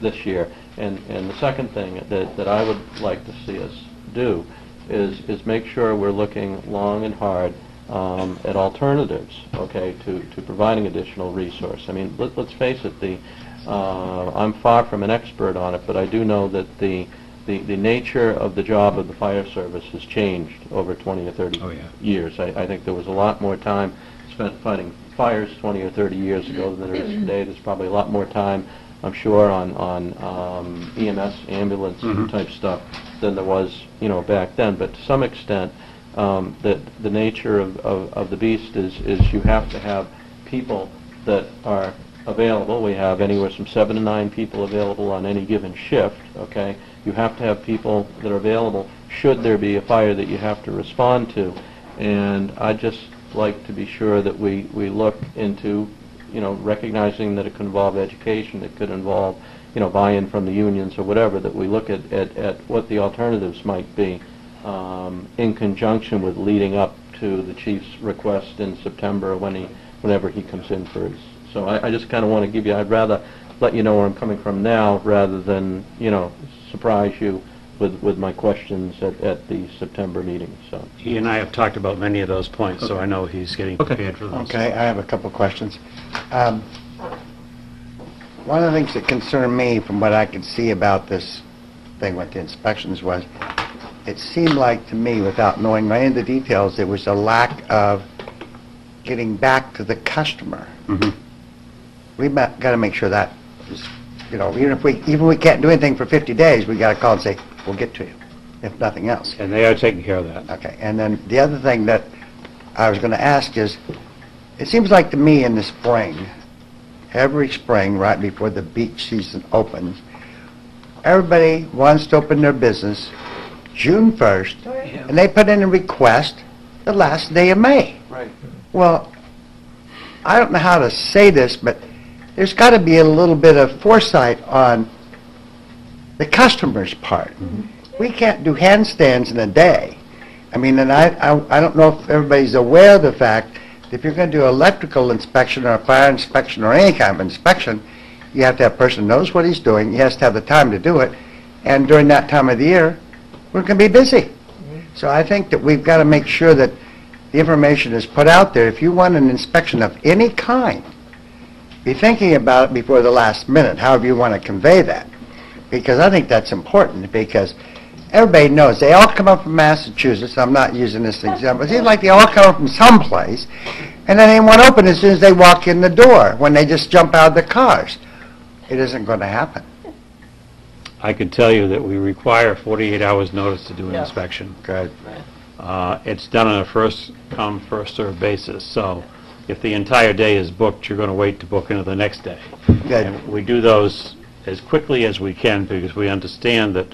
this year. And, and the second thing that, that I would like to see us do is, is make sure we're looking long and hard um, at alternatives, okay, to, to providing additional resource. I mean, let, let's face it, the, uh, I'm far from an expert on it, but I do know that the, the, the nature of the job of the fire service has changed over 20 or 30 Oh, yeah. years. I, I think there was a lot more time spent fighting fires 20 or 30 years ago than there is today. There's probably a lot more time, I'm sure, on, on um, EMS, ambulance Mhm. type stuff than there was, you know, back then. But to some extent, um, that the nature of, of, of the beast is, is you have to have people that are available. We have anywhere from seven to nine people available on any given shift, okay? You have to have people that are available should there be a fire that you have to respond to. And I'd just like to be sure that we, we look into, you know, recognizing that it could involve education, it could involve, you know, buy-in from the unions or whatever, that we look at, at, at what the alternatives might be um, in conjunction with leading up to the chief's request in September when he, whenever he comes in for his. So I, I just kind of want to give you, I'd rather let you know where I'm coming from now rather than, you know, surprise you with, with my questions at, at the September meeting, so. He and I have talked about many of those points, so I know he's getting Okay. prepared for those. Okay, I have a couple of questions. Um, One of the things that concerned me from what I could see about this thing with the inspections was, it seemed like to me, without knowing any of the details, there was a lack of getting back to the customer. Mhm. We've got to make sure that is, you know, even if we, even if we can't do anything for 50 days, we got to call and say, we'll get to you, if nothing else. And they are taking care of that. Okay, and then the other thing that I was going to ask is, it seems like to me in the spring, every spring, right before the beach season opens, everybody wants to open their business June 1st, and they put in a request the last day of May. Right. Well, I don't know how to say this, but there's got to be a little bit of foresight on the customer's part. We can't do handstands in a day. I mean, and I, I, I don't know if everybody's aware of the fact that if you're going to do electrical inspection or a fire inspection or any kind of inspection, you have to have a person who knows what he's doing, he has to have the time to do it, and during that time of the year, we're going to be busy. So I think that we've got to make sure that the information is put out there. If you want an inspection of any kind, be thinking about it before the last minute, however you want to convey that. Because I think that's important, because everybody knows, they all come up from Massachusetts, I'm not using this example, it seems like they all come up from someplace, and then they want to open as soon as they walk in the door, when they just jump out of the cars. It isn't going to happen. I can tell you that we require 48 hours' notice to do an Yeah. inspection. Good. Uh, It's done on a first-come, first-served basis, so if the entire day is booked, you're going to wait to book into the next day. Good. And we do those as quickly as we can because we understand that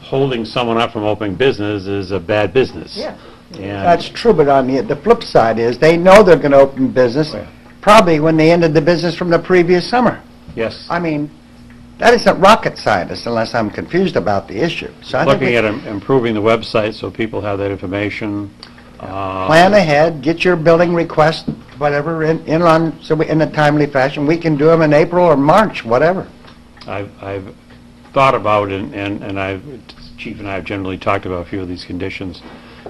holding someone up from opening business is a bad business. Yeah. And That's true, but on the, the flip side is, they know they're going to open business, yeah. probably when they ended the business from the previous summer. Yes, I mean, that isn't rocket science unless I'm confused about the issue. So I looking at im- improving the website so people have that information. uh, plan ahead, get your building request, whatever, in, in on, so we, in a timely fashion. We can do them in April or March, whatever. I've, I've thought about, and, and and I've, Chief and I have generally talked about a few of these conditions,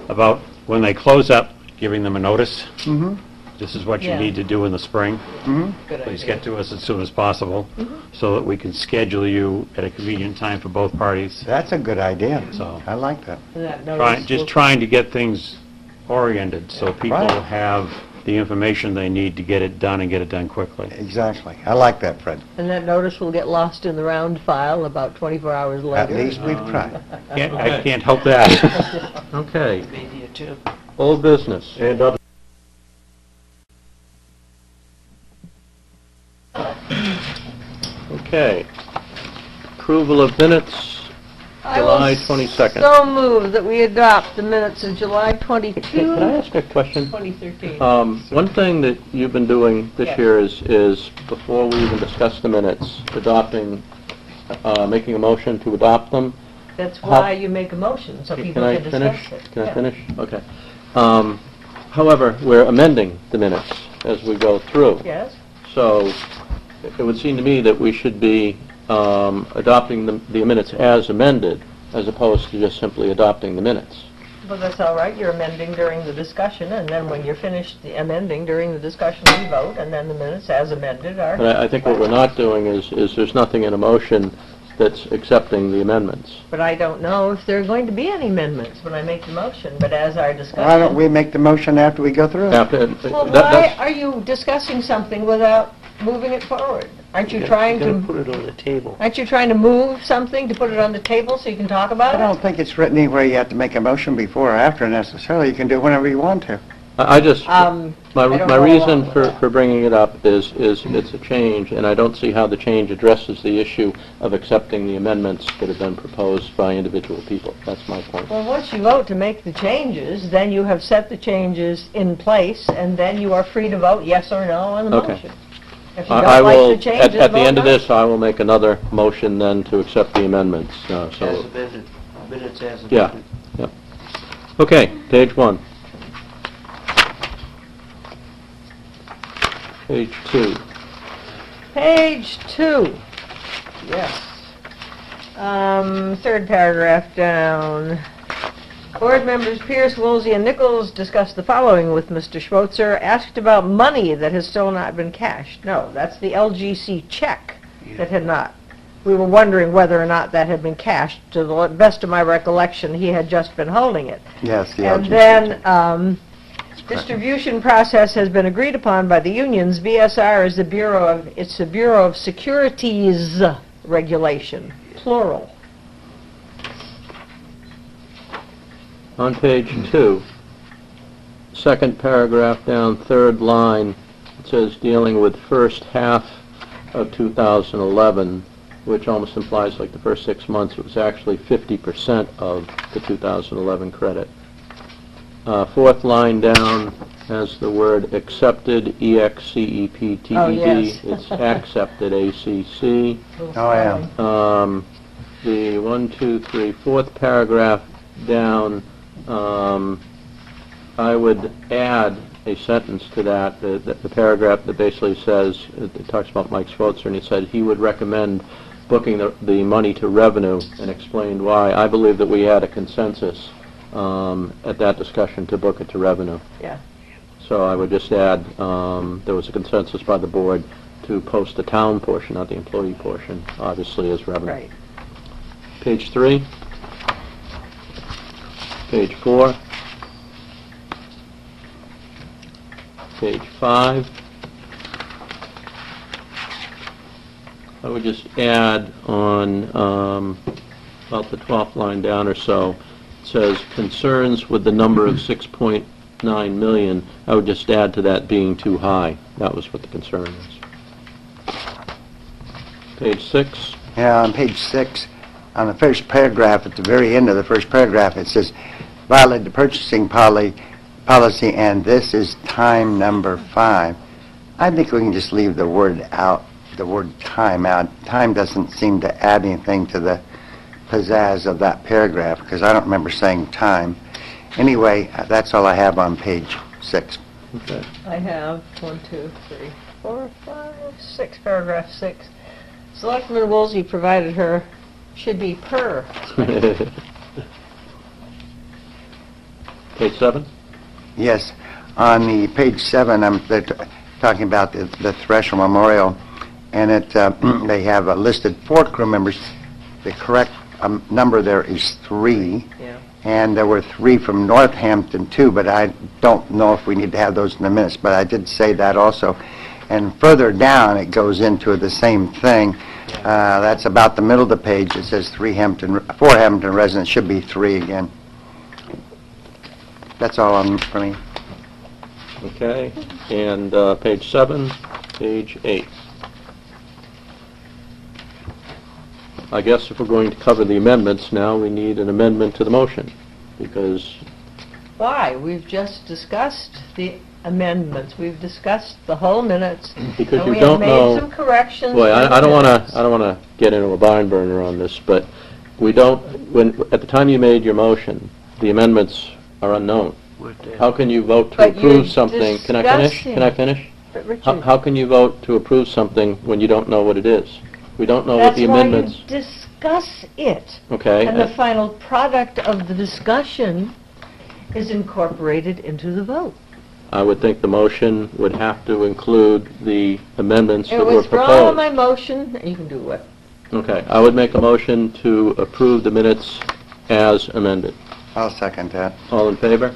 about when they close up, giving them a notice. Mm-hmm, This is what you Yeah. need to do in the spring. mm-hmm. Good Please idea. get to us as soon as possible, so that we can schedule you at a convenient time for both parties. That's a good idea. So- I like that. And that Try, notice just trying to get things oriented, so people Right. have the information they need to get it done and get it done quickly. Exactly. I like that, Fred. And that notice will get lost in the round file about 24 hours later. At least we've tried. Can't, I can't help that. Okay, Maybe old business. And other Okay. Approval of minutes, I will July 22nd. So move that we adopt the minutes of July 22, Can I ask a question? 2013. Um, One thing that you've been doing this Yes. year is, is before we even discuss the minutes, adopting, uh, making a motion to adopt them. That's why you make a motion, so people Can I can finish? discuss it. Can I Yeah. finish? Okay. Um, However, we're amending the minutes as we go through. Yes? So it would seem to me that we should be um, adopting the the minutes as amended, as opposed to just simply adopting the minutes. Well, that's all right, you're amending during the discussion, and then when you're finished the amending during the discussion, we vote, and then the minutes as amended are... But I I think what we're not doing is, is there's nothing in a motion that's accepting the amendments. But I don't know if there are going to be any amendments when I make the motion, but as our discussion... Why don't we make the motion after we go through it? After- Well, that- why that's- are you discussing something without moving it forward? Aren't you trying Gotta to, put it on the table. aren't you trying to move something to put it on the table so you can talk about it? I it? don't think it's written anywhere you have to make a motion before or after necessarily. You can do it whenever you want to. I I just, Um, my I don't my go reason with for that. for bringing it up is, is it's a change, and I don't see how the change addresses the issue of accepting the amendments that have been proposed by individual people. That's my point. Well, once you vote to make the changes, then you have set the changes in place, and then you are free to vote yes or no on the Okay. motion. If you I I don't will, like the changes, at at the vote end of no. this, I will make another motion then to accept the amendments, uh, As so, amended, minutes as Yeah. amended. okay, page one. Page two. Page two. Yes. Um, third paragraph down. Board members Pierce, Woolsey, and Nichols discussed the following with Mr. Schweitzer. Asked about money that has still not been cashed. No, that's the LGC check that had not. We were wondering whether or not that had been cashed. To the best of my recollection, he had just been holding it. Yes, the And LGC. then, um, distribution process has been agreed upon by the unions. BSR is the Bureau of, it's the Bureau of Securities Regulation, plural. On page two, second paragraph down, third line, it says dealing with first half of 2011, which almost implies like the first six months, it was actually 50% of the 2011 credit. Uh, Fourth line down has the word accepted, E E-X-C-E-P-T-E-D. Oh, yes. It's accepted, A-C-C. Oh, yeah. Um, the one, two, three, fourth paragraph down, um, I would add a sentence to that, the, the the paragraph that basically says, it talks about Mike Schweitzer, and he said he would recommend booking the, the money to revenue and explained why. I believe that we had a consensus, um, at that discussion to book it to revenue. Yeah. So I would just add, um, there was a consensus by the board to post the town portion, not the employee portion, obviously as revenue. Right. Page three. Page four. Page five. I would just add on, um, about the 12th line down or so, it says concerns with the number of 6.9 million. I would just add to that being too high. That was what the concern was. Page six. Yeah, on page six, on the first paragraph, at the very end of the first paragraph, it says, violate the purchasing poli- policy, and this is time number five. I think we can just leave the word out, the word time out. Time doesn't seem to add anything to the pizzazz of that paragraph, because I don't remember saying time. Anyway, uh, that's all I have on page six. Okay. I have one, two, three, four, five, six, paragraph six. Selectman Woolsey provided her Should be per. Page seven? Yes, on the page seven, I'm, they're t- talking about the the Thresher Memorial, and it, uh, they have uh, listed four crew members. The correct um, number there is three. Yeah. And there were three from Northampton too, but I don't know if we need to have those in the minutes, but I did say that also. And further down, it goes into the same thing. Uh, That's about the middle of the page. It says three Hampton, four Hampton residents, should be three again. That's all on, for me. Okay, and uh, page seven, page eight. I guess if we're going to cover the amendments now, we need an amendment to the motion, because, Why? We've just discussed the amendments. We've discussed the whole minutes. because And you we have don't made know... some corrections. Boy, in I the I don't want minutes. to, I don't want to get into a barn burner on this, but we don't, when, at the time you made your motion, the amendments are unknown. How can you vote to But you're approve something? Can I finish? Can I discussing. finish? But How, Richard, how can you vote to approve something when you don't know what it is? We don't know what that's the why amendments, you discuss it. okay? And the final product of the discussion is incorporated into the vote. I would think the motion would have to include the amendments that were proposed. withdraw my proposed. motion, you can do what? Okay, I would make a motion to approve the minutes as amended. I'll second that. All in favor?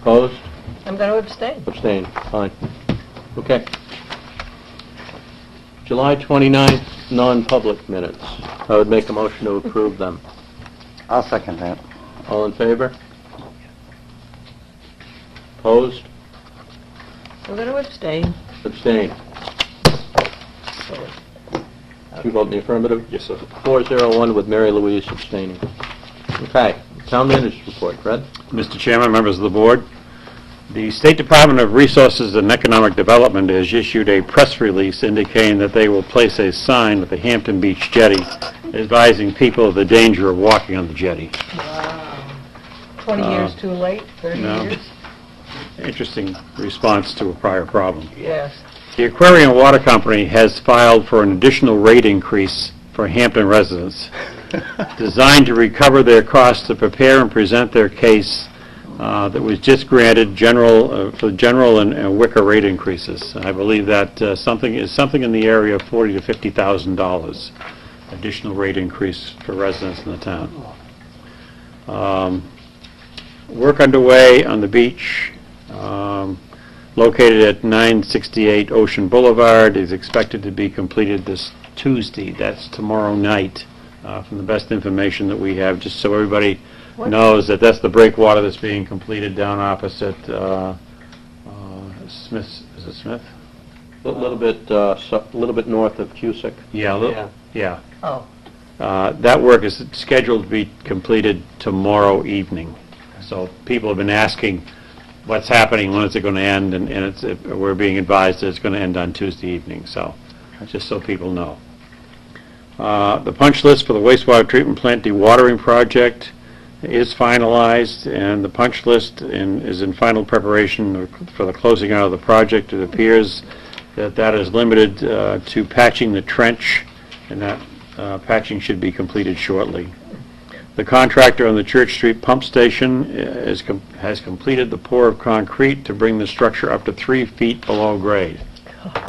Opposed? I'm going to abstain. Abstained, fine. Okay. July 29th, non-public minutes. I would make a motion to approve them. I'll second that. All in favor? Opposed? I'm going to abstain. Abstained. You vote in the affirmative? Yes, sir. 401 with Mary Louise abstaining. Okay, town manager's report, Fred? Mr. Chairman, members of the board, the State Department of Resources and Economic Development has issued a press release indicating that they will place a sign at the Hampton Beach jetty advising people of the danger of walking on the jetty. 20 Uh, years too late, 30 no. years? Interesting response to a prior problem. Yes. The Aquarion Water Company has filed for an additional rate increase for Hampton residents, designed to recover their costs to prepare and present their case uh, that was just granted general, uh, for general and and WICA rate increases. I believe that uh, something, is something in the area of forty to $50,000 additional rate increase for residents in the town. Um, Work underway on the beach, um, located at 968 Ocean Boulevard, is expected to be completed this Tuesday. That's tomorrow night, uh, from the best information that we have, just so everybody What- knows that that's the breakwater that's being completed down opposite uh, uh, Smith, is it Smith? A little bit, uh, so- a little bit north of Cusick. Yeah, a little- Yeah. yeah. Oh, Uh, That work is scheduled to be completed tomorrow evening. So people have been asking, what's happening, when is it going to end? And and it's, it- we're being advised that it's going to end on Tuesday evening, so, just so people know. Uh, The punch list for the wastewater treatment plant dewatering project is finalized, and the punch list in- is in final preparation for the closing out of the project. It appears that that is limited uh, to patching the trench, and that uh, patching should be completed shortly. The contractor on the Church Street pump station uh, is, com- has completed the pour of concrete to bring the structure up to three feet below grade,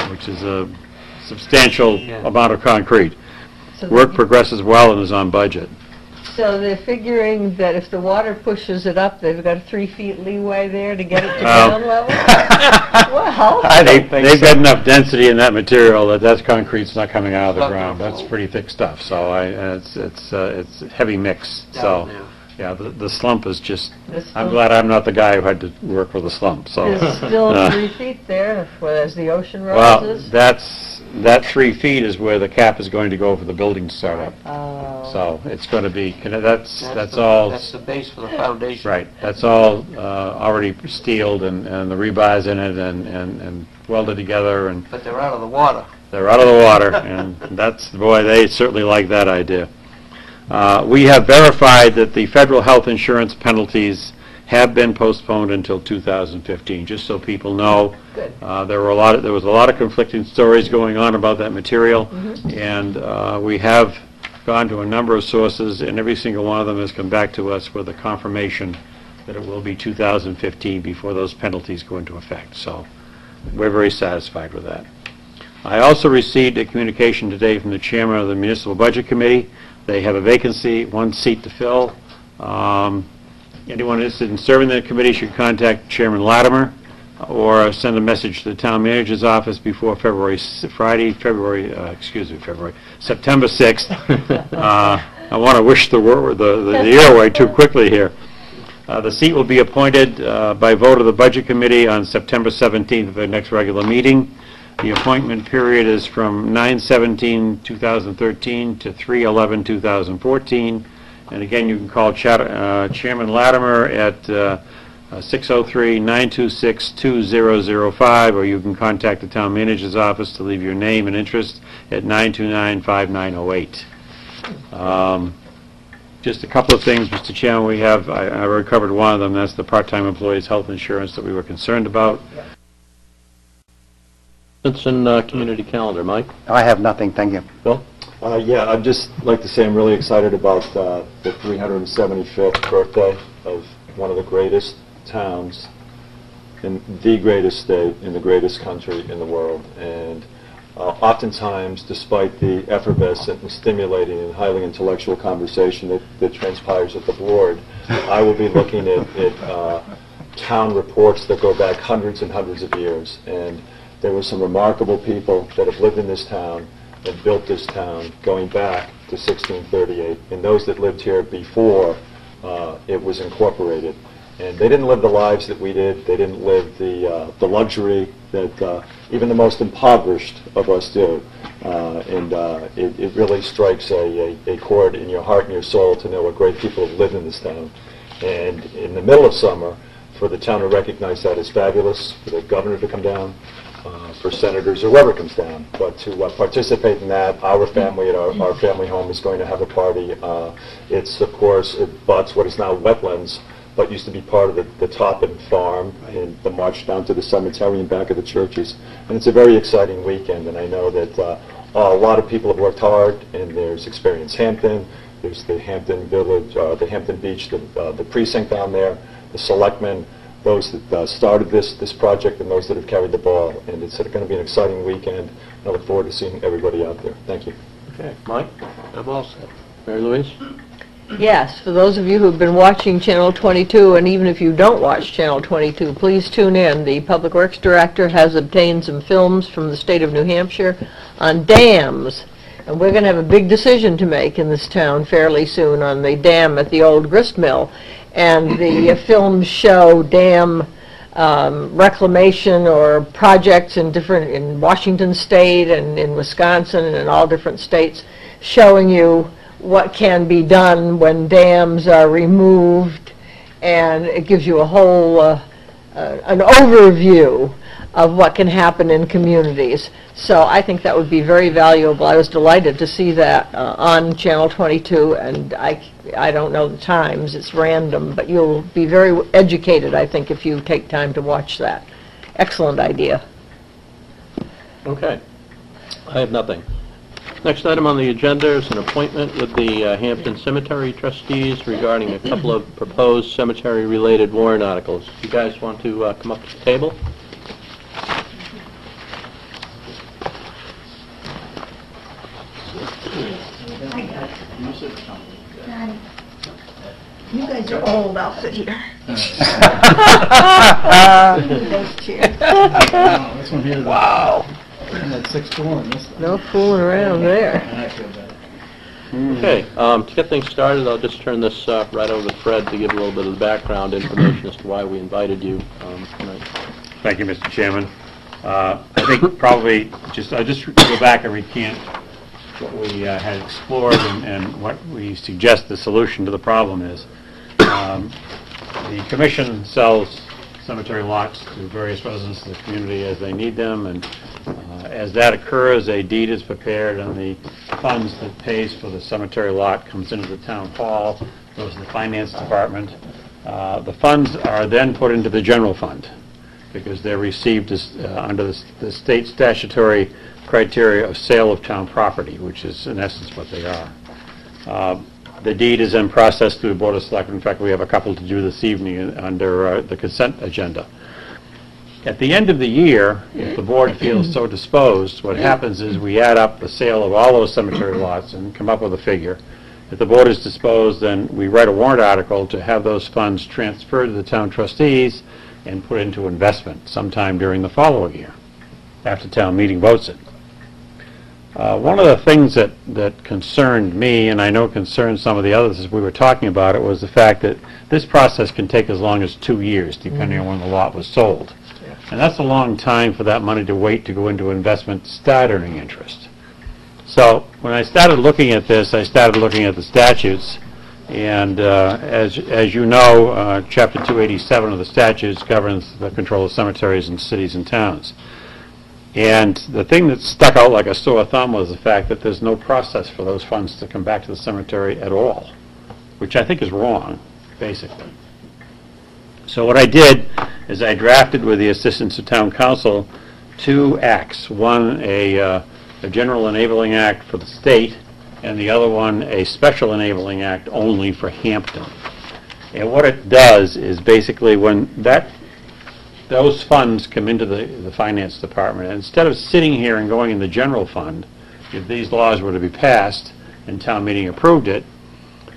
which is a substantial amount of concrete. so Work progresses well and is on budget. So they're figuring that if the water pushes it up, they've got a three feet leeway there to get it to Well- ground level? Well, They- They've got enough density in that material that that concrete's not coming out of the ground. That's pretty thick stuff, so I, it's, it's, uh, it's heavy mix, so, yeah, the the slump is just, There's I'm still- glad I'm not the guy who had to work with the slump, so. There's still uh, three feet there, whereas the ocean Well, rises. that's, that three feet is where the cap is going to go for the building startup. Oh. So it's going to be, that's, that's all, That's the base for the foundation. right, that's all uh, already steeled and, and the rebar's in it and, and and welded together and But they're out of the water. they're out of the water, and that's, boy, they certainly like that idea. Uh, We have verified that the federal health insurance penalties have been postponed until 2015, just so people know. Good. Uh, There were a lot, of- there was a lot of conflicting stories going on about that material, Mm-hmm. and uh, we have gone to a number of sources, and every single one of them has come back to us with a confirmation that it will be 2015 before those penalties go into effect. So we're very satisfied with that. I also received a communication today from the chairman of the Municipal Budget Committee. They have a vacancy, one seat to fill. Um, Anyone interested in serving that committee should contact Chairman Latimer or send a message to the town manager's office before February, s- Friday, February, uh, excuse me, February, September 6th. Uh, I want to wish the wor- the the year away too quickly here. Uh, The seat will be appointed uh, by vote of the Budget Committee on September 17th of the next regular meeting. The appointment period is from 9/17/2013 to 3/11/2014. And again, you can call Chat- uh, Chairman Latimer at uh, uh, 603-926-2005, or you can contact the town manager's office to leave your name and interest at 929-5908. Um, Just a couple of things, Mr. Chairman, we have, I I already covered one of them, that's the part-time employees' health insurance that we were concerned about. Citizen uh, Community Calendar, Mike? I have nothing, thank you. Bill? Uh, Yeah, I'd just like to say I'm really excited about uh, the 375th birthday of one of the greatest towns in the greatest state in the greatest country in the world. And uh, oftentimes, despite the effervescent and stimulating and highly intellectual conversation that that transpires at the board, I will be looking at at, uh, town reports that go back hundreds and hundreds of years. And there were some remarkable people that have lived in this town and built this town going back to 1638. And those that lived here before uh, it was incorporated. And they didn't live the lives that we did. They didn't live the uh, the luxury that uh, even the most impoverished of us do. Uh, and uh, it, it really strikes a, a, a chord in your heart and your soul to know what great people have lived in this town. And in the middle of summer, for the town to recognize that is fabulous, for the governor to come down, uh, for senators or whoever comes down. But to uh, participate in that, our family at our, our family home is going to have a party. Uh, It's, of course, it butts what is now wetlands, but used to be part of the, the Toppan Farm and the march down to the cemetery and back of the churches. And it's a very exciting weekend, and I know that uh, a lot of people have worked hard, and there's Experience Hampton, there's the Hampton Village, uh, the Hampton Beach, the uh, the precinct down there, the selectmen, those that uh, started this, this project, and those that have carried the ball. And it's going to be an exciting weekend. I look forward to seeing everybody out there. Thank you. Okay. Mike? I'm all set. Mary Louise? Yes, for those of you who've been watching Channel 22, and even if you don't watch Channel 22, please tune in. The Public Works Director has obtained some films from the state of New Hampshire on dams, and we're going to have a big decision to make in this town fairly soon on the dam at the old grist mill. And the uh, films show dam um, reclamation or projects in different, in Washington State and in Wisconsin and in all different states, showing you what can be done when dams are removed, and it gives you a whole, uh, uh, an overview of what can happen in communities. So I think that would be very valuable. I was delighted to see that uh, on Channel 22, and I, I don't know the times, it's random, but you'll be very educated, I think, if you take time to watch that. Excellent idea. Okay. I have nothing. Next item on the agenda is an appointment with the uh, Hampton Cemetery trustees regarding a couple of proposed cemetery-related warrant articles. You guys want to uh, come up to the table? You guys are old, I'll sit here. Wow. That's six to one, this No fooling around there. I feel better. Okay, um, to get things started, I'll just turn this uh, right over to Fred to give a little bit of the background information as to why we invited you um, tonight. Thank you, Mr. Chairman. Uh, I think probably, just, I'll just go back and recant what we uh, had explored and and what we suggest the solution to the problem is. Um, The commission sells cemetery lots to various residents of the community as they need them, and uh, as that occurs, a deed is prepared, and the funds that pays for the cemetery lot comes into the town hall, goes to the finance department. Uh, The funds are then put into the general fund, because they're received as, uh, under the the state statutory criteria of sale of town property, which is in essence what they are. Uh, The deed is in process through the Board of Selectmen. In fact, we have a couple to do this evening under uh, the consent agenda. At the end of the year, if the board feels so disposed, what happens is we add up the sale of all those cemetery lots and come up with a figure. If the board is disposed, then we write a warrant article to have those funds transferred to the town trustees and put into investment sometime during the following year, after town meeting votes it. Uh, One of the things that, that concerned me, and I know concerned some of the others as we were talking about it, was the fact that this process can take as long as two years, depending on when the lot was sold. And that's a long time for that money to wait to go into investment, start earning interest. So, when I started looking at this, I started looking at the statutes, and uh, as, as you know, uh, Chapter 287 of the statutes governs the control of cemeteries in cities and towns. And the thing that stuck out like a sore thumb was the fact that there's no process for those funds to come back to the cemetery at all, which I think is wrong, basically. So what I did is I drafted with the assistance of town counsel two acts. One, a, uh, a general enabling act for the state, and the other one, a special enabling act only for Hampton. And what it does is basically when that, those funds come into the, the finance department, instead of sitting here and going in the general fund, if these laws were to be passed and town meeting approved it,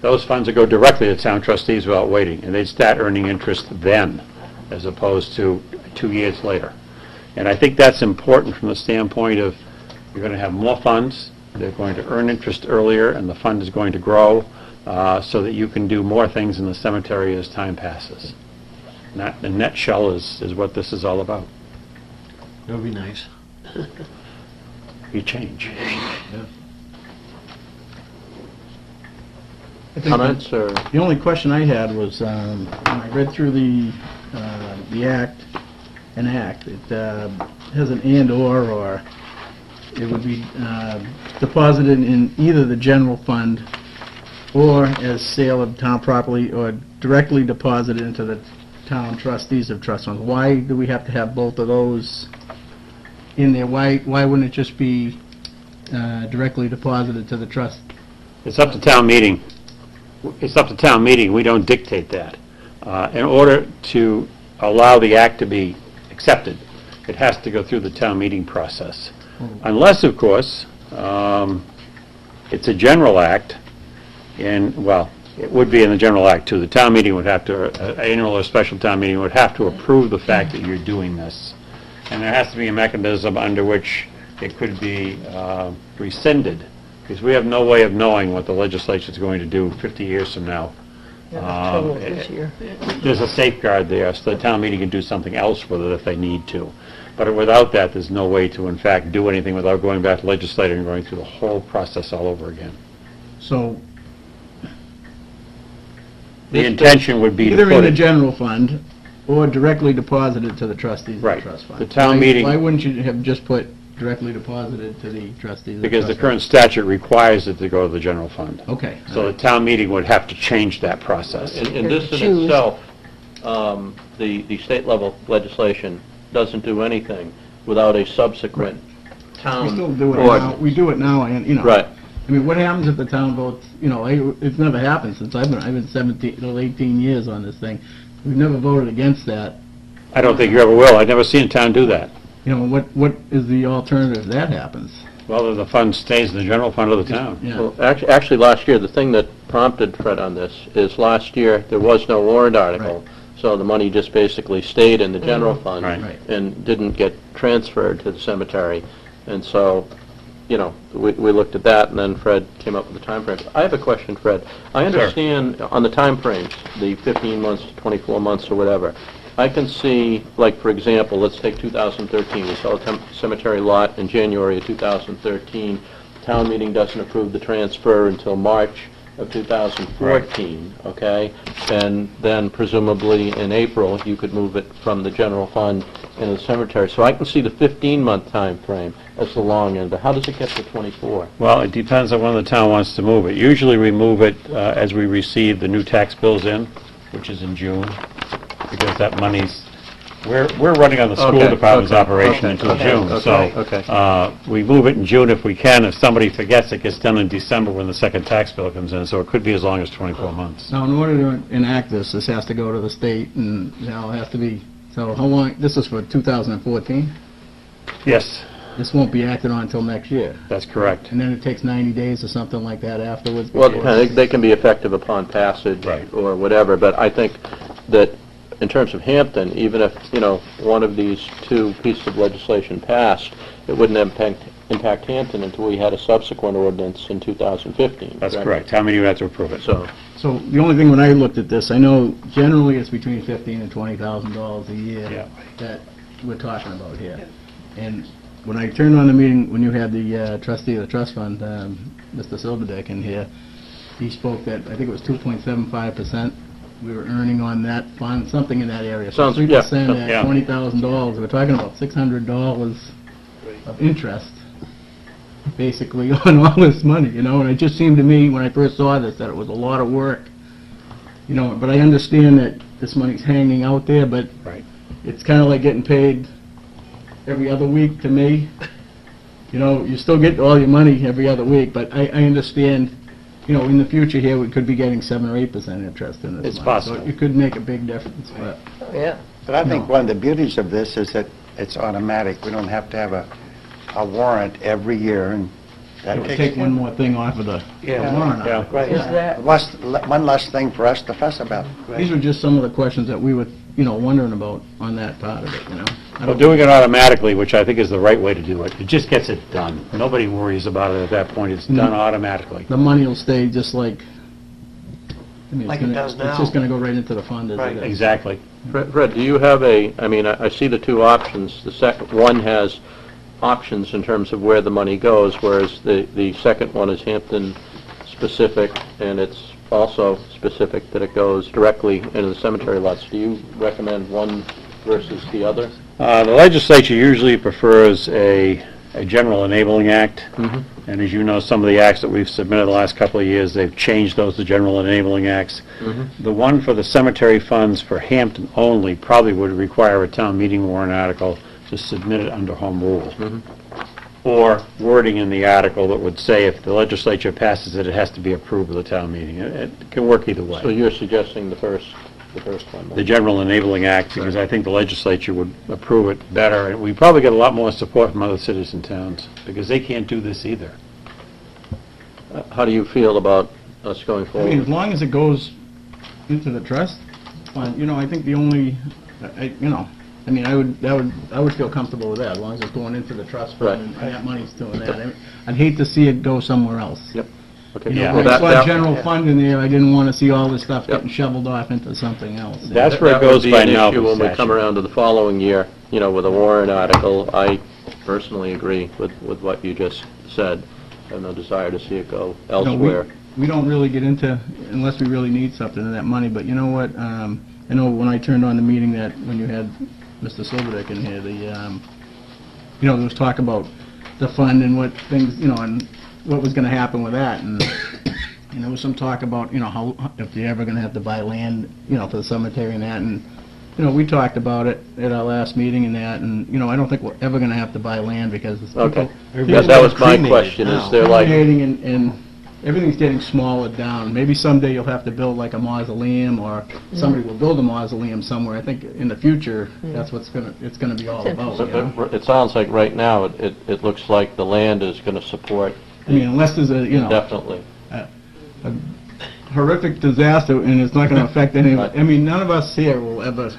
those funds would go directly to town trustees without waiting, and they'd start earning interest then, as opposed to two years later. And I think that's important from the standpoint of, you're going to have more funds, they're going to earn interest earlier, and the fund is going to grow, uh, so that you can do more things in the cemetery as time passes. And that, the net shell is, is what this is all about. That would be nice. You change. I think Comments, or? The only question I had was, um, when I read through the, uh, the act, an act, it uh, has an and/or, or it would be uh, deposited in either the general fund or as sale of town property, or directly deposited into the town trustees of trust funds. Why do we have to have both of those in there? Why, why wouldn't it just be uh, directly deposited to the trust? It's up to town meeting. It's up to town meeting, we don't dictate that. Uh, In order to allow the act to be accepted, it has to go through the town meeting process. Unless, of course, um, it's a general act, and, well, it would be in the general act, too. The town meeting would have to, uh, annual or special town meeting would have to approve the fact that you're doing this. And there has to be a mechanism under which it could be uh, rescinded, because we have no way of knowing what the legislature is going to do 50 years from now. Yeah, the total Um, this year. There's a safeguard there, so the town meeting can do something else with it if they need to. But without that, there's no way to, in fact, do anything without going back to legislature and going through the whole process all over again. So The intention would be to Either put in the it, general fund or directly deposited to the trustees of the Right. trust fund. The town Why- meeting- Why wouldn't you have just put directly deposited to the trustees of the because the trust current statute requires it to go to the general fund. fund? Okay. So the town meeting would have to change that process. And and this in Choose. itself, um, the, the state level legislation doesn't do anything without a subsequent town We still do it now, we do it now, and, you know. Right. I mean, what happens if the town votes, you know, I- it's never happened since I've been, I've been 17, or 18 years on this thing. We've never voted against that. I don't think you ever will. I've never seen a town do that. You know, what, what is the alternative if that happens? Whether the fund stays in the general fund of the town. Yeah, Well, actually, actually, last year, the thing that prompted Fred on this is last year, there was no warrant article, so the money just basically stayed in the general mm-hmm. fund Right. Right. and didn't get transferred to the cemetery. And so, you know, we, we looked at that, and then Fred came up with the timeframes. I have a question, Fred. I understand on the timeframes, the 15 months, to 24 months, or whatever. I can see, like, for example, let's take 2013, we sell a tem- cemetery lot in January of 2013. Town meeting doesn't approve the transfer until March of 2014, okay? And then presumably in April, you could move it from the general fund into the cemetery. So I can see the 15-month time frame as the long end, but how does it get to 24? Well, it depends on when the town wants to move it. Usually, we move it uh, as we receive the new tax bills in, which is in June, because that money's We're, we're running on the school Okay, department's okay, operation okay, until okay, June, so, okay, okay. uh, we move it in June if we can. If somebody forgets, it gets done in December when the second tax bill comes in, so it could be as long as 24 months. Now, in order to enact this, this has to go to the state and, you know, it has to be, so how long, this is for 2014? Yes, This won't be acted on until next year. that's correct. And then it takes 90 days or something like that afterwards? Well, before- they they can be effective upon passage Right. or whatever, but I think that in terms of Hampton, even if, you know, one of these two pieces of legislation passed, it wouldn't impact, impact Hampton until we had a subsequent ordinance in 2015. That's correct. How many would have to approve it? So, So the only thing when I looked at this, I know generally it's between fifteen and twenty thousand dollars a year Yeah. that we're talking about here. And when I turned on the meeting, when you had the uh, trustee of the trust fund, um, Mr. Silverdeck in here, he spoke that, I think it was two point seven five percent we were earning on that fund, something in that area. Sounds- Three yeah, percent yeah. at twenty thousand dollars, we're talking about six hundred dollars of interest, basically, on all this money, you know, and it just seemed to me, when I first saw this, that it was a lot of work. You know, but I understand that this money's hanging out there, but Right. it's kinda like getting paid every other week to me. You know, you still get all your money every other week, but I, I understand, you know, in the future here, we could be getting seven or eight percent interest in this It's money. So possible. it could make a big difference, but Yeah. But I think one of the beauties of this is that it's automatic. We don't have to have a, a warrant every year, and that it would takes... take one more thing off of the the Yeah. warrant Yeah. article. Right. Is that, Less, one less thing for us to fuss about. These are just some of the questions that we were, you know, wondering about on that part of it, you know? I Well, don't- doing it automatically, which I think is the right way to do it, it just gets it done. Nobody worries about it at that point. It's done mm-hmm. automatically. The money will stay just like, I mean, it's Like it gonna- does now. It's just gonna go right into the fund as Right. it is. Exactly. Fred, Fred, do you have a, I mean, I I see the two options. The second, one has options in terms of where the money goes, whereas the, the second one is Hampton-specific, and it's also specific that it goes directly into the cemetery lots. Do you recommend one versus the other? Uh, The legislature usually prefers a, a general enabling act. And as you know, some of the acts that we've submitted the last couple of years, they've changed those to general enabling acts. The one for the cemetery funds for Hampton only probably would require a town meeting warrant article to submit it under home rule. Or wording in the article that would say if the legislature passes it, it has to be approved of the town meeting. It it can work either way. So you're suggesting the first, the first one? the General Enabling Act, because I think the legislature would approve it better, and we probably get a lot more support from other cities and towns, because they can't do this either. Uh, How do you feel about us going forward? I mean, as long as it goes into the trust, fine, you know, I think the only, I, I- you know, I mean, I would, that would, I would feel comfortable with that, as long as it's going into the trust Right. fund and that money's doing that. I- I'd hate to see it go somewhere else. Yep. Okay. Yeah. well, When I that- saw that- general fund in there, I didn't want to see all this stuff Yep. getting shoveled off into something else. That's where it That would goes be by an now. issue when we come around to the following year, you know, with a warrant article. I personally agree with, with what you just said. I have no desire to see it go No, we- elsewhere. We don't really get into, unless we really need something in that money, but you know what, um, I know when I turned on the meeting that, when you had Mr. Silverdeck in here, the, um, you know, there was talk about the fund and what things, you know, and what was gonna happen with that, and, and there was some talk about, you know, how, if you're ever gonna have to buy land, you know, for the cemetery and that, and, you know, we talked about it at our last meeting and that, and, you know, I don't think we're ever gonna have to buy land because it's people. Okay. people That that was my cremated question, is now. there like, Cremating and, and everything's getting smaller down. Maybe someday you'll have to build like a mausoleum, or somebody will build a mausoleum somewhere. I think in the future, that's what's gonna, it's gonna be all about, you know? But it sounds like right now, it, it it looks like the land is going to support I mean, unless there's a, you know, definitely. A horrific disaster, and it's not gonna affect any of. I mean, none of us here will ever,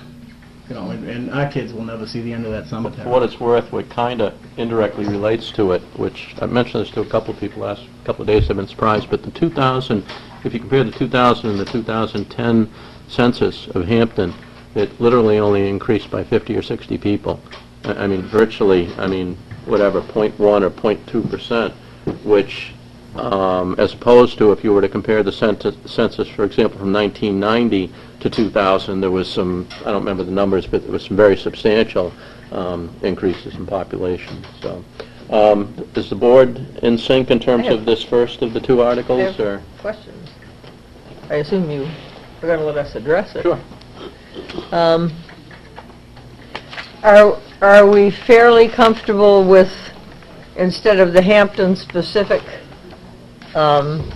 you know, and, and our kids will never see the end of that For what it's worth, what kind of indirectly relates to it, which I mentioned this to a couple of people last couple of days, I've been surprised, but the 2000, if you compare the 2000 and the 2010 census of Hampton, it literally only increased by 50 or 60 people. I I mean, virtually, I mean, whatever, .1 or .2 percent, which, um, as opposed to if you were to compare the census- census, for example, from 1990 to 2000, there was some, I don't remember the numbers, but there was some very substantial um, increases in population, so. um, Is the board in sync in terms of this first of the two I articles, have or? questions. I assume you are going to let us address it. Sure. Um, Are, are we fairly comfortable with, instead of the Hampton-specific um,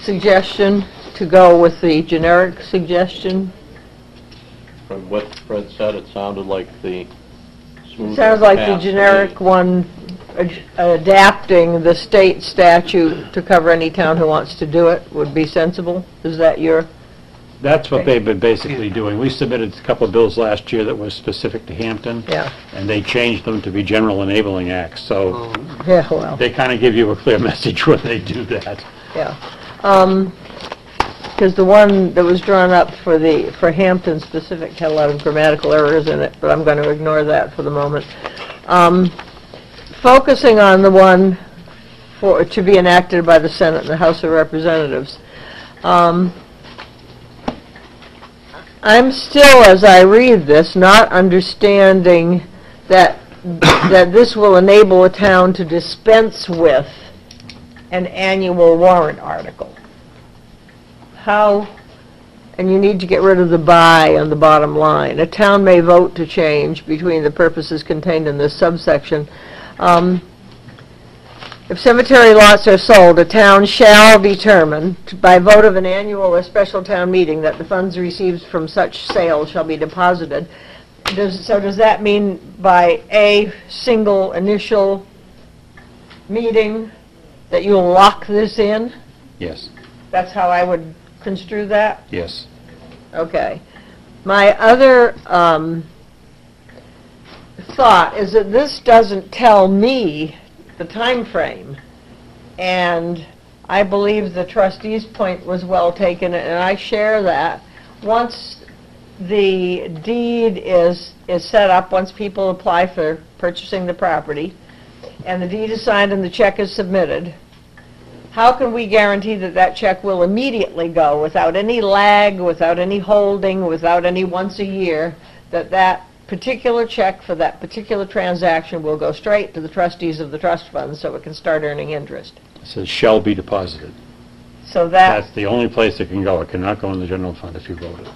suggestion, to go with the generic suggestion? From what Fred said, it sounded like the smoother Sounds like the path to generic me. one ad- adapting the state statute to cover any town who wants to do it would be sensible? Is that your, That's what they've been basically doing. We submitted a couple of bills last year that was specific to Hampton, yeah, and they changed them to be general enabling acts. So oh. yeah, well, they kind of give you a clear message when they do that. yeah. Um, Because the one that was drawn up for the, for Hampton specific had a lot of grammatical errors in it, but I'm going to ignore that for the moment. Um, Focusing on the one for, to be enacted by the Senate and the House of Representatives. Um, I'm still, as I read this, not understanding that, that this will enable a town to dispense with an annual warrant article. How, and you need to get rid of the by on the bottom line. A town may vote to change between the purposes contained in this subsection. Um, If cemetery lots are sold, a town shall determine by vote of an annual or special town meeting that the funds received from such sale shall be deposited. Does, so does that mean by a single initial meeting that you'll lock this in? Yes, That's how I would construe that? yes. Okay. My other um, thought is that this doesn't tell me the time frame, And I believe the trustee's point was well taken, and I share that. Once the deed is, is set up, once people apply for purchasing the property, and the deed is signed and the check is submitted, how can we guarantee that that check will immediately go without any lag, without any holding, without any once a year, that that particular check for that particular transaction will go straight to the trustees of the trust fund so it can start earning interest? It says shall be deposited. So that, That's the only place it can go. It cannot go in the general fund if you vote it.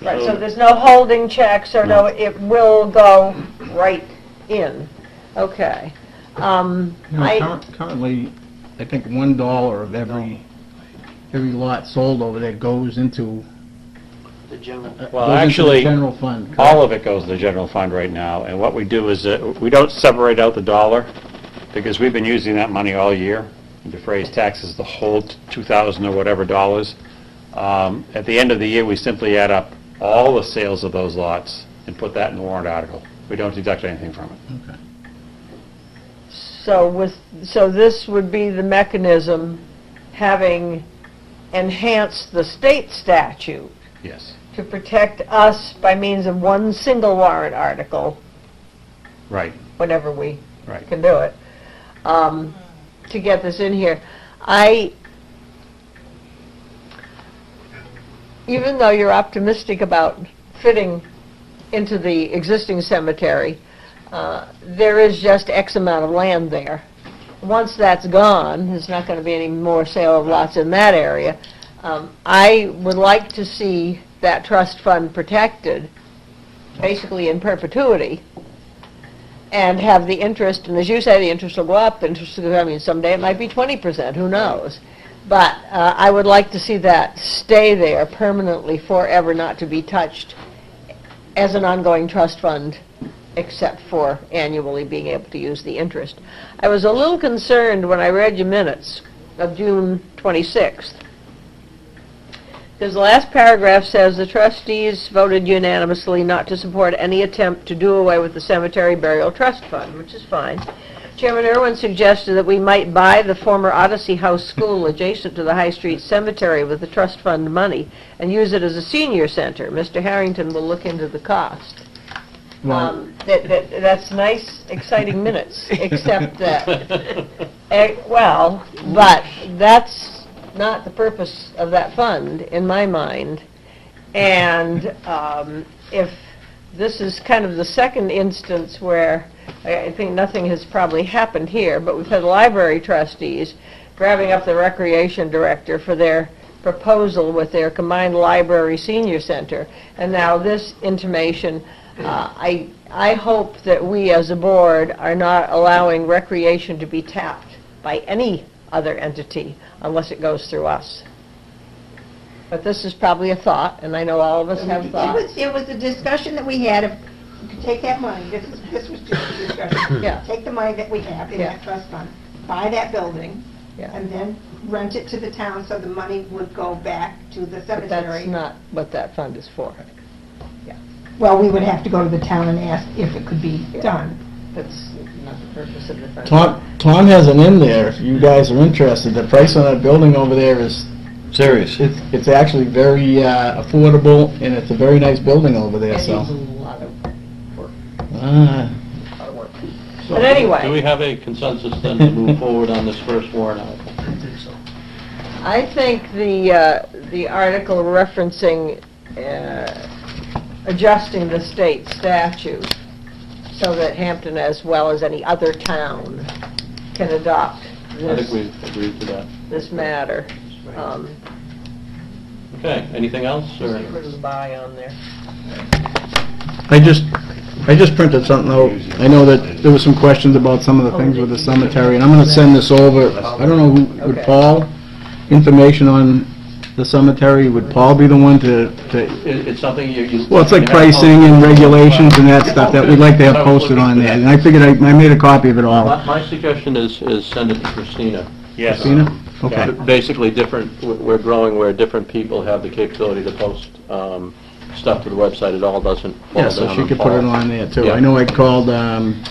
right, so there's no holding checks or no, it will go right in. Okay. Um, You know, I, cur- currently, I think one dollar of every, every lot sold over there goes into, the general. uh, Well, goes into the actually, general fund. All of it goes to the general fund right now, and what we do is, uh, we don't separate out the dollar, because we've been using that money all year, to defray taxes the whole t- 2,000 or whatever dollars. Um, At the end of the year, we simply add up all the sales of those lots and put that in the warrant article. We don't deduct anything from it. So with, so this would be the mechanism having enhanced the state statute Yes. to protect us by means of one single warrant article Right, whenever we right. can do it, um, to get this in here. I, even though you're optimistic about fitting into the existing cemetery, uh, there is just X amount of land there. Once that's gone, there's not going to be any more sale of lots in that area. Um, I would like to see that trust fund protected, basically in perpetuity, and have the interest, and as you say, the interest will go up, interest will go, I mean, someday it might be 20%, who knows? But uh, I would like to see that stay there permanently forever, not to be touched as an ongoing trust fund, except for annually being able to use the interest. I was a little concerned when I read your minutes of June 26th, because the last paragraph says, "The trustees voted unanimously not to support any attempt to do away with the cemetery burial trust fund," which is fine. Chairman Irwin suggested that we might buy the former Odyssey House School adjacent to the High Street Cemetery with the trust fund money and use it as a senior center. Mr. Harrington will look into the cost. Um, that, that, that's nice, exciting minutes, except that, eh, well, but that's not the purpose of that fund, in my mind. And um, if this is kind of the second instance where, I I think nothing has probably happened here, but we've had library trustees grabbing up the recreation director for their proposal with their combined library senior center, and now this intimation Uh, I, I hope that we as a board are not allowing recreation to be tapped by any other entity unless it goes through us. But this is probably a thought, and I know all of us have It thoughts. was, it was a discussion that we had, you could take that money, this is, this was just a discussion. Yeah. Take the money that we have in Yeah. that trust fund, buy that building, Yeah. and then rent it to the town so the money would go back to the But that's cemetery. not what that fund is for. Well, we would have to go to the town and ask if it could be done. That's not the purpose of the fund. Tom, Tom has an in there, if you guys are interested. The price on that building over there is, Serious. it's, it's actually very uh, affordable, and it's a very nice building over there, It needs a lot of work, Ah, lot of work. But anyway. Do we have a consensus then to move forward on this first warrant article? I think the, uh, the article referencing uh, adjusting the state statute so that Hampton, as well as any other town, can adopt I think this, we agreed to that. this matter. Um, Okay, anything else, or? Put a buy on there. I just, I just printed something out. I know that there was some questions about some of the things with the cemetery, and I'm gonna send this over. I don't know who, would Okay. Paul, information on the cemetery, would Paul be the one to, to It- It's something you... you- Well, it's like you have pricing and regulations and that stuff that we'd like to have posted on there. that. And I figured I, I made a copy of it all. My my suggestion is, is send it to Christina. Yes. Christina? Okay. Basically, different, we're growing where different people have the capability to post um, stuff to the website. It all doesn't fall Yeah, down so she on could put it Paul. on there too. Yeah. I know I called, um,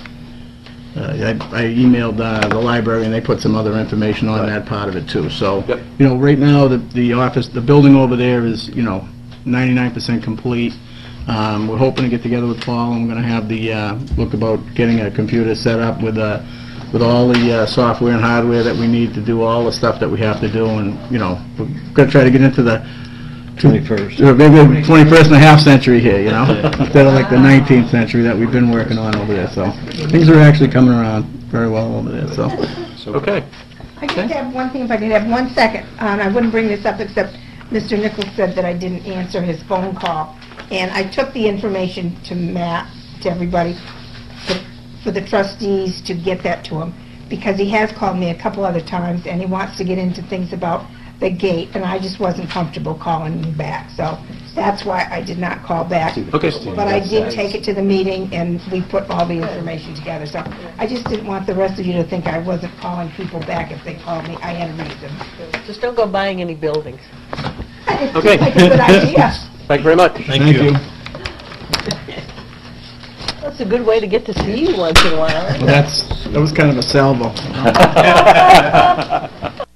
uh, I I emailed uh, the library and they put some other information on that part of it too. So, Yep. you know, right now, the, the office, the building over there is, you know, ninety-nine percent complete. Um, we're hoping to get together with Paul and we're gonna have the, uh, look about getting a computer set up with, uh, with all the, uh, software and hardware that we need to do all the stuff that we have to do and, you know, we're gonna try to get into the Twenty-first. or maybe the 21st and a half century here, you know, instead of like the 19th century that we've been working on over there, so. Things are actually coming around very well over there, so. Okay. I just have one thing, if I could have one second, and I wouldn't bring this up except Mr. Nichols said that I didn't answer his phone call. And I took the information to Matt, to everybody, for- for the trustees to get that to him, because he has called me a couple other times, and he wants to get into things about the gate, and I just wasn't comfortable calling him back, so that's why I did not call back. Okay. But I did take it to the meeting, and we put all the information together, so I just didn't want the rest of you to think I wasn't calling people back if they called me. I had a reason. Just don't go buying any buildings. It Okay. seemed like a good idea. Thank you very much. Thank you. That's a good way to get to see you once in a while. Well, that's, that was kind of a salvo.